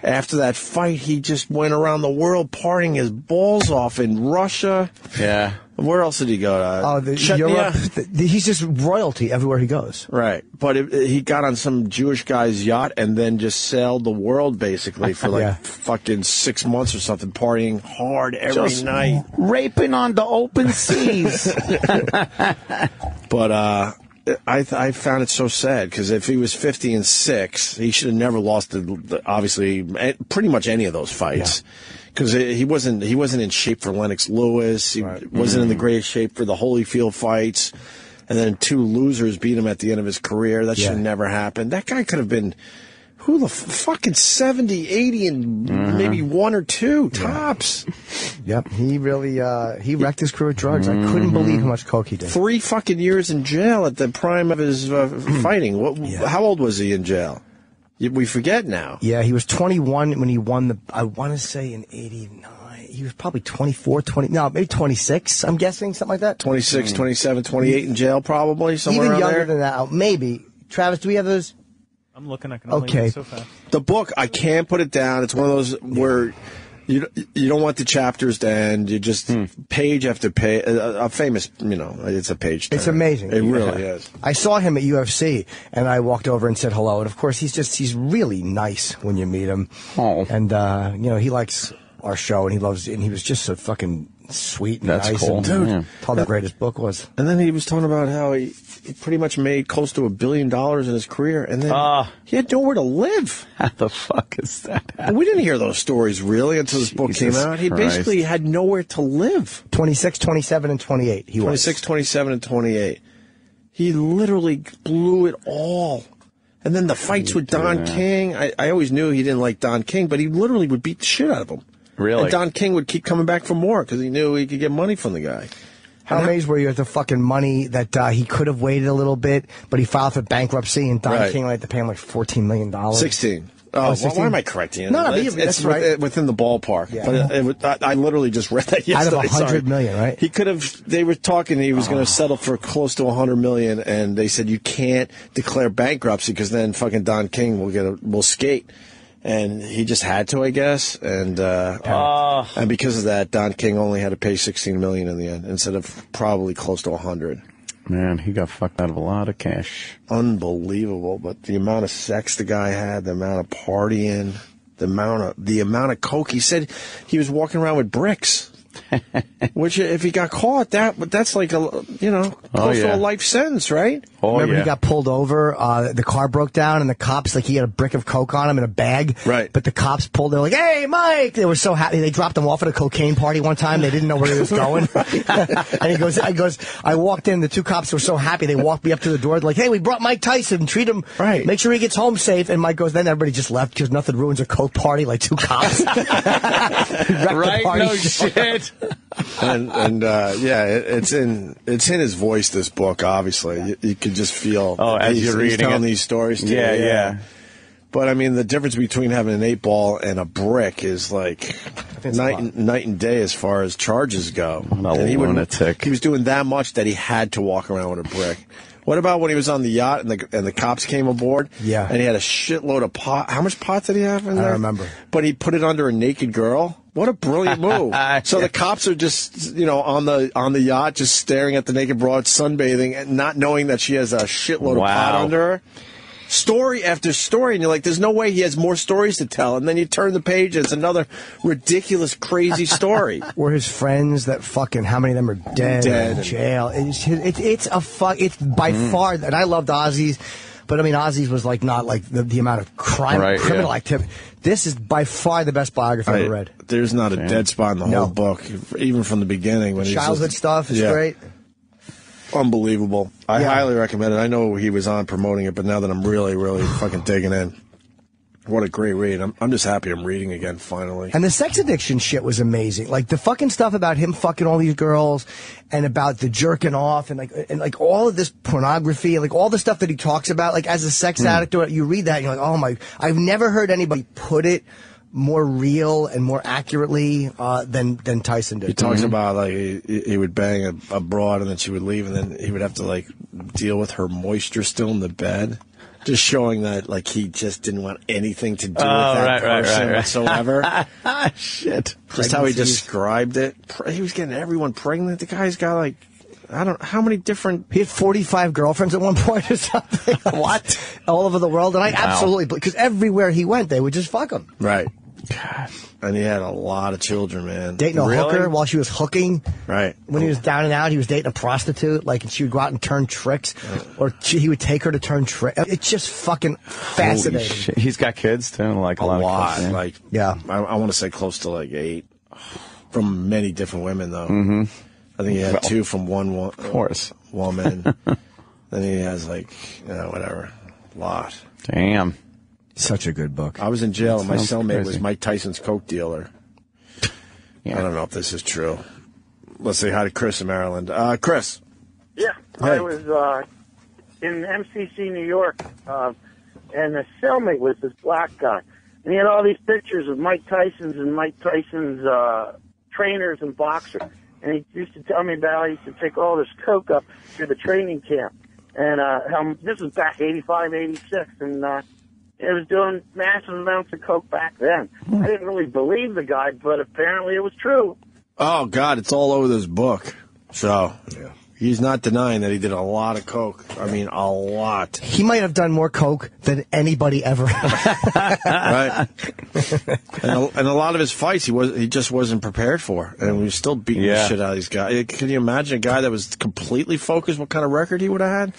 after that fight, he just went around the world partying his balls off in Russia. Yeah. Where else did he go? To? Oh, the Chechnya? Europe. The, the- he's just royalty everywhere he goes. Right, but it, it- he got on some Jewish guy's yacht and then just sailed the world basically for like [LAUGHS] Yeah. fucking six months or something, partying hard every Just night. Raping on the open seas. [LAUGHS] But uh, I I found it so sad because if he was fifty and six, he should have never lost the, the obviously pretty much any of those fights. Because he wasn't he wasn't in shape for Lennox Lewis. He wasn't in the mm-hmm. greatest shape for the Holyfield fights. And then two losers beat him at the end of his career. That should have never happened. That guy could have been who the f- fucking 70, 80, and maybe one or two tops. [LAUGHS] Yep. He really uh, he wrecked his crew with drugs. I couldn't believe how much coke he did. Three fucking years in jail at the prime of his uh, [CLEARS THROAT] fighting. What? How old was he in jail? We forget now. Yeah, he was 21 when he won the. I want to say in '89. He was probably 24, 20. No, maybe 26. I'm guessing something like that. 26, 27, 28 in jail, probably somewhere Even younger there. than that. Maybe. Travis, do we have those? I'm looking. I can only Okay. read so fast. The book, I can't put it down. It's one of those where you you don't want the chapters to end. You just Hmm. page after page. A, a famous, you know, it's a page. It's amazing. It really Yeah. [LAUGHS] is. I saw him at UFC, and I walked over and said hello. And of course, he's just he's really nice when you meet him. Oh, and uh, you know he likes our show, and he loves, and he was just so fucking sweet and That's nice. cool. And Dude. Yeah. told the greatest book was. And then he was talking about how he, he pretty much made close to a billion dollars in his career, and then Ah. he had nowhere to live. [LAUGHS] How the fuck is that? But we didn't hear those stories really until this book came Jesus out. He Christ. basically had nowhere to live. 26, 27, and 28. He was. 26, 27, and 28. He literally blew it all. And then the fights with Don Yeah. King. I, I always knew he didn't like Don King, but he literally would beat the shit out of him. Really? And Don King would keep coming back for more because he knew he could get money from the guy. How amazed were you at the fucking money that uh, he could have waited a little bit, but he filed for bankruptcy, and Don Right. King had to pay him like fourteen million dollars. 16. Oh, Oh, why- 16? why am I correcting you? No, no, it's, that's it's right. with- within the ballpark. Yeah. But it, it, I, I literally just read that yesterday. Out of yesterday. a hundred sorry. million, right? He could have. They were talking. He was Oh. going to settle for close to a hundred million, and they said you can't declare bankruptcy because then fucking Don King will get a will skate, and he just had to, I guess, and uh, Ah. and because of that, Don King only had to pay sixteen million in the end instead of probably close to a hundred. Man, he got fucked out of a lot of cash. unbelievable. But the amount of sex the guy had, the amount of partying, the amount of the amount of coke. He said he was walking around with bricks. [LAUGHS] Which, if he got caught, that but that's like a you know close to yeah. a life sentence, right? Oh, Remember yeah. he got pulled over. Uh, the car broke down, and the cops like he had a brick of coke on him in a bag. Right. But the cops pulled. They're like, "Hey, Mike!" They were so happy. They dropped him off at a cocaine party one time. They didn't know where he was going. [LAUGHS] [LAUGHS] and he goes, "I goes, I walked in. The two cops were so happy. They walked me up to the door. Like, hey, we brought Mike Tyson. Treat him Right. Make sure he gets home safe." And Mike goes, "Then everybody just left because nothing ruins a coke party like two cops." Right? party. No shit. [LAUGHS] and and uh, yeah, it, it's in it's in his voice. This book, obviously, you, you can just feel. Oh, as he's, you're he's reading telling it. these stories. To Yeah, you, yeah. But I mean, the difference between having an eight ball and a brick is like night and, night and day as far as charges go. What a And he would- lunatic. He was doing that much that he had to walk around with a brick. What about when he was on the yacht and the and the cops came aboard? Yeah. and he had a shitload of pot. How much pot did he have in there? I there? remember. But he put it under a naked girl. What a brilliant move! [LAUGHS] so the cops are just you know on the on the yacht, just staring at the naked broad sunbathing and not knowing that she has a shitload of pot under her. story after story, and you're like, "There's no way he has more stories to tell." And then you turn the page, and it's another ridiculous, crazy story. [LAUGHS] Or his friends that fucking how many of them are dead, Dead in jail. It's it's, it's a fuck. It's by Mm. far, and I loved Ozzy's, but I mean Ozzy's was like not like the, the amount of crime, Right, criminal yeah. activity. This is by far the best biography I've ever read. There's not a Yeah. dead spot in the No. whole book, even from the beginning. When he's Childhood just- stuff is Yeah. great. Unbelievable. I Yeah. highly recommend it. I know he was on promoting it, but now that I'm really, really fucking digging in, what a great read. I'm, I'm just happy I'm reading again finally. And the sex addiction shit was amazing. Like the fucking stuff about him fucking all these girls and about the jerking off and like and like all of this pornography and like all the stuff that he talks about like as a sex Hmm. addict or you read that and you're like, "Oh my, I've never heard anybody put it more real and more accurately uh, than than Tyson did." He talks about like he, he would bang a, a broad and then she would leave and then he would have to like deal with her moisture still in the bed. Just showing that like he just didn't want anything to do with Oh, that right, right, person right, right. whatsoever. [LAUGHS] Shit. Just how he described it. He was getting everyone pregnant. The guy's got like I don't how many different He had 45 girlfriends at one point or something. [LAUGHS] what? All over the world. And I Wow. absolutely, because everywhere he went, they would just fuck him. Right. And he had a lot of children, man. Dating a Really? hooker while she was hooking. Right. When he was down and out, he was dating a prostitute. Like, and she would go out and turn tricks, or she, he would take her to turn tricks. It's just fucking fascinating. Holy shit. He's got kids too, like a, a lot. lot. Of kids, Like yeah, I, I want to say close to like eight from many different women though. Mhm. I think he had Well, two from one, wo- of course. woman. [LAUGHS] then he has like you know whatever, a lot. Damn. Such a good book. I was in jail and my Sounds cellmate was. Mike Tyson's coke dealer. [LAUGHS] I don't know if this is true. Let's say hi to Chris in Maryland. Uh, Chris. Yeah, Hey. I was uh, in MCC New York, uh, and the cellmate was this black guy, and he had all these pictures of Mike Tyson's and Mike Tyson's uh, trainers and boxers, and he used to tell me about how he used to take all this coke up to the training camp, and uh, how this was back '85, '86, and uh, it was doing massive amounts of coke back then. I didn't really believe the guy, but apparently it was true. Oh God, it's all over this book. So he's not denying that he did a lot of coke. I mean, a lot. He might have done more coke than anybody ever. [LAUGHS] right? and, a, and a lot of his fights, he was he just wasn't prepared for, and he was still beating the shit out of these guys. Can you imagine a guy that was completely focused? What kind of record he would have had?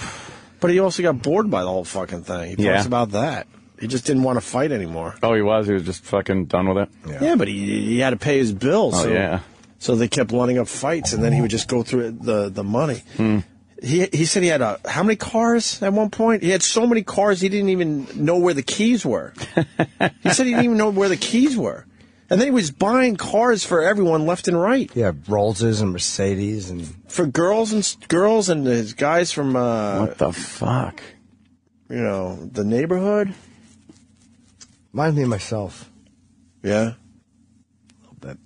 But he also got bored by the whole fucking thing. He Yeah. talks about that. He just didn't want to fight anymore. Oh, he was. He was just fucking done with it. Yeah, but he he had to pay his bills. Oh, so, yeah. So they kept lining up fights, and then he would just go through the the money. Hmm. He he said he had a how many cars at one point? He had so many cars he didn't even know where the keys were. he said he didn't even know where the keys were, and then he was buying cars for everyone left and right. Yeah, Rollses and Mercedes and for girls and girls and his guys from uh, What the fuck? you know the neighborhood. Reminds me of myself. Yeah. A little bit.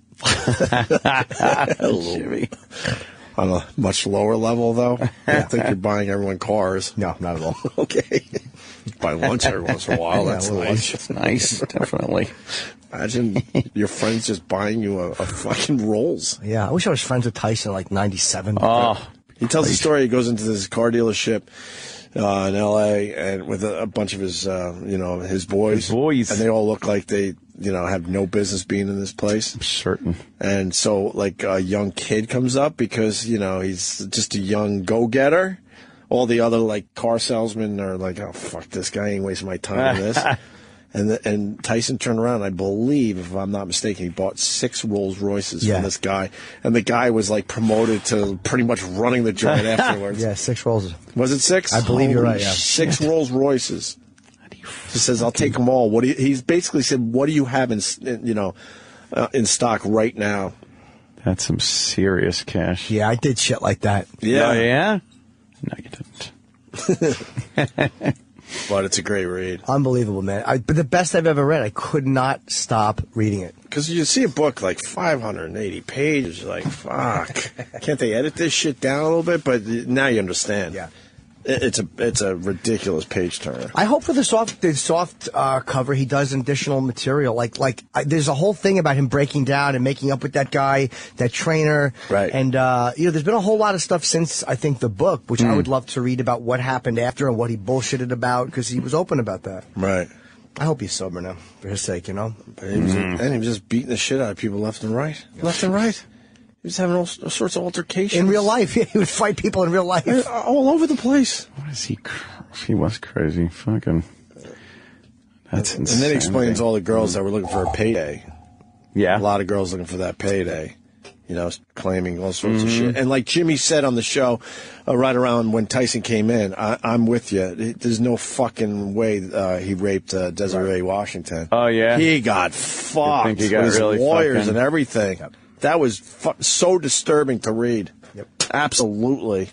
[LAUGHS] [LAUGHS] On a much lower level, though. [LAUGHS] I don't think you're buying everyone cars. No, not at all. okay. Buy lunch every once in a while. Yeah, That's a little nice. That's nice, definitely. Imagine your friends just buying you a, a fucking rolls. Yeah, I wish I was friends with Tyson like '97. Oh, He tells the story. He goes into this car dealership uh, in L.A. and with a, a bunch of his, uh, you know, his boys. His boys. and they all look like they, you know, have no business being in this place. certain. And so, like, a young kid comes up because, you know, he's just a young go getter. All the other, like, car salesmen are like, oh, fuck, this guy ain't wasting my time on this. [LAUGHS] and, the, and Tyson turned around, I believe, if I'm not mistaken, he bought six Rolls Royces Yeah. from this guy. And the guy was, like, promoted to pretty much running the joint [LAUGHS] afterwards. Yeah, six rolls. Was it six? I believe you're right, yeah. Six [LAUGHS] Rolls Royces. He says, "I'll take them all." What do you, he's basically said, "What do you have in, in you know, uh, in stock right now?" That's some serious cash. Yeah, I did shit like that. Yeah. Oh, yeah? No, you didn't. [LAUGHS] But it's a great read Unbelievable, man. I, but the best I've ever read. I could not stop reading it. because you see a book like 580 pages, you're like, "Fuck, [LAUGHS] can't they edit this shit down a little bit?" But now you understand. Yeah. It- It's a it's a ridiculous page turner. I hope for the soft the soft uh, cover he does additional material. Like like I, there's a whole thing about him breaking down and making up with that guy, that trainer. Right. And uh, you know, there's been a whole lot of stuff since I think the book, which I Mm. would love to read about what happened after and what he bullshitted about because he was open about that. Right. I hope he's sober now for his sake. You know. But he was, And he was just beating the shit out of people left and right. Left and right. He was having all, all sorts of altercations. In real life, yeah, [LAUGHS] he would fight people in real life. All over the place. What is he? cr- He was crazy. Fucking. That's And insane. then he explains all the girls that were looking for a payday. Yeah. A lot of girls looking for that payday. You know, claiming all sorts of Mhm. shit. And like Jimmy said on the show, uh, right around when Tyson came in, I, I'm with you. There's no fucking way uh, he raped uh, Desiree Washington. Oh yeah. He got fucked think he got with his really lawyers fucking- and everything. That was fu- so disturbing to read. Yep. Absolutely.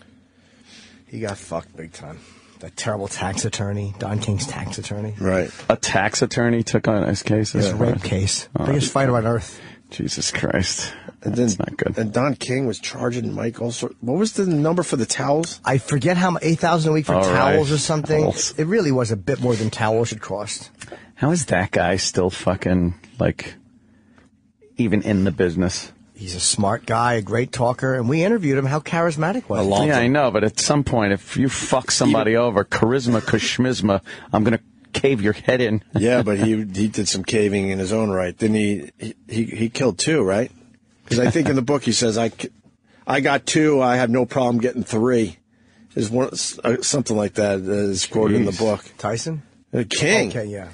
He got fucked big time. That terrible tax attorney, Don King's tax attorney. Right. A tax attorney took on his case. His That's rape case. Oh, Biggest fighter on earth. Jesus Christ. And then, not good. And Don King was charging Mike all sort. What was the number for the towels? I forget how much, 8000 a week for All towels right. or something. Towels. It really was a bit more than towels should cost. How is that guy still fucking like even in the business? He's a smart guy, a great talker, and we interviewed him how charismatic was he? yeah, I know, but at some point, if you fuck somebody over, charisma, kashmizma, I'm gonna cave your head in. yeah, [LAUGHS] but he he did some caving in his own right. Didn't he? He he, he killed two, right? Because I think in the book he says I, I got two. I have no problem getting three. Is one uh, something like that is quoted in the book. Tyson? Uh, King. Okay, yeah.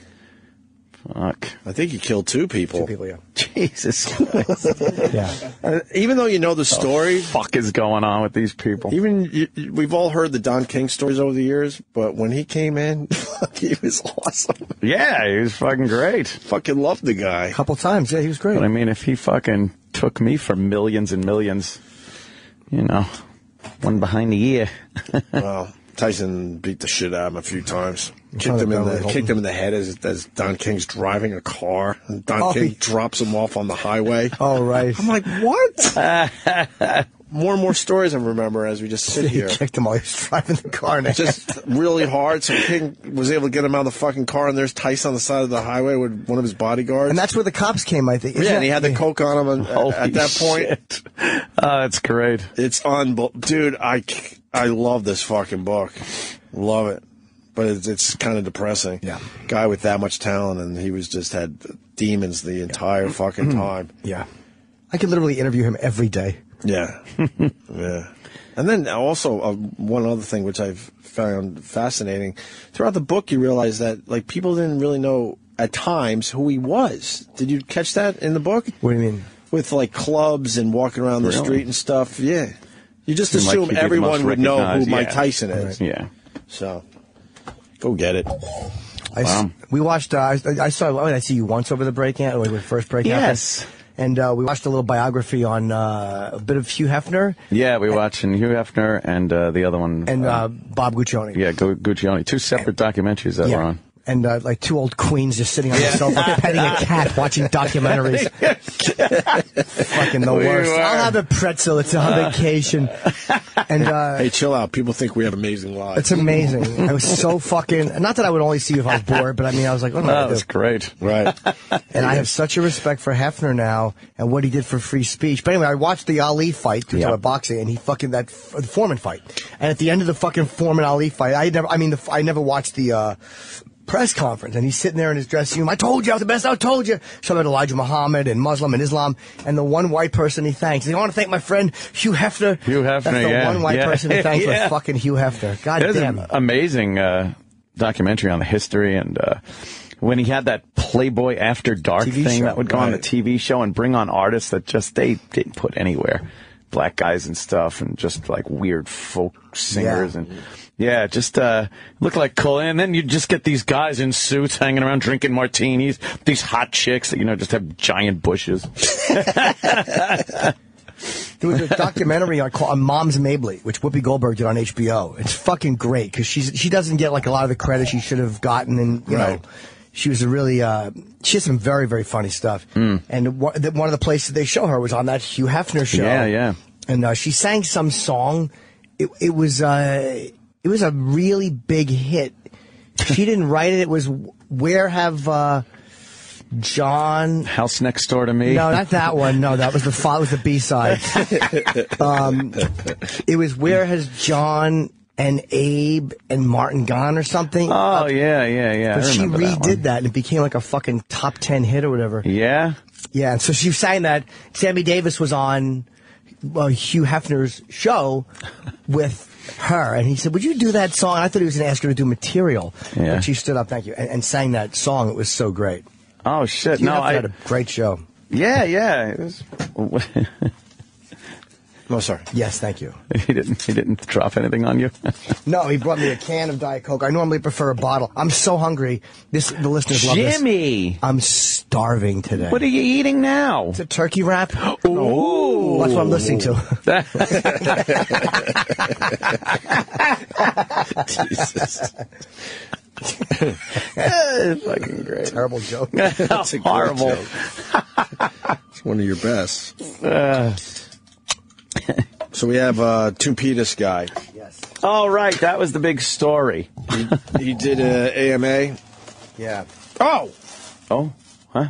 Fuck. I think he killed two people. Two people, yeah. Jesus [LAUGHS] Christ. Yeah. Uh, even though you know the story, fuck is going on with these people? Even you, you- we've all heard the Don King stories over the years, but when he came in, [LAUGHS] he was awesome. Yeah, he was fucking great. Fucking loved the guy. A couple times, yeah, he was great. But I mean, if he fucking took me for millions and millions, you know, one behind the ear. [LAUGHS] well, Tyson beat the shit out of him a few times. Kicked him in the Hilton. kicked him in the head as, as Don King's driving a car. And Don Oh, King he- drops him off on the highway. [LAUGHS] Oh, right. I'm like, what? [LAUGHS] more and more stories I remember as we just sit [LAUGHS] He here. kicked him while he was driving the car. in just really hard. So King was able to get him out of the fucking car, and there's Tyson on the side of the highway with one of his bodyguards. And that's where the cops came, I think. Isn't yeah, and he had the coke on him and- at that point. shit. Oh, that's great. It's unbelievable, dude. I I love this fucking book, love it, but it's, it's kind of depressing. Yeah, guy with that much talent, and he was just had demons the entire fucking time. Yeah. I could literally interview him every day. Yeah, [LAUGHS] yeah. And then also uh, one other thing which I've found fascinating throughout the book, you realize that like people didn't really know at times who he was. Did you catch that in the book? What do you mean? With like clubs and walking around the Really? street and stuff. Yeah, you just like assume the everyone would know who recognized, Mike. Tyson is. Yeah. So go get it. I s- Wow. we watched. Uh, I, I saw. Oh, I see you once over the break, Ant, when the first break. Yes. happened. And uh, we watched a little biography on uh, a bit of Hugh Hefner Yeah, we watching Hugh Hefner and uh, the other one. and uh, uh, Bob Guccione. yeah, Guccione. Two separate documentaries that Yeah. were on. And uh, like two old queens just sitting on the sofa petting a cat, [LAUGHS] watching documentaries. [LAUGHS] Fucking the We worst. were. I'll have a pretzel. It's on vacation. And uh, Hey, chill out. People think we have amazing lives. it's amazing. I was so fucking. Not that I would only see you if I was bored, but I mean, I was like, what am I That gonna was do? great. Right. And I have such a respect for Hefner now and what he did for free speech. But anyway, I watched the Ali fight, to Yeah. about boxing, and he fucking that the Foreman fight. And at the end of the fucking Foreman Ali fight, I never, I mean, the, I never watched the. uh Press conference, and he's sitting there in his dressing room. I told you I was the best. I told you. Showing about Elijah Muhammad and Muslim and Islam, and the one white person he thanks. I want to thank my friend Hugh Hefner. Hugh Hefner, That's the yeah, one white yeah, person he thanks [LAUGHS] yeah. was fucking Hugh Hefner. God There's damn. an amazing uh, documentary on the history and uh, when he had that Playboy After Dark TV thing show, that would go on the. TV show and bring on artists that just they didn't put anywhere, black guys and stuff, and just like weird folk singers and. Yeah, just uh, look like cool, and then you just get these guys in suits hanging around drinking martinis. These hot chicks that you know just have giant bushes. [LAUGHS] There was a documentary on, called on Moms Mabley, which Whoopi Goldberg did on HBO. It's fucking great because she's she doesn't get like a lot of the credit she should have gotten, and you Right. know, she was a really uh, she has some very very funny stuff. Mm. And one one of the places they show her was on that Hugh Hefner show. Yeah, yeah. And uh, she sang some song. It, it was uh, it was a really big hit. She didn't [LAUGHS] write it. It was where have uh, John? House next door to me. No, not that one. No, that was the fo- was the B side. [LAUGHS] um, it was where has John and Abe and Martin gone or something? Oh yeah, yeah, yeah. But she remember that redid that, and it became like a fucking top ten hit or whatever. Yeah. Yeah, and so she sang that. Sammy Davis was on uh, Hugh Hefner's show with her, and he said, "Would you do that song?" I thought he was going to ask her to do material, Yeah. but she stood up, thank you, and, and sang that song. It was so great. Oh shit! Hugh no, I had a great show. Yeah, yeah. It was. [LAUGHS] [LAUGHS] oh, sorry. Yes, thank you. [LAUGHS] he didn't. He didn't drop anything on you. [LAUGHS] No, he brought me a can of Diet Coke. I normally prefer a bottle. I'm so hungry. This the listeners love this. Jimmy! I'm starving today. What are you eating now? It's a turkey wrap. Ooh. That's what I'm listening to. [LAUGHS] Jesus. fucking great. Terrible joke. That's a great Horrible. joke. It's one of your best. Uh, [LAUGHS] So we have uh, Tumpitas guy. oh right, that was the big story. He, he did a AMA. Yeah. Oh, Oh, huh?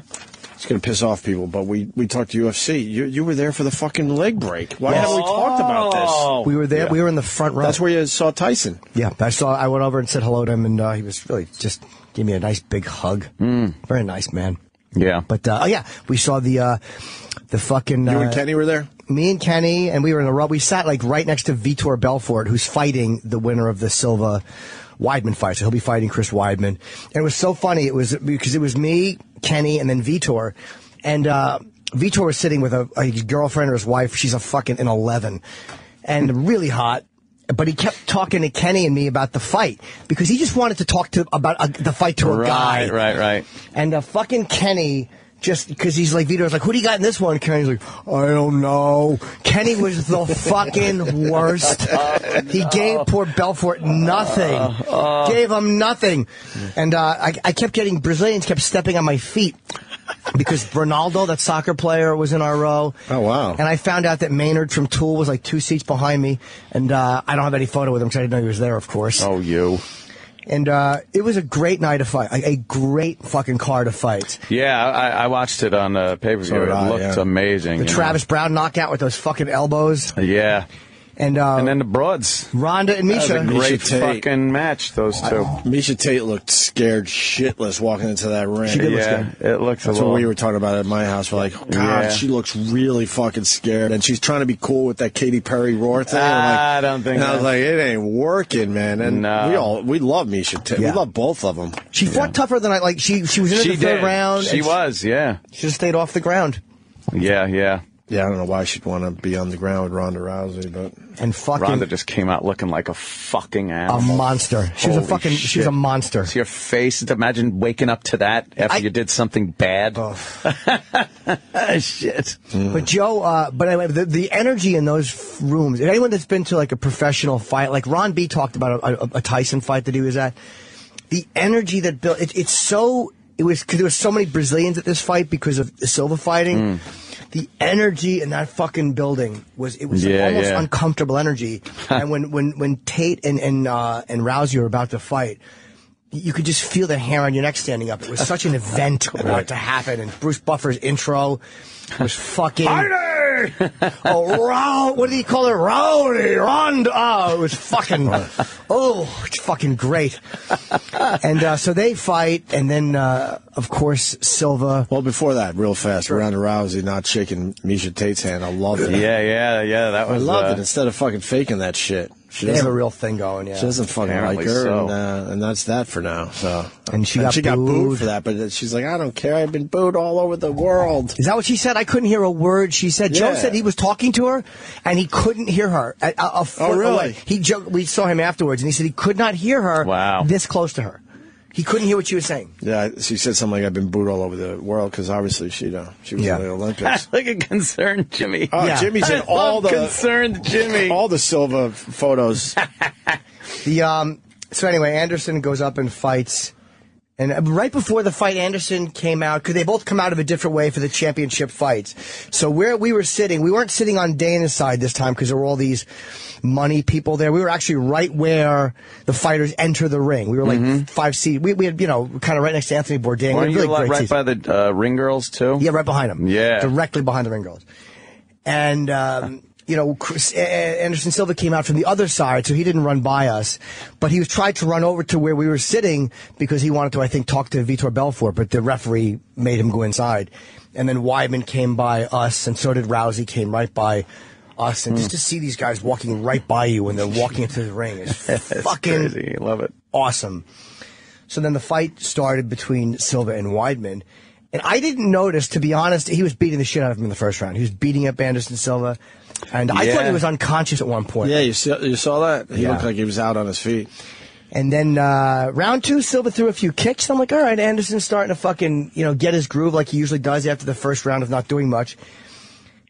it's gonna piss off people, but we we talked to UFC. You you were there for the fucking leg break. Why haven't we talked about this? We were there. We were in the front row. That's where you saw Tyson. Yeah, I saw. I went over and said hello to him, and uh, he was really just gave me a nice big hug. Very nice man. Yeah. But uh, oh yeah, we saw the uh, the fucking. You uh, and Kenny were there. Me and Kenny, and we were in a row. We sat like right next to Vitor Belfort, who's fighting the winner of the Silva Weidman fight. So he'll be fighting Chris Weidman. And it was so funny. It was because it was me, Kenny, and then Vitor, and uh, Vitor was sitting with a, a girlfriend or his wife. She's a fucking an eleven, and really hot. But he kept talking to Kenny and me about the fight because he just wanted to talk to about uh, the fight to a right, guy. Right, right, right. And uh, fucking Kenny, just because he's like, Vitor's like, who do you got in this one? Kenny's like, I don't know. Kenny was the [LAUGHS] fucking worst. He gave poor Belfort nothing. gave him nothing. And uh, I, I kept getting, Brazilians kept stepping on my feet. Because Ronaldo, that soccer player, was in our row. Oh wow! And I found out that Maynard from Tool was like two seats behind me, and uh, I don't have any photo with him because I didn't know he was there, of course. Oh, you. And uh, it was a great night of fight, a, great fucking card of fights. Yeah, I, I watched it on uh, pay per view. did it I, looked yeah. amazing. The you know. Travis Browne knockout with those fucking elbows. Yeah. And, uh, and then the broads. Ronda and That was Miesha. a great Miesha Tate. fucking match. Those two. Miesha Tate looked scared shitless walking into that ring. She did look yeah, it looks That's a little. what we were talking about at my house. We're like, God, Yeah. she looks really fucking scared, and she's trying to be cool with that Katy Perry roar thing. I'm like, I don't think And I was like, it ain't working, man. And No. we all we love Miesha Tate. Yeah. We love both of them. She fought tougher than I like. She she was in she the third did. round. She and was. Yeah. She just stayed off the ground. Yeah. Yeah. Yeah, I don't know why she'd want to be on the ground with Ronda Rousey, but And fucking Ronda just came out looking like a fucking ass. a monster. She's was a fucking. She was a monster. See your face. Imagine waking up to that after I- you did something bad. [LAUGHS] Shit. But Joe, uh, but anyway, the, the energy in those rooms. If anyone that's been to like a professional fight, like Ron B talked about a, a, a Tyson fight that he was at, the energy that built. It, it's so. It was because there was so many Brazilians at this fight because of the Silva fighting. The energy in that fucking building was it was Yeah, almost yeah. uncomfortable energy. [LAUGHS] and when when when Tate and and uh, and Rousey were about to fight. You could just feel the hair on your neck standing up. It was such an event about to happen, and Bruce Buffer's intro was [LAUGHS] fucking. Oh, Row, what did he call it? Rowdy, Ronda. Oh, it was fucking, oh, it's fucking great. And uh, so they fight, and then, uh, of course, Silva. well, before that, real fast, Ronda Rousey not shaking Miesha Tate's hand. I loved it. Yeah. Yeah. Yeah. That was. I was. loved uh, it. Instead of fucking faking that shit, she They have a real thing going, yeah. She doesn't fucking like Apparently her, so. and, uh, and that's that for now. So, And she got booed. booed. for that, but she's like, I don't care. I've been booed all over the world. Is that what she said? I couldn't hear a word she said. Joe said he was talking to her, and he couldn't hear her. A, a, a foot Oh, really? away. He joked, we saw him afterwards, and he said he could not hear her Wow. this close to her. He couldn't hear what she was saying. Yeah, she said something like, I've been booed all over the world because obviously she, you know, she was Yeah. in the Olympics. [LAUGHS] Look at concerned Jimmy. Oh, Yeah. Jimmy's [LAUGHS] in I all love the concerned Jimmy. all the Silva photos. [LAUGHS] The um. So anyway, Anderson goes up and fights, And uh, right before the fight, Anderson came out because they both come out of a different way for the championship fights. So where we were sitting, we weren't sitting on Dana's side this time because there were all these money people there. We were actually right where the fighters enter the ring. We were like five seats. We, we had, you know, kind of right next to Anthony Bourdain. Weren't had you like right seats. by the uh, ring girls too? Yeah, right behind him. Yeah. Directly behind the ring girls. And, um, you know, Chris, Anderson Silva came out from the other side, so he didn't run by us. But he was tried to run over to where we were sitting because he wanted to, I think, talk to Vitor Belfort, but the referee made him go inside. And then Weidman came by us, and so did Rousey, came right by us. And just to see these guys walking right by you when they're walking into the ring is [LAUGHS] fucking crazy. Love it. awesome. So then the fight started between Silva and Weidman. And I didn't notice, to be honest, he was beating the shit out of him in the first round. He was beating up Anderson Silva. And I thought he was unconscious at one point. Yeah, you saw, you saw that? He Yeah. looked like he was out on his feet. And then uh, round two, Silva threw a few kicks. I'm like, all right, Anderson's starting to fucking, you know, get his groove like he usually does after the first round of not doing much.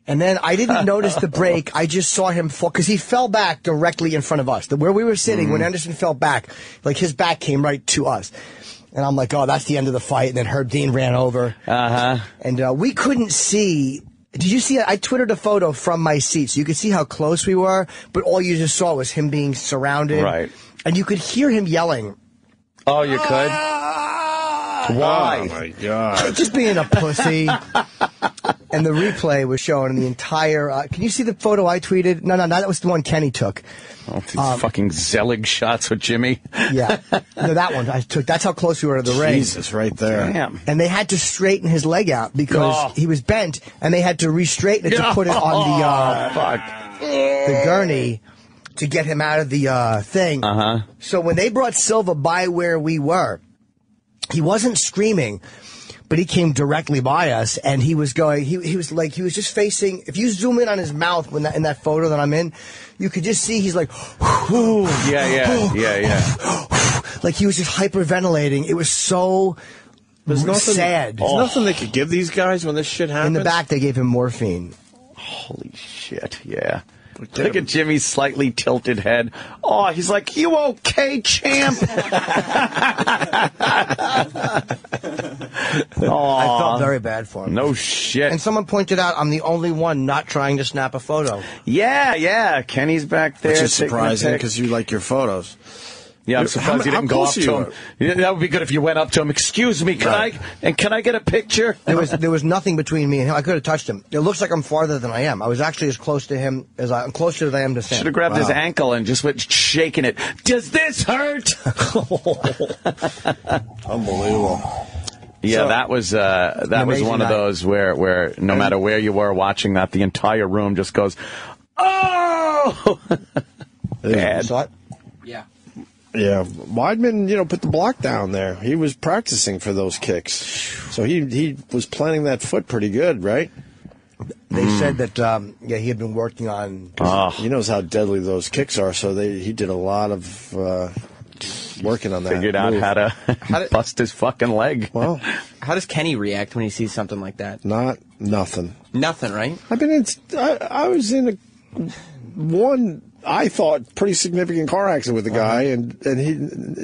And then I didn't [LAUGHS] notice the break. I just saw him fall because he fell back directly in front of us. The, where we were sitting, when Anderson fell back, like his back came right to us. And I'm like, oh, that's the end of the fight. And then Herb Dean ran over. Uh huh. And uh, we couldn't see. Did you see? I twittered a photo from my seat, so you could see how close we were. But all you just saw was him being surrounded, Right. And you could hear him yelling. Oh, you could. Why? Oh, my God. [LAUGHS] Just being a pussy. [LAUGHS] and the replay was showing the entire. Uh, can you see the photo I tweeted? No, no, no. That was the one Kenny took. Oh, these fucking Zelig shots with Jimmy. [LAUGHS] Yeah, no, that one I took. That's how close we were to the ring. Jesus, right there. Damn. And they had to straighten his leg out because Oh. he was bent, and they had to re-straighten it to put it on the uh, Fuck. the gurney to get him out of the uh, thing. Uh huh. So when they brought Silva by where we were, he wasn't screaming, but he came directly by us, and he was going. He, he was like he was just facing. If you zoom in on his mouth when that, in that photo that I'm in, you could just see he's like, [SIGHS] Yeah, yeah, yeah, yeah. like he was just hyperventilating. It was so There's nothing, sad. There's nothing they could give these guys when this shit happens. In the back, they gave him morphine. Holy shit, yeah. Look at Jimmy's slightly tilted head. Oh, he's like, you okay, champ? [LAUGHS] oh, I felt very bad for him. No shit. And someone pointed out I'm the only one not trying to snap a photo. Yeah, yeah. Kenny's back there. Which is surprising because you like your photos. Yeah, I'm How- surprised you didn't go up to him. Yeah, that would be good if you went up to him. Excuse me, can Right. I and can I get a picture? There was there was nothing between me and him. I could have touched him. It looks like I'm farther than I am. I was actually as close to him as I, I'm closer than I am to Sam. Should have grabbed his ankle and just went shaking it. Does this hurt? [LAUGHS] Unbelievable. Yeah, So- that was uh, that was amazing one of night. those where where no matter where you were watching that, the entire room just goes, oh, [LAUGHS] bad. Saw it? Yeah. Yeah, Weidman, you know, put the block down there. He was practicing for those kicks, so he he was planting that foot pretty good, right? They said that um, yeah he had been working on. Oh, He knows how deadly those kicks are, so they he did a lot of uh, working on that. Figured out move. how to How did- [LAUGHS] bust his fucking leg. Well, How does Kenny react when he sees something like that? not nothing. Nothing, right? I mean, it's I, I was in a one. I thought pretty significant car accident with the uh-huh. guy, and and he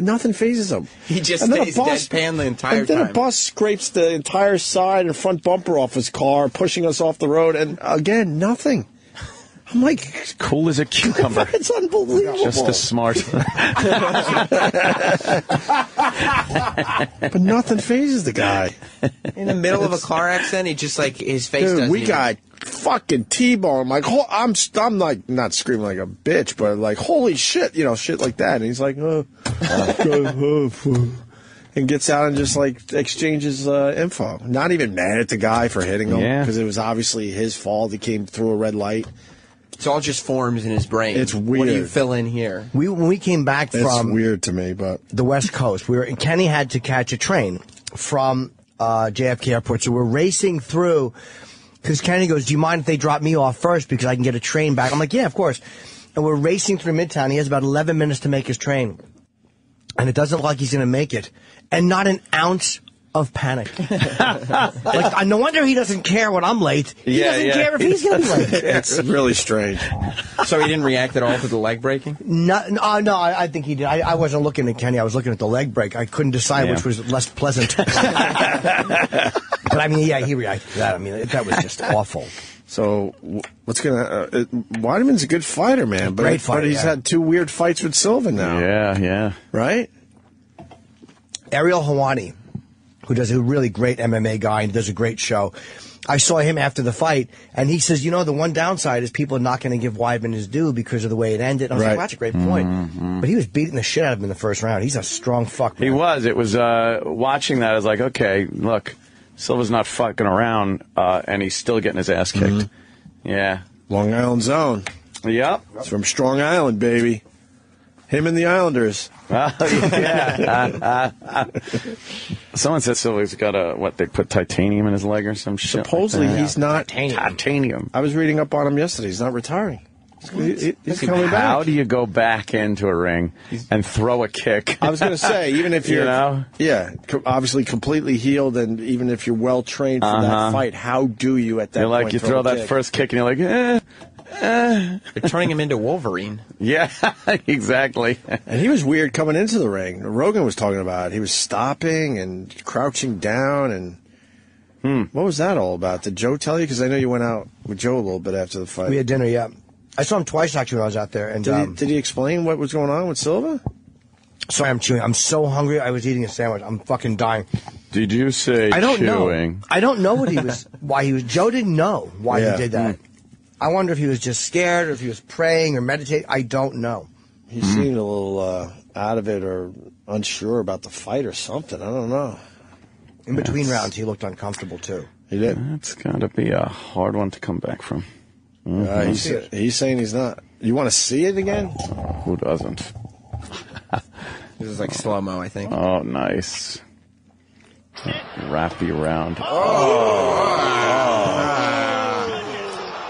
nothing phases him. He just And then a stays bus- deadpan the entire and then time. a bus scrapes the entire side and front bumper off his car, pushing us off the road, and again, nothing. I'm like, Cool as a cucumber. [LAUGHS] it's unbelievable. Just as smart. but nothing phases the guy. In the middle of a car accident, he just like his face Dude, doesn't we even- got fucking T-bone. I'm like, ho- I'm, I'm like not screaming like a bitch, but like, holy shit, you know, shit like that. And he's like, uh, [LAUGHS] and gets out and just like exchanges uh, info. Not even mad at the guy for hitting him Yeah. because it was obviously his fault. He came through a red light. It's all just forms in his brain. It's weird. What do you fill in here? We when we came back It's from weird to me, but the West Coast, we were Kenny had to catch a train from uh, JFK Airport, so we're racing through. Because Kenny goes, "Do you mind if they drop me off first because I can get a train back?" I'm like, "Yeah, of course." And we're racing through Midtown. He has about 11 minutes to make his train, and it doesn't look like he's going to make it. And not an ounce of panic. [LAUGHS] like, uh, no wonder he doesn't care when I'm late. He Yeah, doesn't yeah. care if he's going to be late. [LAUGHS] it's really strange. So he didn't react at all to the leg breaking? No, no, uh, no I, I think he did. I, I wasn't looking at Kenny. I was looking at the leg break. I couldn't decide Yeah. which was less pleasant. [LAUGHS] but I mean, yeah, he reacted to that. I mean, that was just awful. So what's gonna? Uh, it, Weidman's a good fighter, man. But, Great fighter, but he's yeah. had two weird fights with Silva now. Yeah, yeah. Right. Ariel Helwani, who does a really great MMA guy and does a great show. I saw him after the fight, and he says, you know, the one downside is people are not going to give Weidman his due because of the way it ended. And I was Right. like, well, that's a great point. Mhm. But he was beating the shit out of him in the first round. He's a strong fuck. Man. He was. It was uh, watching that. I was like, okay, look, Silva's not fucking around, uh, and he's still getting his ass kicked. Yeah. Long Island zone. Yep. It's from Strong Island, baby. Him and the Islanders. [LAUGHS] yeah. [LAUGHS] Someone said Silva's got a what? They put titanium in his leg or some shit. Supposedly that. he's not titanium. I was reading up on him yesterday. He's not retiring. He- he- he's coming How back. do you go back into a ring and throw a kick? I was going to say, even if [LAUGHS] You you're, know? yeah, co- obviously completely healed, and even if you're well trained for Uh-huh. that fight, how do you at that You're like point you throw throw that kick? first kick and you're like, eh. [LAUGHS] They're turning him into Wolverine. Yeah, [LAUGHS] exactly. And he was weird coming into the ring. Rogan was talking about it. He was stopping and crouching down, and Hmm. what was that all about? Did Joe tell you? Because I know you went out with Joe a little bit after the fight. We had dinner, yeah. I saw him twice actually when I was out there. And Did, um, he, did he explain what was going on with Silva? sorry, I'm chewing. I'm so hungry. I was eating a sandwich. I'm fucking dying. Did you say I don't chewing? know. I don't know what he was. Why he was? Joe didn't know why Yeah. he did that. I wonder if he was just scared or if he was praying or meditating. I don't know. He seemed a little uh, out of it or unsure about the fight or something. I don't know. In between Yes. rounds, he looked uncomfortable too. He did. That's got to be a hard one to come back from. Uh, Mhm. he's, he's saying he's not. You want to see it again? Who doesn't? [LAUGHS] This is like slow mo, I think. Oh, nice. Wrap you around. Oh.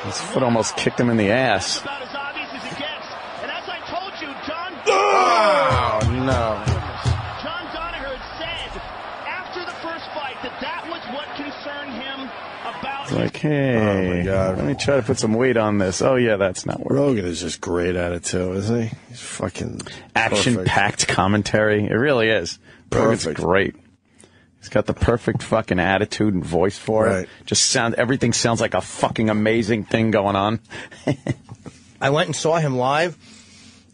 His foot almost kicked him in the ass. Oh, no. John Danaher said after the first fight that that was what concerned him about It's like, hey, oh, let me try to put some weight on this. Oh, yeah, that's not working. Rogan is just great at it too, isn't he? He's fucking action packed commentary. It really is. Rogan's Perfect. great. He's got the perfect fucking attitude and voice for Right. it. Just sound everything sounds like a fucking amazing thing going on. [LAUGHS] I went and saw him live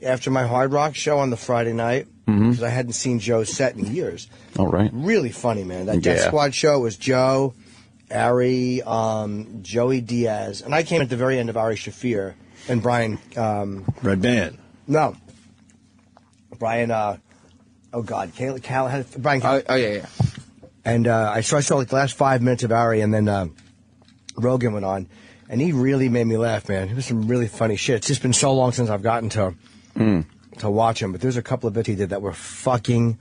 after my Hard Rock show on the Friday night because I hadn't seen Joe's set in years. All right. Really funny, man. That Death Yeah. Squad show was Joe, Ari, um, Joey Diaz, and I came at the very end of Ari Shaffir and Brian. Um, Redban. no, Brian. Uh, oh God, Cal, Cal had Brian. Oh, oh yeah, yeah. And uh, I saw I saw like the last five minutes of Ari, and then uh, Rogan went on, and he really made me laugh, man. It was some really funny shit. It's just been so long since I've gotten to to watch him, but there's a couple of bits he did that were fucking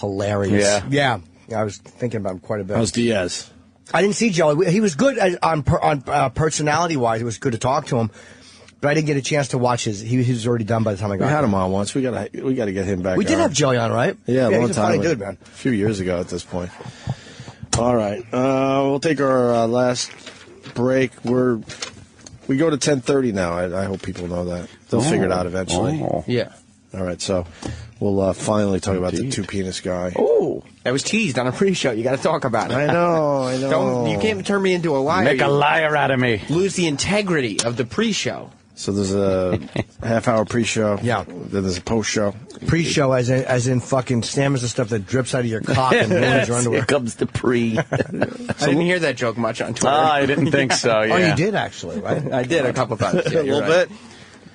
hilarious. Yeah. yeah. Yeah, I was thinking about him quite a bit. How's Diaz? I didn't see Joey. He was good on on uh, personality wise. It was good to talk to him, but I didn't get a chance to watch his. He, he was already done by the time I got. We got. had him on once. We gotta we gotta get him back. We did on. have Joey on, right? Yeah, a Yeah, long he's a time funny dude, man. A few years ago at this point. All right, uh, we'll take our uh, last break. We're we go to ten thirty now. I, I hope people know that they'll Oh. figure it out eventually. Oh. Yeah. All right, so we'll uh, finally talk about the two penis guy. Oh, that was teased on a pre-show. You got to talk about it. I know, I know. [LAUGHS] Don't, you can't turn me into a liar. Make a liar out of me. Lose the integrity of the pre-show. So there's a [LAUGHS] half hour pre-show. Yeah. Then there's a post-show. Pre-show, as in, as in fucking stammers the stuff that drips out of your cock and ruins your [LAUGHS] underwear. Here comes the pre. [LAUGHS] I didn't hear that joke much on Twitter. Ah, I didn't think so. Yeah. Oh, you did actually, right? I did a couple times. Yeah, a little right. bit.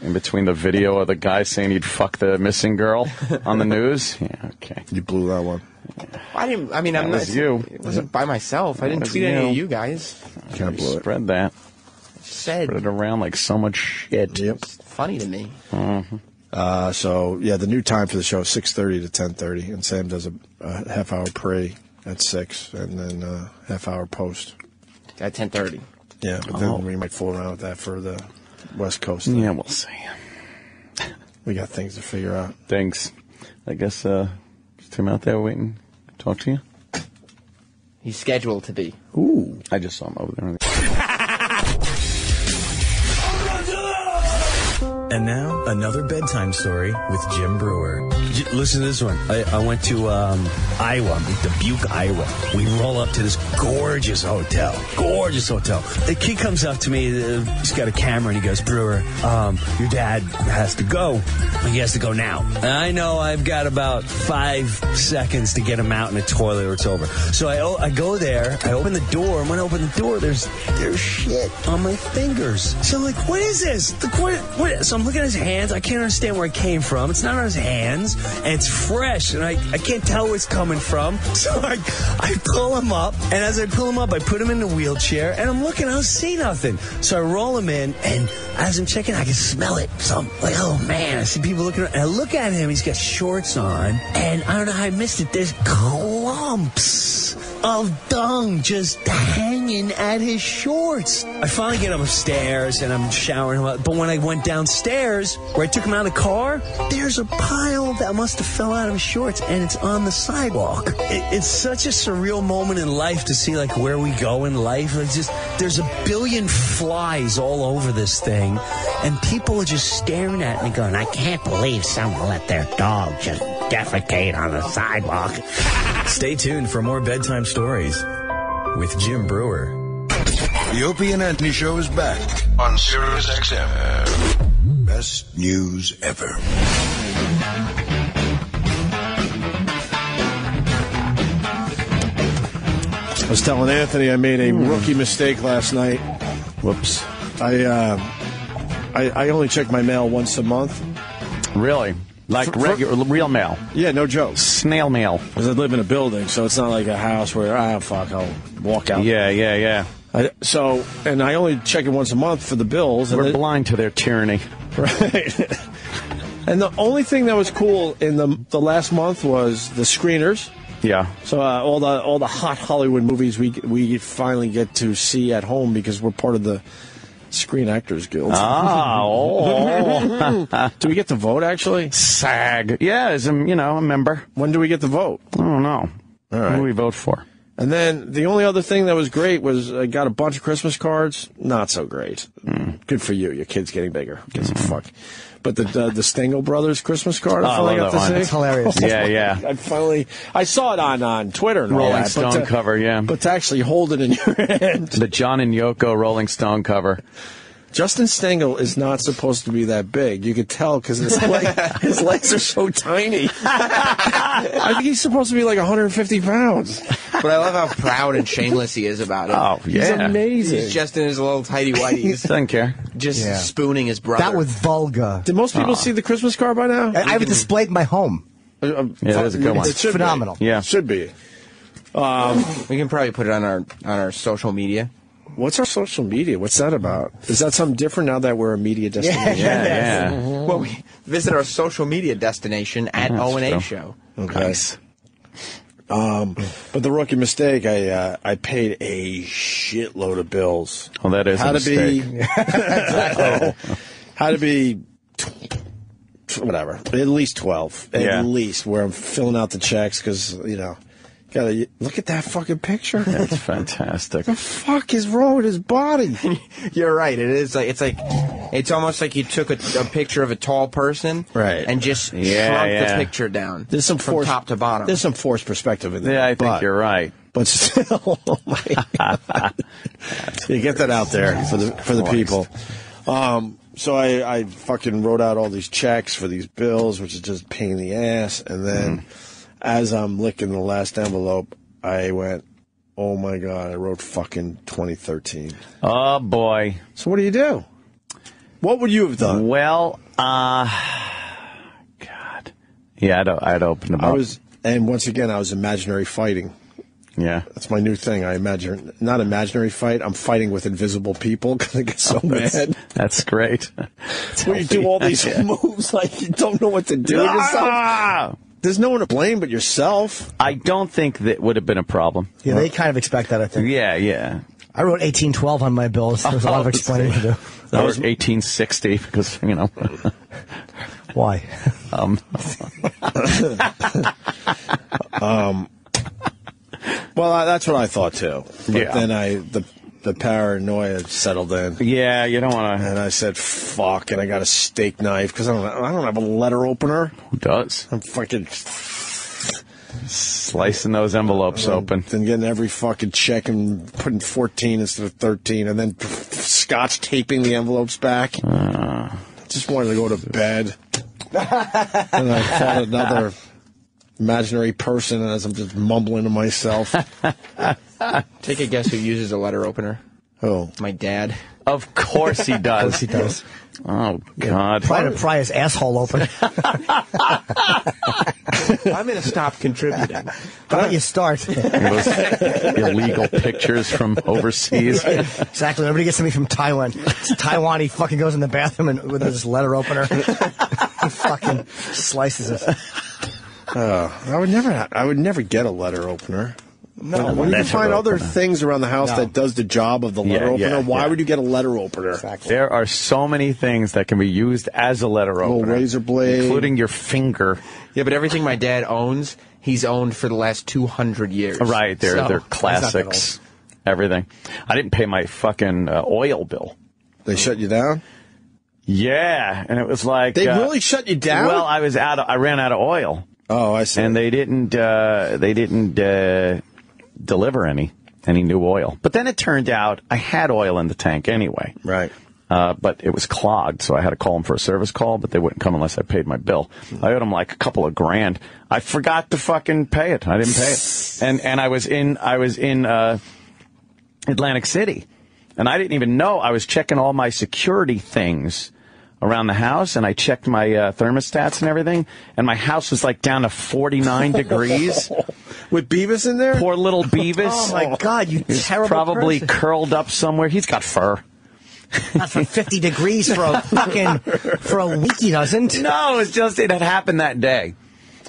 In between the video of the guy saying he'd fuck the missing girl on the news. Yeah, okay. You blew that one. I didn't. I mean, I'm That not. was you. It wasn't by myself. I didn't was tweet any of you guys. Kind of blew it. Spread that. Said Spread it around like so much shit. Yep. funny to me. Mhm. Uh, so yeah, the new time for the show is six thirty to ten thirty, and Sam does a, a half hour pre at six, and then uh, half hour post. At 10:30. Yeah, but then Oh. we might fool around with that for the West Coast. thing. Yeah, we'll see. [LAUGHS] We got things to figure out. Thanks. I guess uh, is Tim out there waiting to talk to you? He's scheduled to be. Ooh. I just saw him over there. And now, another bedtime story with Jim Breuer. J- listen to this one. I, I went to um, Iowa, Dubuque, Iowa. We roll up to this gorgeous hotel. Gorgeous hotel. The kid comes up to me. Uh, he's got a camera and he goes, Breuer, um, your dad has to go. He has to go now. And I know I've got about five seconds to get him out in the toilet or it's over. So I, I go there. I open the door. And when I open the door, there's there's shit on my fingers. So I'm like, what is this? The, what, what? So I'm looking at his hands. I can't understand where it came from. It's not on his hands. And it's fresh. And I, I can't tell where it's coming from. [LAUGHS] So I, I pull him up. And as I pull him up, I put him in the wheelchair. And I'm looking. I don't see nothing. So I roll him in. And as I'm checking, I can smell it. So I'm like, oh man. I see people looking. around. And I look at him. He's got shorts on. And I don't know how I missed it. There's clumps of dung just hanging at his shorts. I finally get him upstairs and I'm showering him up. But when I went downstairs, where I took him out of the car, there's a pile that must have fell out of his shorts and it's on the sidewalk. It, it's such a surreal moment in life to see like where we go in life. It's just, there's a billion flies all over this thing and people are just staring at me going, I can't believe someone let their dog just defecate on the sidewalk. [LAUGHS] Stay tuned for more bedtime stories with Jim Breuer. The Opie and Anthony Show is back on Sirius XM. Best news ever. Was telling Anthony I made a rookie mistake last night. Whoops. I, uh, I I only check my mail once a month. Really? Like For- for- regular, real mail? Yeah, no joke. Snail mail. Because I live in a building, so it's not like a house where ah fuck I'll walk out. Yeah, yeah, yeah. I, so and I only check it once a month for the bills. We're and it- blind to their tyranny. [LAUGHS] Right. and the only thing that was cool in the the last month was the screeners. Yeah. So uh, all the all the hot Hollywood movies we we finally get to see at home because we're part of the Screen Actors Guild. Ah, oh. [LAUGHS] do we get to vote actually? SAG. Yeah, as a, you know, a member. When do we get to vote? I don't know. All right. Who do we vote for? And then the only other thing that was great was I got a bunch of Christmas cards. Not so great. Hmm. Good for you. Your kid's getting bigger. Gives a fuck? But the the, the Stangel Brothers Christmas card, Oh, I I finally love got that to one. see. It's hilarious. [LAUGHS] Yeah, yeah. I finally I saw it on on Twitter and all Rolling that, Stone to- cover, yeah. But to actually hold it in your [LAUGHS] hand. The John and Yoko Rolling Stone cover. Justin Stangel is not supposed to be that big. You could tell because his, [LAUGHS] leg, his legs are so tiny. I think he's supposed to be like 150 pounds. But I love how proud and shameless he is about it. Oh, yeah. He's yeah. amazing. He's just in his little tidy whities. [LAUGHS] Doesn't care. Just Yeah. spooning his brother. That was vulgar. Did most people see the Christmas car by now? I, I have it displayed in my home. Yeah, that is a good one. It should be. Phenomenal. Yeah. Should be. Um, we can probably put it on our on our social media. what's our social media? What's that about? Is that something different now that we're a media destination? Yeah, yeah. Well, we visit our social media destination at O and A true. Show. Okay. Um, but the rookie mistake, I uh, I paid a shitload of bills. Well, that is How to mistake. be [LAUGHS] exactly. How to be whatever, at least twelve, at Yeah. least where I'm filling out the checks because you know, gotta look at that fucking picture. That's fantastic. the fuck is wrong with his body? [LAUGHS] You're right. It is like it's like it's almost like you took a, a picture of a tall person, Right. and just Yeah, shrunk yeah. the picture down. There's some from forced, top to bottom. There's some forced perspective in there. Yeah, I think but- you're right. But still, [LAUGHS] oh my God. you get that out there for the for the people. Um, so I, I fucking wrote out all these checks for these bills, which is just a pain in the ass. And then, as I'm licking the last envelope, I went, "Oh my God!" I wrote fucking 2013. Oh boy. So what do you do? What would you have done? Well, uh, God. Yeah, I'd, I'd open them I up. was, and once again, I was imaginary fighting. yeah. That's my new thing. I imagine not imaginary fight. I'm fighting with invisible people [LAUGHS] because I get so That's, mad. that's great. [LAUGHS] Where you do all these [LAUGHS] Yeah. moves like you don't know what to do with yourself. There's no one to blame but yourself. I don't think that would have been a problem. Yeah, they kind of expect that, I think. Yeah, yeah. I wrote 1812 on my bills. There's a lot of [LAUGHS] Oh, explaining to do. That was 1860 because, you know. [LAUGHS] Why? um, [LAUGHS] Um, Well, I, that's what I thought too. But Yeah. then I the the paranoia settled in. Yeah, you don't want to. And I said, "Fuck!" And I got a steak knife because I don't. I don't have a letter opener. Who does? I'm fucking Slicing those envelopes open. Then getting every fucking check and putting 14 instead of 13, and then scotch taping the envelopes back. Ah. Just wanted to go to bed. [LAUGHS] and I fought another imaginary person as I'm just mumbling to myself. [LAUGHS] Take a guess who uses a letter opener. Oh, my dad. Of course he [LAUGHS] does. Of course he does. Oh God! Try to pry his asshole open. [LAUGHS] I'm going to stop contributing. How about you start? Those illegal pictures from overseas. exactly. Everybody gets somebody from Taiwan. It's Taiwan. He fucking goes in the bathroom and with his letter opener. he fucking slices it. Uh, I would never. I would never get a letter opener. No, when, when you can find other opener. things around the house No. that does the job of the letter Yeah, opener, yeah, why yeah. would you get a letter opener? Exactly. There are so many things that can be used as a letter Little opener, razor blade. including your finger. Yeah, but everything my dad owns, he's owned for the last 200 years. Right, they're So- they're He's not that classics. Everything. I didn't pay my fucking uh, oil bill. They shut you down. Yeah, and it was like They uh, really shut you down? Well, I was out. Of, I ran out of oil. Oh, I see. And they didn't. Uh, they didn't uh, deliver any any new oil. But then it turned out I had oil in the tank anyway. Right. Uh, but it was clogged, so I had to call them for a service call. But they wouldn't come unless I paid my bill. I owed them like a couple of grand. I forgot to fucking pay it. I didn't pay it, and and I was in I was in uh, Atlantic City, and I didn't even know. I was checking all my security things around the house, and I checked my uh, thermostats and everything, and my house was like down to forty nine degrees. [LAUGHS] With Beavis in there? Poor little [LAUGHS] Beavis. Oh my God, you He's terrible probably person. curled up somewhere. He's got fur. Not for [LAUGHS] 50 degrees for a fucking, for a week he doesn't. No, it's just it had happened that day.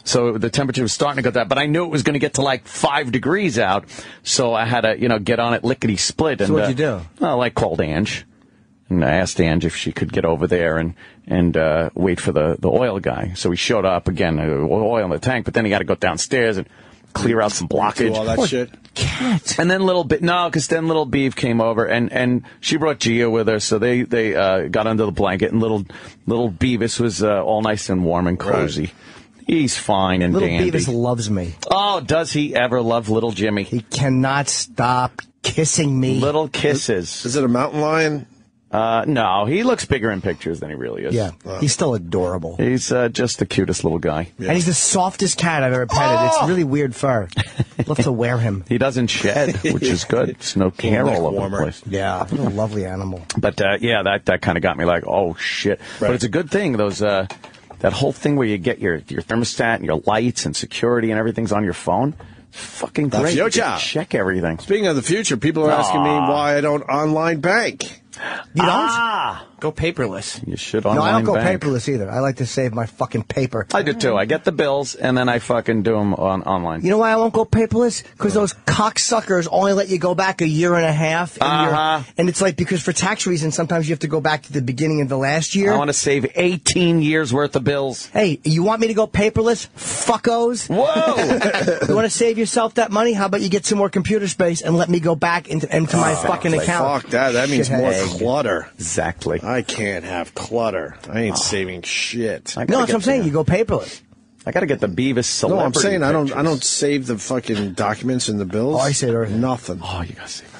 So the temperature was starting to go down, but I knew it was going to get to like five degrees out. So I had to, you know, get on it lickety split. And So what'd you uh, do? Well, I called Ange and I asked Ange if she could get over there and and uh, wait for the the oil guy. So he showed up again, uh, oil in the tank, but then he got to go downstairs and clear out some blockage. all that Poor shit. Cat. And then little bit no, because then little Beeve came over and and she brought Gia with her, so they they uh, got under the blanket and little little Beavis was uh, all nice and warm and cozy. He's fine and Little dandy. Beavis loves me. oh, does he ever love little Jimmy? He cannot stop kissing me. Little kisses. Is it a mountain lion? Uh, no, he looks bigger in pictures than he really is. Yeah, he's still adorable. He's uh, just the cutest little guy. Yeah. And he's the softest cat I've ever petted. Oh! It's really weird fur. [LAUGHS] Love to wear him. He doesn't shed, which is good. [LAUGHS] There's no neck all over warmer. the place. Yeah, what a lovely animal. But uh, yeah, that that kind of got me like, oh shit. But it's a good thing those uh, that whole thing where you get your your thermostat and your lights and security and everything's on your phone. Fucking great. You future. can Check everything. Speaking of the future, people are asking me why I don't online bank. You don't? Ah, Go paperless. you should no, online I don't go bank. paperless either. I like to save my fucking paper. I do too. I get the bills and then I fucking do them on online. You know why I won't go paperless? Because those cocksuckers only let you go back a year and a half. And, Uh-huh. and it's like, because for tax reasons, sometimes you have to go back to the beginning of the last year. I want to save 18 years worth of bills. Hey, you want me to go paperless? Fuckos. Whoa! [LAUGHS] you want to save yourself that money? How about you get some more computer space and let me go back into, into my fucking Like, account? Fuck that. That means more Shithead. clutter. exactly. I can't have clutter. I ain't ah. saving shit. I No, gotta that's what I'm saying. the- You go paperless. I got to get the Beavis No, celebrity I'm saying I don't. I don't save the fucking documents and the bills. Oh, I see it already. Nothing. Oh, you got to save everything.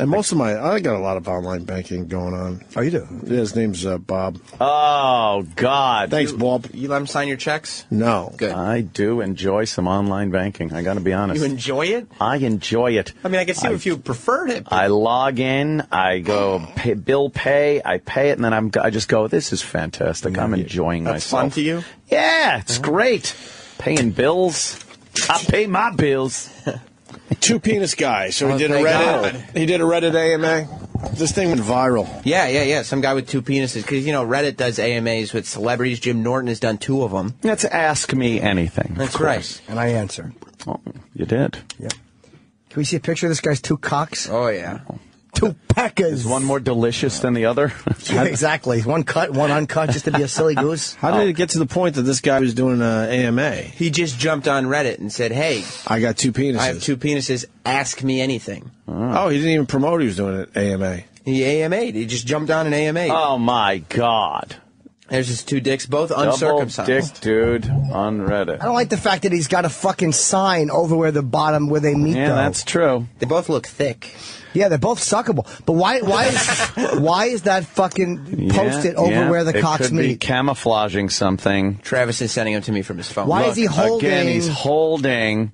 And most of my, I got a lot of online banking going on. Oh, you do? Yeah, his name's uh, Bob. Oh God! Thanks, Bob. You let him sign your checks? No. Good. I do enjoy some online banking. I got to be honest. You enjoy it? I enjoy it. I mean, I can see I- if you preferred it. I log in, I go [GASPS] pay, bill pay, I pay it, and then I'm I just go. This is fantastic. I'm enjoying That's myself. fun to you? Yeah, it's great. Paying bills. I pay my bills. [LAUGHS] Two penis guy. So Oh, he did a thank Reddit. God. He did a Reddit AMA. This thing went viral. Yeah, yeah, yeah. Some guy with two penises. Because, you know, Reddit does AMAs with celebrities. Jim Norton has done two of them. Let's ask me anything. That's right. And I answer. Oh, you did. Yep. Can we see a picture of this guy's two cocks? Oh, yeah. Two peckers. Is one more delicious than the other? [LAUGHS] Yeah, exactly. One cut, one uncut, just to be a silly goose. How did it get to the point that this guy was doing uh, AMA? He just jumped on Reddit and said, "Hey, I got two penises. I have two penises. Ask me anything." Oh, he didn't even promote he was doing it AMA. He AMA'd. He just jumped on an AMA. Oh my God! There's his two dicks, both Double uncircumcised. dick dude on Reddit. I don't like the fact that he's got a fucking sign over where the bottom where they meet. Yeah, though. that's true. They both look thick. Yeah, they're both suckable. But why? Why is [LAUGHS] why is that fucking posted Yeah, over yeah. where the it cocks could be camouflaging something. Travis is sending them to me from his phone. Why is he holding? Again, he's holding- holding.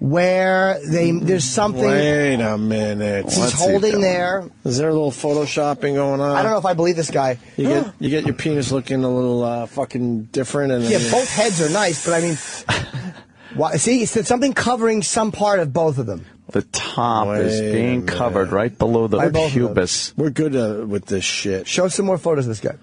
Where they there's something Wait a minute. he's What's holding doing? there. Is there a little photoshopping going on? I don't know if I believe this guy. You get you get your penis looking a little uh, fucking different, and Yeah, both heads are nice, but I mean, [LAUGHS] why, see, it's something covering some part of both of them. The top is Wait a being covered right below the By both of them. pubis. We're good uh, with this shit. Show some more photos of this guy.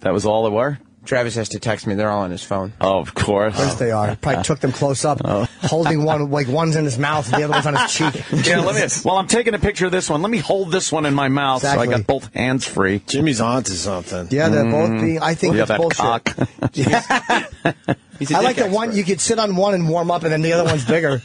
That was all they were. Travis has to text me. They're all on his phone. Oh, of course. Yes, they are. Probably took them close up, oh. [LAUGHS] holding one like one's in his mouth and the other one's on his cheek. [LAUGHS] Yeah, let me. Well, I'm taking a picture of this one. Let me hold this one in my mouth so I got both hands free. Jimmy's onto something. Yeah, they're both mm-hmm. being. I think yeah, it's that bullshit. cock. [LAUGHS] He's a I like dick the one you could sit on one and warm up, and then the other one's bigger.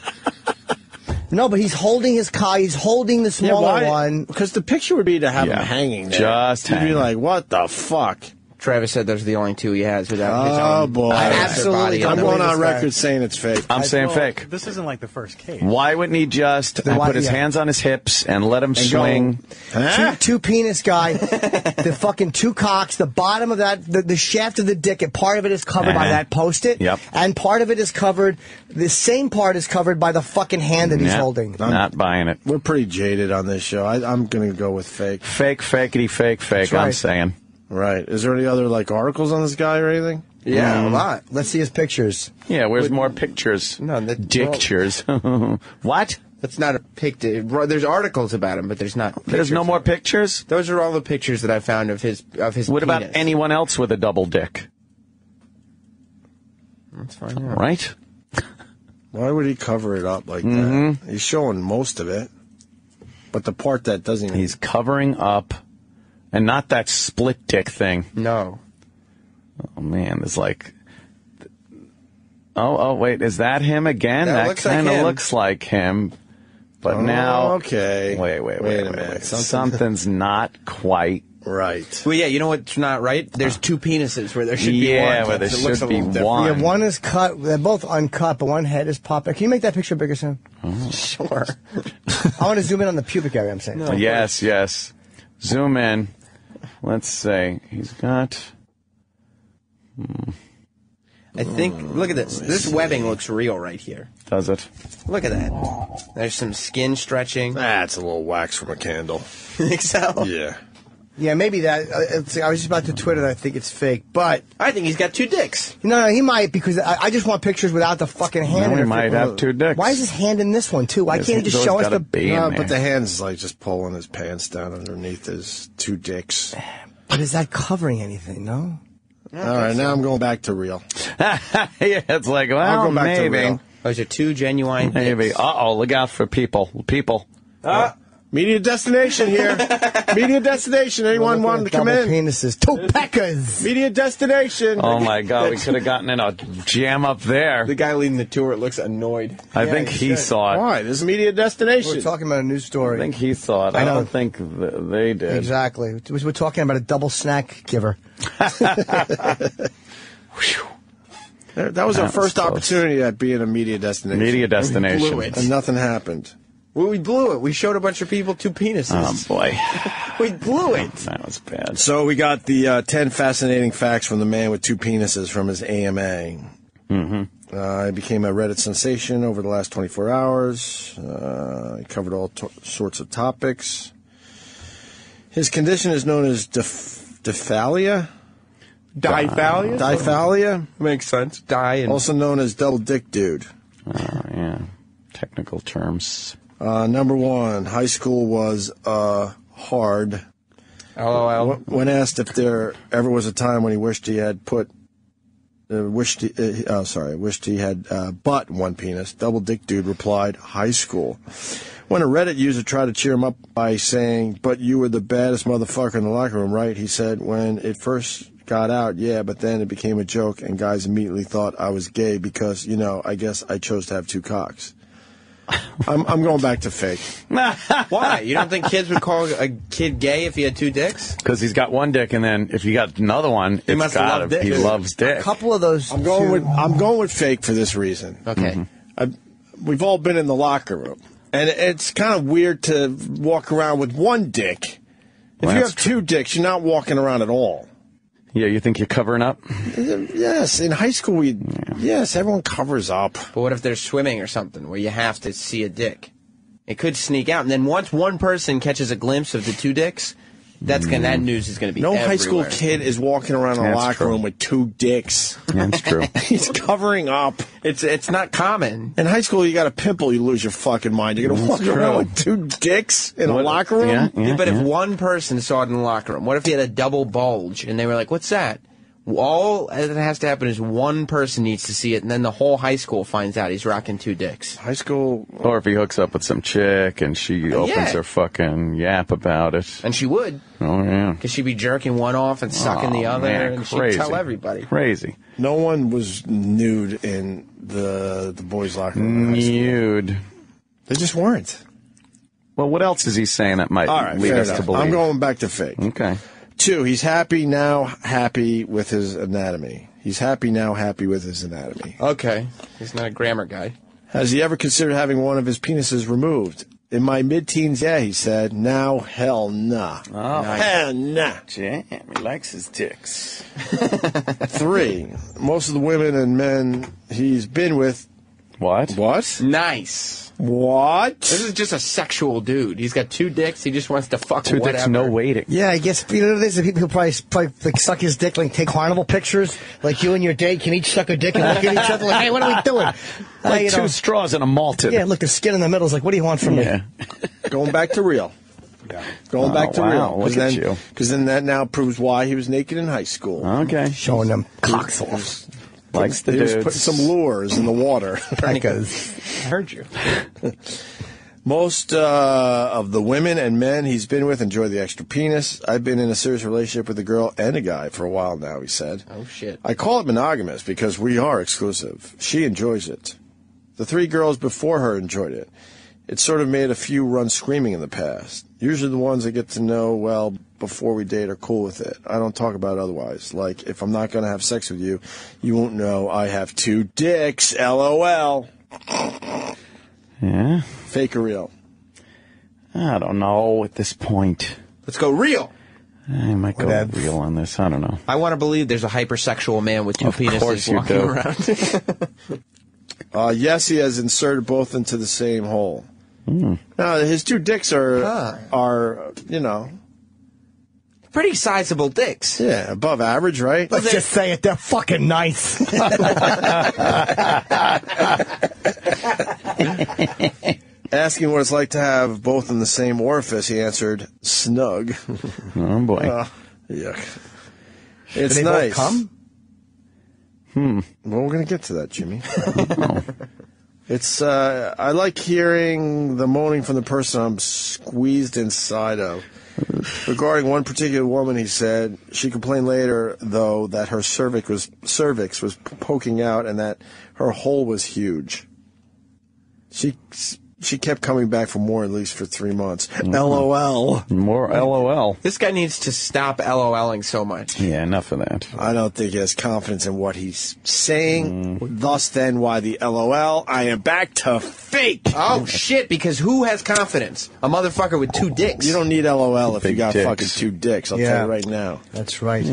no, but he's holding his cock. He's holding the smaller one. Because the picture would be to have Yeah. him hanging there. Just You'd be like, what the fuck? Travis said those are the only two he has without his Oh boy! I absolutely. I'm on going on this guy. record saying it's fake. I'm saying Well, fake. This isn't like the first case. Why wouldn't he just Then uh, why- put his yeah. hands on his hips and let him go, swing? Huh? Two, two penis guy, [LAUGHS] the fucking two cocks, the bottom of that, the, the shaft of the dick, and part of it is covered by Uh-huh. that post-it. Yep. And part of it is covered, the same part is covered by the fucking hand that he's Yeah, holding. Not buying it. We're pretty jaded on this show. I, I'm going to go with fake. Fake, fakety, fake, fake. I'm right. saying. Right. Is there any other like articles on this guy or anything? Yeah, a lot. Let's see his pictures. Yeah, where's more pictures? No, the- Dictures. [LAUGHS] what? That's not a picture. There's articles about him, but there's not. There's no more pictures. Those are all the pictures that I found of his of his. What about anyone else with a double dick? That's fine. find out. Right? Why would he cover it up like Mm-hmm. that? He's showing most of it, but the part that doesn't even. He's covering up, and not that split dick thing. No. Oh man, it's like. Oh, oh, wait, is that him again? That That, kind of him. looks like him, but Oh, now. okay. Wait, wait, wait, Wait a wait, minute. wait. Something- Something's not quite. right. Well, yeah, you know what's not right? There's uh, two penises where there should be Yeah, one. Yeah, where there It looks should a be one. Yeah, one is cut. They're both uncut, but one head is popping. Can you make that picture bigger, Sam? Oh. Sure. [LAUGHS] I want to zoom in on the pubic area. I'm saying. yes, yes. Zoom in. Let's say he's got. I think. Look at this. This webbing looks real right here. Does it? Look at that. There's some skin stretching. That's a little wax from a candle. [LAUGHS] think so? Yeah. Yeah, maybe that. Uh, it's, I was just about to Twitter that I think it's fake, but I think he's got two dicks. no, no, he might because I, I just want pictures without the fucking hand. No, in he it. might have two dicks. Why is his hand in this one too? Why His can't he just show us the? be in No, but the hand's like just pulling his pants down underneath his two dicks. But is that covering anything? No. All right, now I'm going back to real. [LAUGHS] yeah, it's like well, I'll go back to maybe, real. Those are two genuine. maybe. dicks. Uh oh, look out for people. People. Ah, media destination here. [LAUGHS] media destination. Anyone wanting to come Double in? penises, two peckers. Media destination. Oh my God, we could have gotten in a jam up there. The guy leading the tour looks annoyed. I Yeah, think he he should. saw it. Why? This is media destination. We're talking about a news story. I story. think he saw it. I I, know. don't think th- they did. Exactly. We're talking about a double snack giver. [LAUGHS] There- that was our was first close. opportunity at being a media destination. Media destination. blew it. And nothing happened. Well, we blew it. We showed a bunch of people two penises. Oh boy, [LAUGHS] we blew it. [LAUGHS] that was bad. So we got the uh, 10 fascinating facts from the man with two penises from his AMA. Mm-hmm. Uh, he became a Reddit sensation over the last 24 hours. Uh, he covered all to- sorts of topics. His condition is known as diph- diphallia. Diphallia? Diphallia, Makes sense. Die and also known as double dick dude. Oh yeah, technical terms. Uh, number one, high school was uh, hard. LOL. When asked if there ever was a time when he wished he had put uh, wished he, uh, oh sorry, wished he had uh, but one penis. Double dick dude replied, high school. When a Reddit user tried to cheer him up by saying, "But you were the baddest motherfucker in the locker room, right?" He said, "When it first got out, yeah, but then it became a joke, and guys immediately thought I was gay because, you know, I guess I chose to have two cocks." I'm, I'm going back to fake. [LAUGHS] Why? You don't think kids would call a kid gay if he had two dicks? Because he's got one dick, and then if you got another one, it's must got love him. He loves dick. A couple of those. I'm going two- with I'm going with fake for this reason. Okay. Mm-hmm. I, we've all been in the locker room, and it's kind of weird to walk around with one dick. If Well, you that's have two dicks, you're not walking around at all. Yeah, you think you're covering up? Yes, in high school, we yes, everyone covers up. But what if they're swimming or something where you have to see a dick? It could sneak out, and then once one person catches a glimpse of the two dicks, that's gonna that news is gonna be No high school kid is walking around a That's locker true. room with two dicks. That's true. [LAUGHS] He's covering up. It's it's not common. In high school, you got a pimple, you lose your fucking mind. You're gonna walk That's around with two dicks in a locker room. Yeah, Yeah, yeah, but yeah. if one person saw it in the locker room, what if he had a double bulge and they were like, "What's that?" All that has to happen is one person needs to see it, and then the whole high school finds out he's rocking two dicks. High school, Or if he hooks up with some chick and she uh, opens yeah. her fucking yap about it. And she would, Oh yeah. because she'd be jerking one off and sucking the Oh, other, man, and she'd tell everybody. Crazy. no one was nude in the the boys' locker room. in high school. Nude. They just weren't. Well, what else is he saying that might All right, lead us enough. to believe? I'm going back to fake. Okay. Two, he's happy now, happy with his anatomy. He's happy now, happy with his anatomy. Okay, he's not a grammar guy. Has he ever considered having one of his penises removed? In my mid-teens, yeah, he said. Now, hell nah. Oh. Hell nah. Jam. He likes his dicks. [LAUGHS] [LAUGHS] Three, most of the women and men he's been with. What? What? Nice. What? This is just a sexual dude. He's got two dicks. He just wants to fuck Two whatever. dicks, no waiting. Yeah, I guess you know there's the people who probably probably like suck his dick, like take carnival pictures, like you and your date can each suck a dick and look at each other like, hey, what are we doing? Uh, [LAUGHS] Like you two know, straws and a malted. yeah, look, the skin in the middle is like, what do you want from Yeah. me? [LAUGHS] Going back to real. Yeah. Going Oh, back to wow, real. look then, at you. Because then that now proves why he was naked in high school. Okay. Showing them cocksoles. Likes the he dudes. putting some lures in the water. [LAUGHS] I heard you. [LAUGHS] Most uh, of the women and men he's been with enjoy the extra penis. I've been in a serious relationship with a girl and a guy for a while now, he said. Oh shit. I call it monogamous because we are exclusive. She enjoys it. The three girls before her enjoyed it. It sort of made a few run screaming in the past. Usually the ones I get to know well before we date are cool with it. I don't talk about it otherwise. Like, if I'm not going to have sex with you, you won't know I have two dicks. LOL. Yeah. Fake or real? I don't know at this point. Let's go real. I might go Whatever. real on this. I don't know. I want to believe there's a hypersexual man with two Of penises course you walking do. around. [LAUGHS] Uh, yes, he has inserted both into the same hole. Hmm. Now, his two dicks are, Huh. are you know, Pretty sizable dicks. yeah, above average, right? Let's just say it, they're fucking nice. [LAUGHS] Asking what it's like to have both in the same orifice, he answered, snug. Oh boy. Uh, yuck. It's they nice. come? Hmm. Well, we're going to get to that, Jimmy. [LAUGHS] it's, uh, I like hearing the moaning from the person I'm squeezed inside of. Regarding one particular woman, he said she complained later, though, that her cervix was cervix was poking out and that her hole was huge. She she kept coming back for more, at least for three months. Mm-hmm. LOL. More LOL. This guy needs to stop LOLing so much. Yeah, enough of that. I don't think he has confidence in what he's saying. Mm. Thus, then, why the LOL? I am back to fake. Oh shit! Because who has confidence? A motherfucker with two dicks. You don't need LOL if you got dicks. fucking two dicks. I'll Yeah. tell you right now. That's right.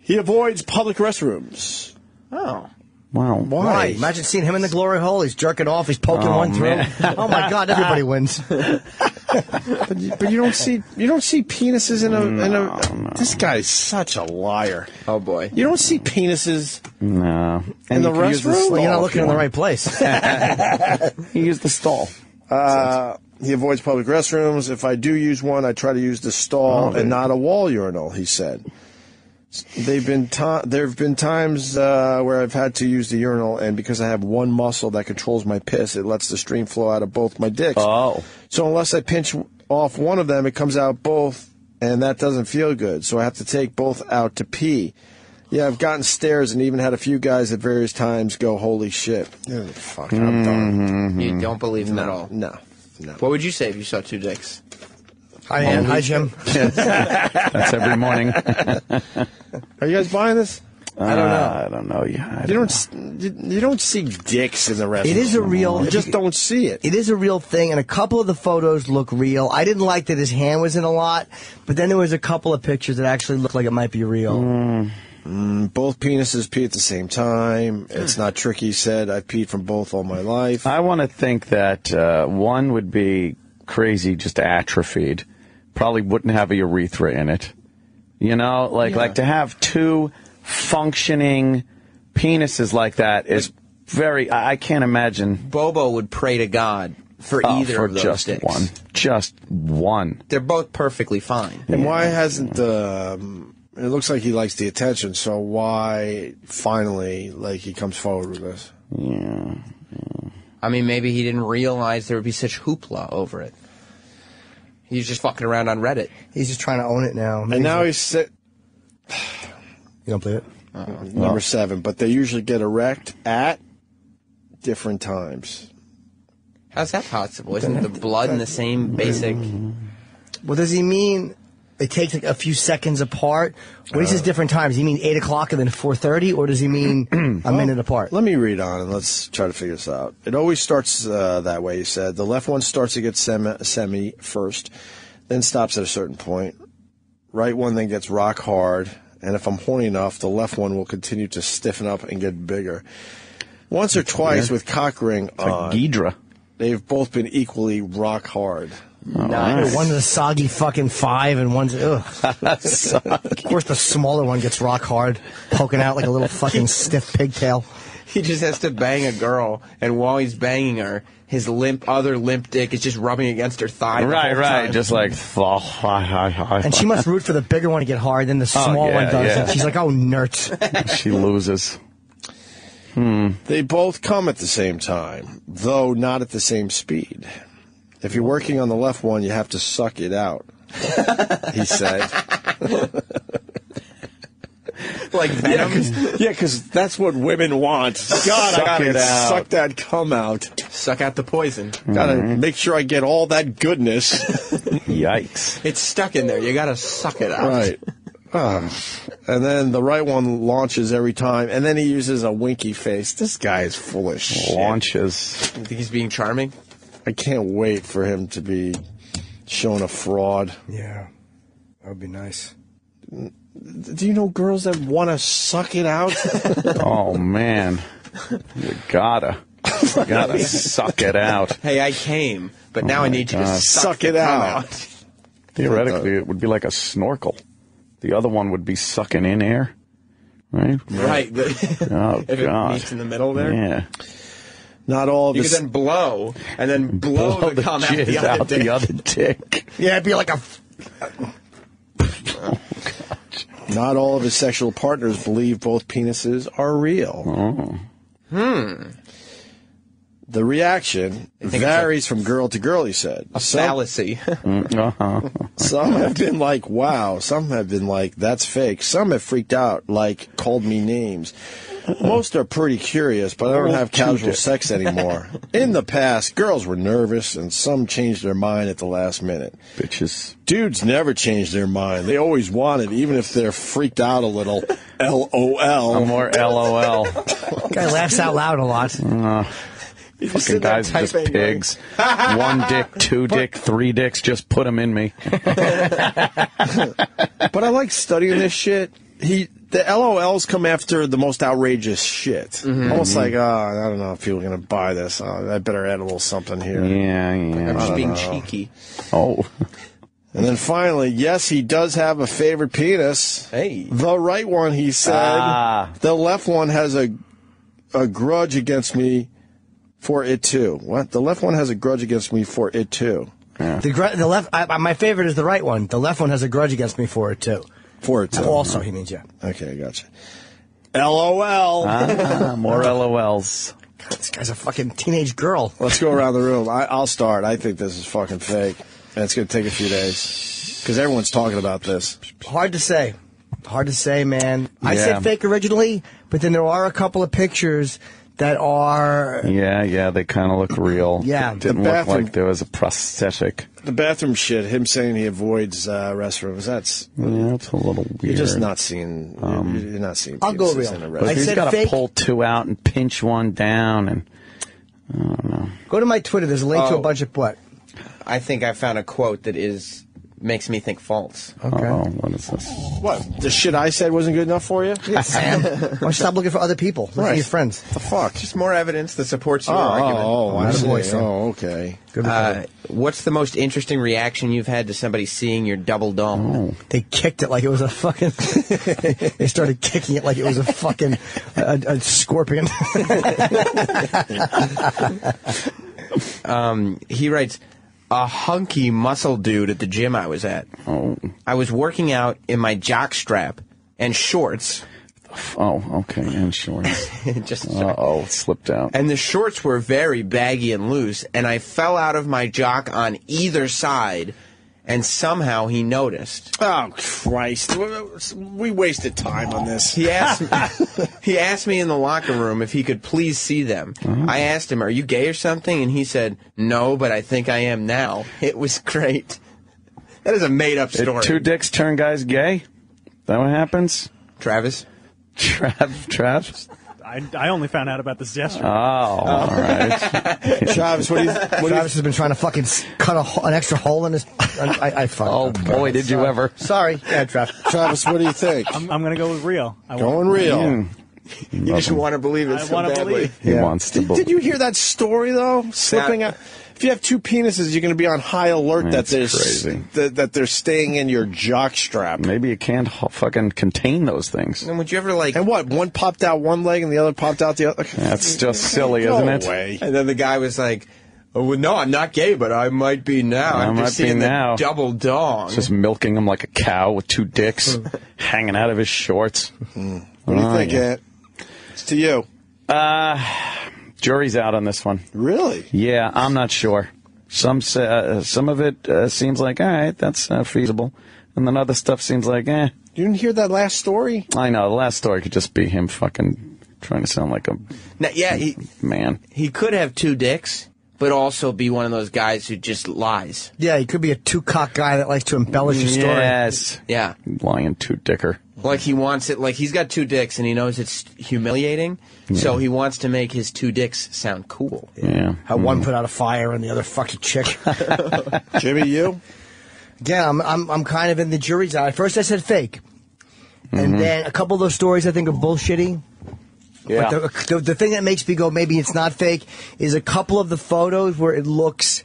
He avoids public restrooms. Oh. Wow. Why? Imagine seeing him in the glory hole. He's jerking off. He's poking Oh, one through. [LAUGHS] Oh my God! Everybody [LAUGHS] wins. But you, but you don't see you don't see penises in a, in a this guy's such a liar. Oh boy. You don't see penises No. in the you could use restroom. stall Well, you're not looking you in the right place. [LAUGHS] he used the stall. Uh, he avoids public restrooms. If I do use one, I try to use the stall Oh, and not a wall urinal. He said. They've been ti there have been times uh, where I've had to use the urinal, and because I have one muscle that controls my piss, it lets the stream flow out of both my dicks. Oh. So unless I pinch off one of them, it comes out both, and that doesn't feel good. So I have to take both out to pee. Yeah, I've gotten stares and even had a few guys at various times go, "Holy shit!" Yeah, fuck, I'm done. You don't believe him at all. No, no. What would you say if you saw two dicks? Hi, Ann. Hi, Jim. That's every morning. Are you guys buying this? I don't know. Uh, I don't know. Yeah, I You don't. s- You, you don't see dicks in the rest. It is a real. You just don't see it. It is a real thing, and a couple of the photos look real. I didn't like that his hand was in a lot, but then there was a couple of pictures that actually looked like it might be real. Mm, both penises pee at the same time. It's not tricky. He said I've peed from both all my life. I want to think that uh, one would be crazy, just atrophied. Probably wouldn't have a urethra in it. You know, like like to have two functioning penises like that is very. I, I can't imagine. Bobo would pray to God for Oh, either for of those just dicks. one, just one. They're both perfectly fine. And why hasn't um, it looks like he likes the attention? So why finally like he comes forward with this? Yeah. I mean, maybe he didn't realize there would be such hoopla over it. He's just fucking around on Reddit. He's just trying to own it now. And now he's sit You don't play it? Uh-uh. number seven, but they usually get erect at different times. How's that possible? Isn't the blood in the same basic? Well, does he mean it takes like a few seconds apart? When he Uh. says different times, does he mean eight o'clock and then four thirty, or does he mean [CLEARS THROAT] a minute apart? Let me read on and let's try to figure this out. It always starts uh, that way, he said. The left one starts to get semi, semi first, then stops at a certain point. Right one then gets rock hard, and if I'm horny enough, the left one will continue to stiffen up and get bigger. Once or twice with cock ring like on, Ghidra. they've both been equally rock hard. Nice. One's a soggy fucking five, and one's ugh. [LAUGHS] of course, the smaller one gets rock hard, poking out like a little fucking [LAUGHS] stiff pigtail. He just has to bang a girl, and while he's banging her, his limp other limp dick is just rubbing against her thigh. the Right, whole right. time. Just like, oh, hi, hi, hi. And she must root for the bigger one to get hard, then the Oh, small yeah, one does, yeah. and she's like, "Oh, nert." [LAUGHS] she loses. Hmm. They both come at the same time, though not at the same speed. If you're working on the left one, you have to suck it out, he said. like venom. Yeah, because that's what women want. God, Suck I gotta it out. suck that cum out. Suck out the poison. Gotta make sure I get all that goodness. Yikes. It's stuck in there. You gotta suck it out. right. Um, and then the right one launches every time, and then he uses a winky face. This guy is full of shit. Launches. You think he's being charming? I can't wait for him to be shown a fraud. yeah, that would be nice. Do you know girls that want to suck it out? [LAUGHS] Oh, man. You gotta. You gotta [LAUGHS] suck it out. Hey, I came, but now Oh I my need you to suck, Suck it out. out. [LAUGHS] Theoretically, it would be like a snorkel. The other one would be sucking in air, right? Right. the- Oh, if it meets in the middle there. Yeah. Not all of You could then blow, and then [LAUGHS] blow, Blow the the cum out the other out dick. the other dick. [LAUGHS] Yeah, it'd be like a. [LAUGHS] Not all of his sexual partners believe both penises are real. Oh. Hmm. The reaction think it's varies from girl to girl, he said. A Some, fallacy. Mm, uh-huh. some have been like, wow. Some have been like, that's fake. Some have freaked out, like, called me names. Most are pretty curious, but I don't have casual sex anymore. [LAUGHS] In the past, girls were nervous, and some changed their mind at the last minute. Bitches. Dudes never change their mind. They always want it, even if they're freaked out a little. [LAUGHS] LOL. More LOL. [LAUGHS] Guy laughs out loud a lot. Uh, fucking guys are just typing, like- pigs. One dick, two dick, three dicks. Just put them in me. But I like studying this shit. He the LOLs come after the most outrageous shit. Mm-hmm. Almost mm-hmm. like, oh, I don't know if people are gonna buy this. Oh, I better add a little something here. Yeah, yeah. I'm just being know. cheeky. Oh. And then finally, yes, he does have a favorite penis. Hey. The right one, he said. Ah. The left one has a a grudge against me for it too. What? The left one has a grudge against me for it too. The, gr- the left, I, I- my favorite is the right one. The left one has a grudge against me for it too. Four or two. Also, he means yeah. Okay, I gotcha. LOL. Ah, more LOLs. [LAUGHS] God, This guy's a fucking teenage girl. Let's go around the room. I, I'll start. I think this is fucking fake, and it's going to take a few days because everyone's talking about this. Hard to say. Hard to say, man. I said fake originally, but then there are a couple of pictures that are. Yeah, yeah, they kind of look real. Yeah. It didn't The look like there was a prosthetic. The bathroom shit. Him saying he avoids uh, restrooms. That's Yeah, that's a little weird. you're just not seeing. Um, you're, you're not seeing. I'll go real. in a But I if he's said got to pull two out and pinch one down, and I don't know. Go to my Twitter. There's a link to Oh. a bunch of what? I think I found a quote that is makes me think false. Okay. Oh, what is this? What? The shit I said wasn't good enough for you? [LAUGHS] Yeah, Sam. [LAUGHS] Why stop looking for other people? Look at Right. your friends. the fuck? Just more evidence that supports Oh, your oh, argument. oh, I boy, see. Sam. Oh, okay. Good Uh, what's the most interesting reaction you've had to somebody seeing your double dong? They kicked it like it was a fucking. [LAUGHS] they started kicking it like it was a fucking a, a scorpion. Um, he writes, a hunky muscle dude at the gym I was at. Oh, I was working out in my jock strap and shorts. oh, okay, and shorts. [LAUGHS] Just Uh oh, slipped out. and the shorts were very baggy and loose, and I fell out of my jock on either side, and somehow he noticed. Oh Christ! We wasted time on this. He asked [LAUGHS] he asked me in the locker room if he could please see them. Mm-hmm. I asked him, "Are you gay or something?" And he said, "No, but I think I am now." It was great. That is a made up Did story. two dicks turn guys gay? That what happens? Travis. [LAUGHS] Trav, Trav. I, I only found out about this yesterday. Oh, all right. [LAUGHS] Travis, what do you? [LAUGHS] What do you Travis has been trying to fucking cut a, an extra hole in his. I, I, I fucked Oh up. boy, did you ever? Sorry, yeah, Travis. Travis, what do you think? I'm, I'm going to go with real. I want- Going real. Mm. You just want to believe it I so wanna badly. believe. He wants to. Did, believe. did you hear that story though? Slipping out. If you have two penises, you're going to be on high alert that That's there's crazy. That, that they're staying in your jock strap. Maybe you can't ho- fucking contain those things. And would you ever like? And what? One popped out one leg and the other popped out the other. That's just silly, no isn't it? way. And then the guy was like, "Oh well, no, I'm not gay, but I might be now. I I'm might just be now." the double dong." Just milking him like a cow with two dicks [LAUGHS] hanging out of his shorts. What do you Oh, think, yeah. Ant? It's to you. Uh, jury's out on this one. Really? Yeah, I'm not sure. Some say, uh, some of it uh, seems like all right, that's uh, feasible, and then other stuff seems like eh. You didn't hear that last story? I know the last story could just be him fucking trying to sound like a Now, yeah, he man. he could have two dicks, but also be one of those guys who just lies. Yeah, he could be a two cock guy that likes to embellish his story. Yes, Yeah, lying two dicker. Like he wants it. Like he's got two dicks, and he knows it's humiliating, so he wants to make his two dicks sound cool. Yeah. How one put out a fire and the other fucked a chick. [LAUGHS] Jimmy, you? Yeah, I'm, I'm, I'm kind of in the jury's eye. First, I said fake. And mm-hmm. then a couple of those stories I think are bullshitty. Yeah. But the, the, the thing that makes me go, maybe it's not fake, is a couple of the photos where it looks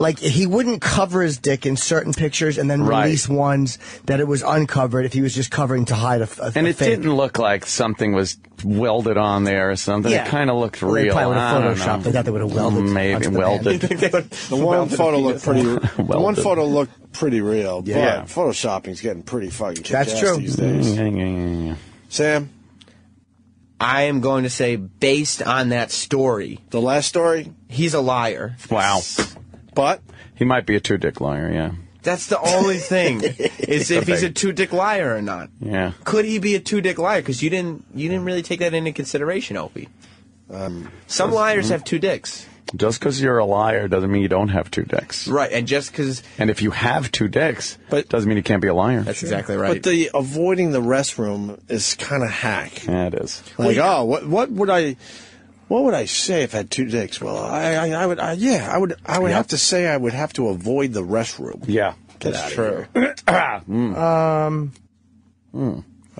like he wouldn't cover his dick in certain pictures and then Right. release ones that it was uncovered if he was just covering to hide a, a And a it fake. didn't look like something was welded on there or something. Yeah. It kind of looked Well, they real. probably would've photoshopped. They thought they would've welded Maybe the welded. [LAUGHS] The one photo looked pretty. [LAUGHS] the one photo looked pretty real. Yeah. But Photoshopping's getting pretty fucking. That's true. These days. Mm, yeah, yeah, yeah, yeah. Sam, I am going to say, based on that story, the last story. he's a liar. Wow. But He might be a two dick liar, yeah. That's the only thing is if he's a two dick liar or not. Yeah. Could he be a two dick liar? Because you didn't you didn't really take that into consideration, Opie. Um, Some liars have two dicks, Just because you're a liar doesn't mean you don't have two dicks. right? And just because And if you have two dicks, But- doesn't mean you can't be a liar. that's exactly right. but the avoiding the restroom is kind of hack. yeah, it is. Like, oh, what what would I? What would I say if I had two dicks? Well, I, I, I would, I, yeah, I would, I would Yep. have to say I would have to avoid the restroom. Yeah, Get that's true. [CLEARS THROAT] Mm. Um,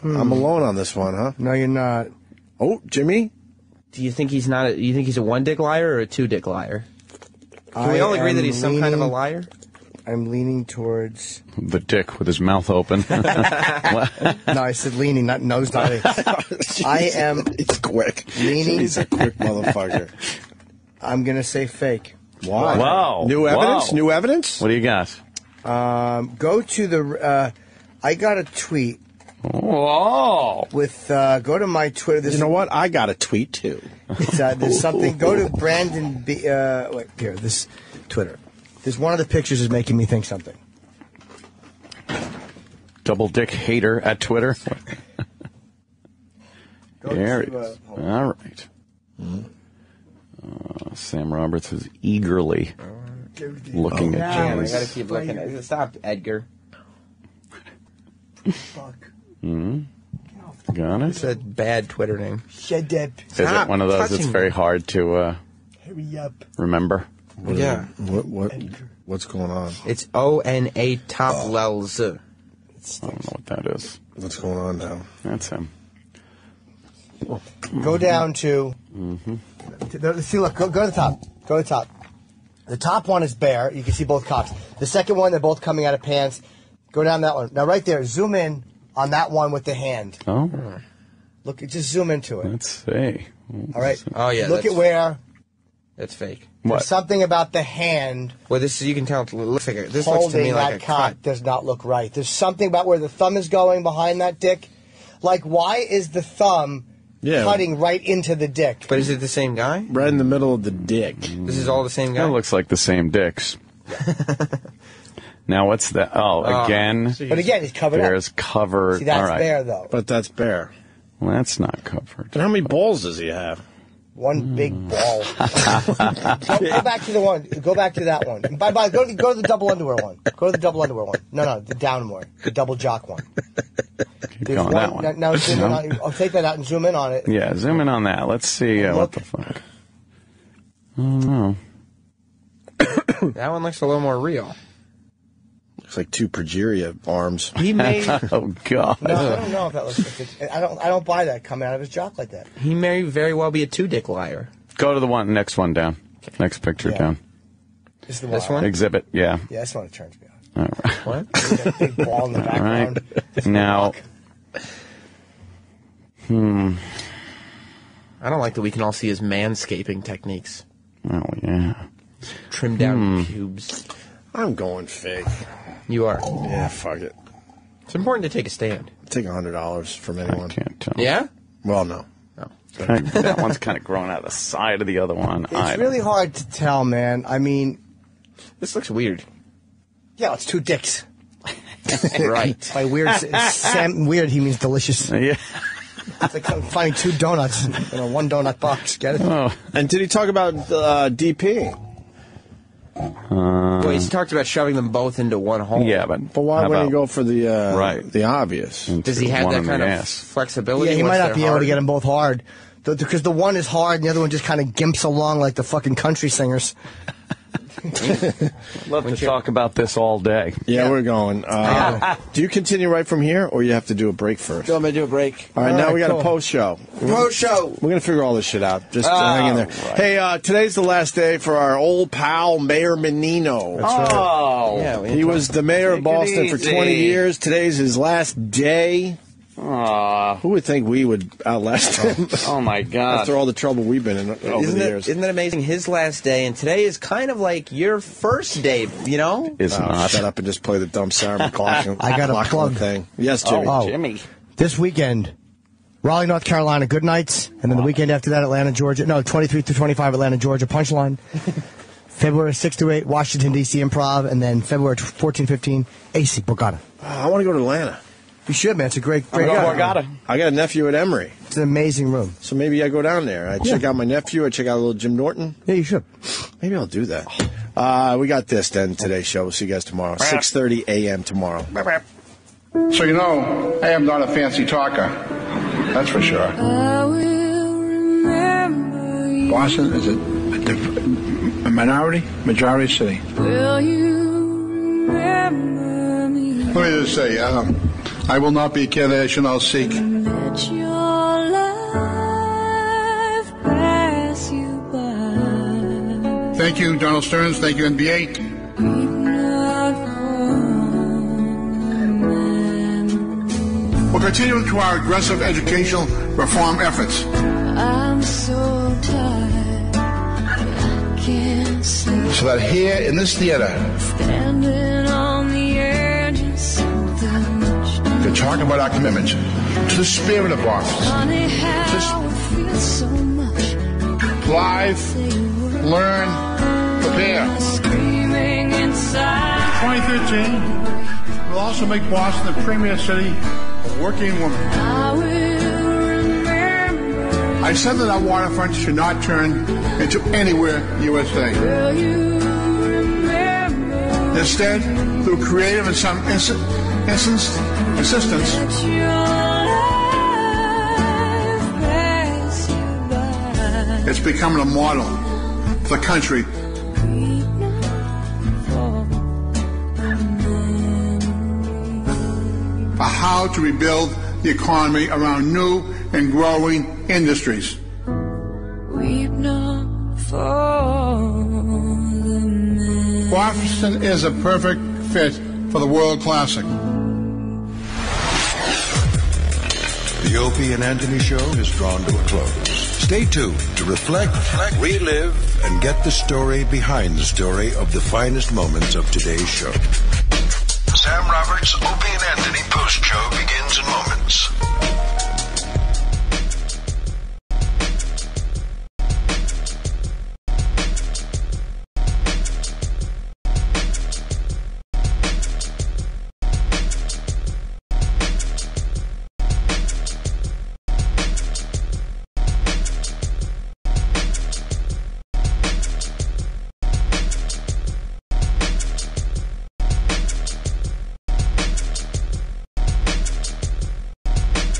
I'm alone on this one, huh? no, you're not. Oh, Jimmy, Do you think he's not? A, you think he's a one dick liar or a two dick liar? Can we all agree that he's some kind of a liar? I'm leaning towards. The dick with his mouth open. [LAUGHS] [LAUGHS] No, I said leaning, not nose diving. [LAUGHS] I am He's quick. Leaning. He's a quick motherfucker. I'm gonna say fake. Why? Wow. New evidence? Wow. New evidence? what do you got? Um, go to the. Uh, I got a tweet. Whoa! With uh, go to my Twitter. There's You know what? I got a tweet too. It's, uh, there's something. Go to Brandon. B, uh, wait here. This Twitter. There's one of the pictures is making me think something. Double dick hater at Twitter. [LAUGHS] there to, it is. uh, All right. Uh, Sam Roberts is eagerly looking at Damn, I Jim's. gotta keep looking at it. Stop, Edgar. Fuck. Hmm. Got It's a bad Twitter name. Shut up. Is it one of those that's very hard to uh, Hurry up. remember? What is Yeah. it? What, what, what's going on? It's O N A top lels. I don't know what that is. What's going on now? That's him. Go down to. Mm-hmm. to the, see, look. Go, go to the top. Go to the top. The top one is bare. You can see both cops. The second one, they're both coming out of pants. Go down that one. Now, right there, zoom in on that one with the hand. Oh, Look, just zoom into it. let's see. All right. Oh yeah, Look at where that's fake. What? there's something about the hand Well, this you can tell. It looks like a, this looks holding to me that like a cock cut. does not look right. There's something about where the thumb is going behind that dick. Like, why is the thumb Yeah. cutting right into the dick? But is it the same guy? Right in the middle of the dick. This is all the same guy. That looks like the same dicks. [LAUGHS] now what's that? Oh, Uh, again, But again, he's covered there's up. covered. See, that's All right. bare though. But that's bare. Well, that's not covered. And how many balls does he have? One big ball. [LAUGHS] go, go back to the one. Go back to that one. Bye bye. Go to, go to the double underwear one. Go to the double underwear one. No, no, the down more. The double jock one. Keep There's going that one. Now, now zoom in on, I'll take that out and zoom in on it. Yeah, zoom in on that. Let's see uh, what the fuck. I don't know. that one looks a little more real. Looks like two progeria arms. He may [LAUGHS] oh God. No, I don't know if that looks. If it's, I don't. I don't buy that coming out of his jock like that. he may very well be a two dick liar. Go to the one next one down. Next picture Yeah. down. This is the This one. one? Exhibit. Yeah. Yeah, that's one that turns me All right. [LAUGHS] What? on. Big ball in the background. right. Now. Hmm. I don't like that we can all see his manscaping techniques. Oh yeah. Trim down Hmm. pubes. I'm going fake. You are. Yeah, fuck it. It's important to take a stand. Take a hundred dollars from anyone. Can't tell. Yeah? Well, no. Kinda- that one's kind of growing out of the side of the other one. I It's don't- really hard to tell, man. I mean, This looks weird. yeah, it's two dicks. [LAUGHS] right. [LAUGHS] By weird, Sam, weird, he means delicious. Yeah. It's like finding two donuts in a one donut box. Get it? Oh. And did he talk about uh, DP? Well, he's talked about shoving them both into one hole. Uh, Yeah, but But why wouldn't he go for the uh, Right. the obvious? Does he have that kind of ass? flexibility? Yeah, he might not they're be able to get them both hard. Because the one is hard and the other one just kind of gimps along like the fucking country singers. [LAUGHS] Love to talk about this all day. Yeah, we're going. Uh, [LAUGHS] do you continue right from here, or you have to do a break first? Do you want me to do a break? All right, All now right, we got cool. a post show. Post show. We're gonna figure all this shit out. Just Oh, hang in there. right. Hey, uh, today's the last day for our old pal Mayor Menino. Oh. Yeah, we He was the mayor of Take it Boston for easy. 20 years. Today's his last day. Aw. Who would think we would outlast oh. him Oh my [LAUGHS] God. after all the trouble we've been in over Isn't the that, years? isn't that amazing? His last day, and today is kind of like your first day, you know? Is Oh, not. shut up and just play the dumb Sarah [LAUGHS] McLachlan. I got a McLaughlin plug. thing. Yes, Jimmy. Oh. Jimmy. This weekend, Raleigh, North Carolina, good nights. And then the weekend after that, Atlanta, Georgia. No, 23 to 25, Atlanta, Georgia, Punchline. [LAUGHS] February 6 to 8, Washington, D.C. Improv. And then February 14, 15, AC, Borgata. Oh, I want to go to Atlanta. You should, man. It's a great, I'm great going room. Borgata. I got a nephew at Emory, It's an amazing room. so maybe I go down there. I check out my nephew. I check out a little Jim Norton. Yeah, you should. Maybe I'll do that. Uh, we got this then today's show. We'll see you guys tomorrow. 6:30 a.m. tomorrow. So, you know, I am not a fancy talker. That's for sure. Boston is a, a, diff- a minority, majority city. Let me just say, um, I will not be a candidate. I shall not seek. Thank you, Donald Stearns. Thank you, NBA. We'll continue to our aggressive educational reform efforts. I'm so tired, I can't sleep. So that here in this theater, Standing on the edge of something much talk about our commitment to the spirit of office. Funny how it feels so. Live, learn, prepare. Screaming inside. 2013 will also make Boston the premier city of working women. I will remember. I said that our waterfront should not turn into anywhere USA. Will you remember? Instead, through creative and some inst- instance, insistence, Let your life pass you by. it's becoming a model for the country. For how to rebuild the economy around new and growing industries. Weep not for the. Boston is a perfect fit for the World Classic. The Opie and Anthony Show is drawn to a close. Stay tuned to reflect, relive, and get the story behind the story of the finest moments of today's show. Sam Roberts, Opie and Anthony Post Show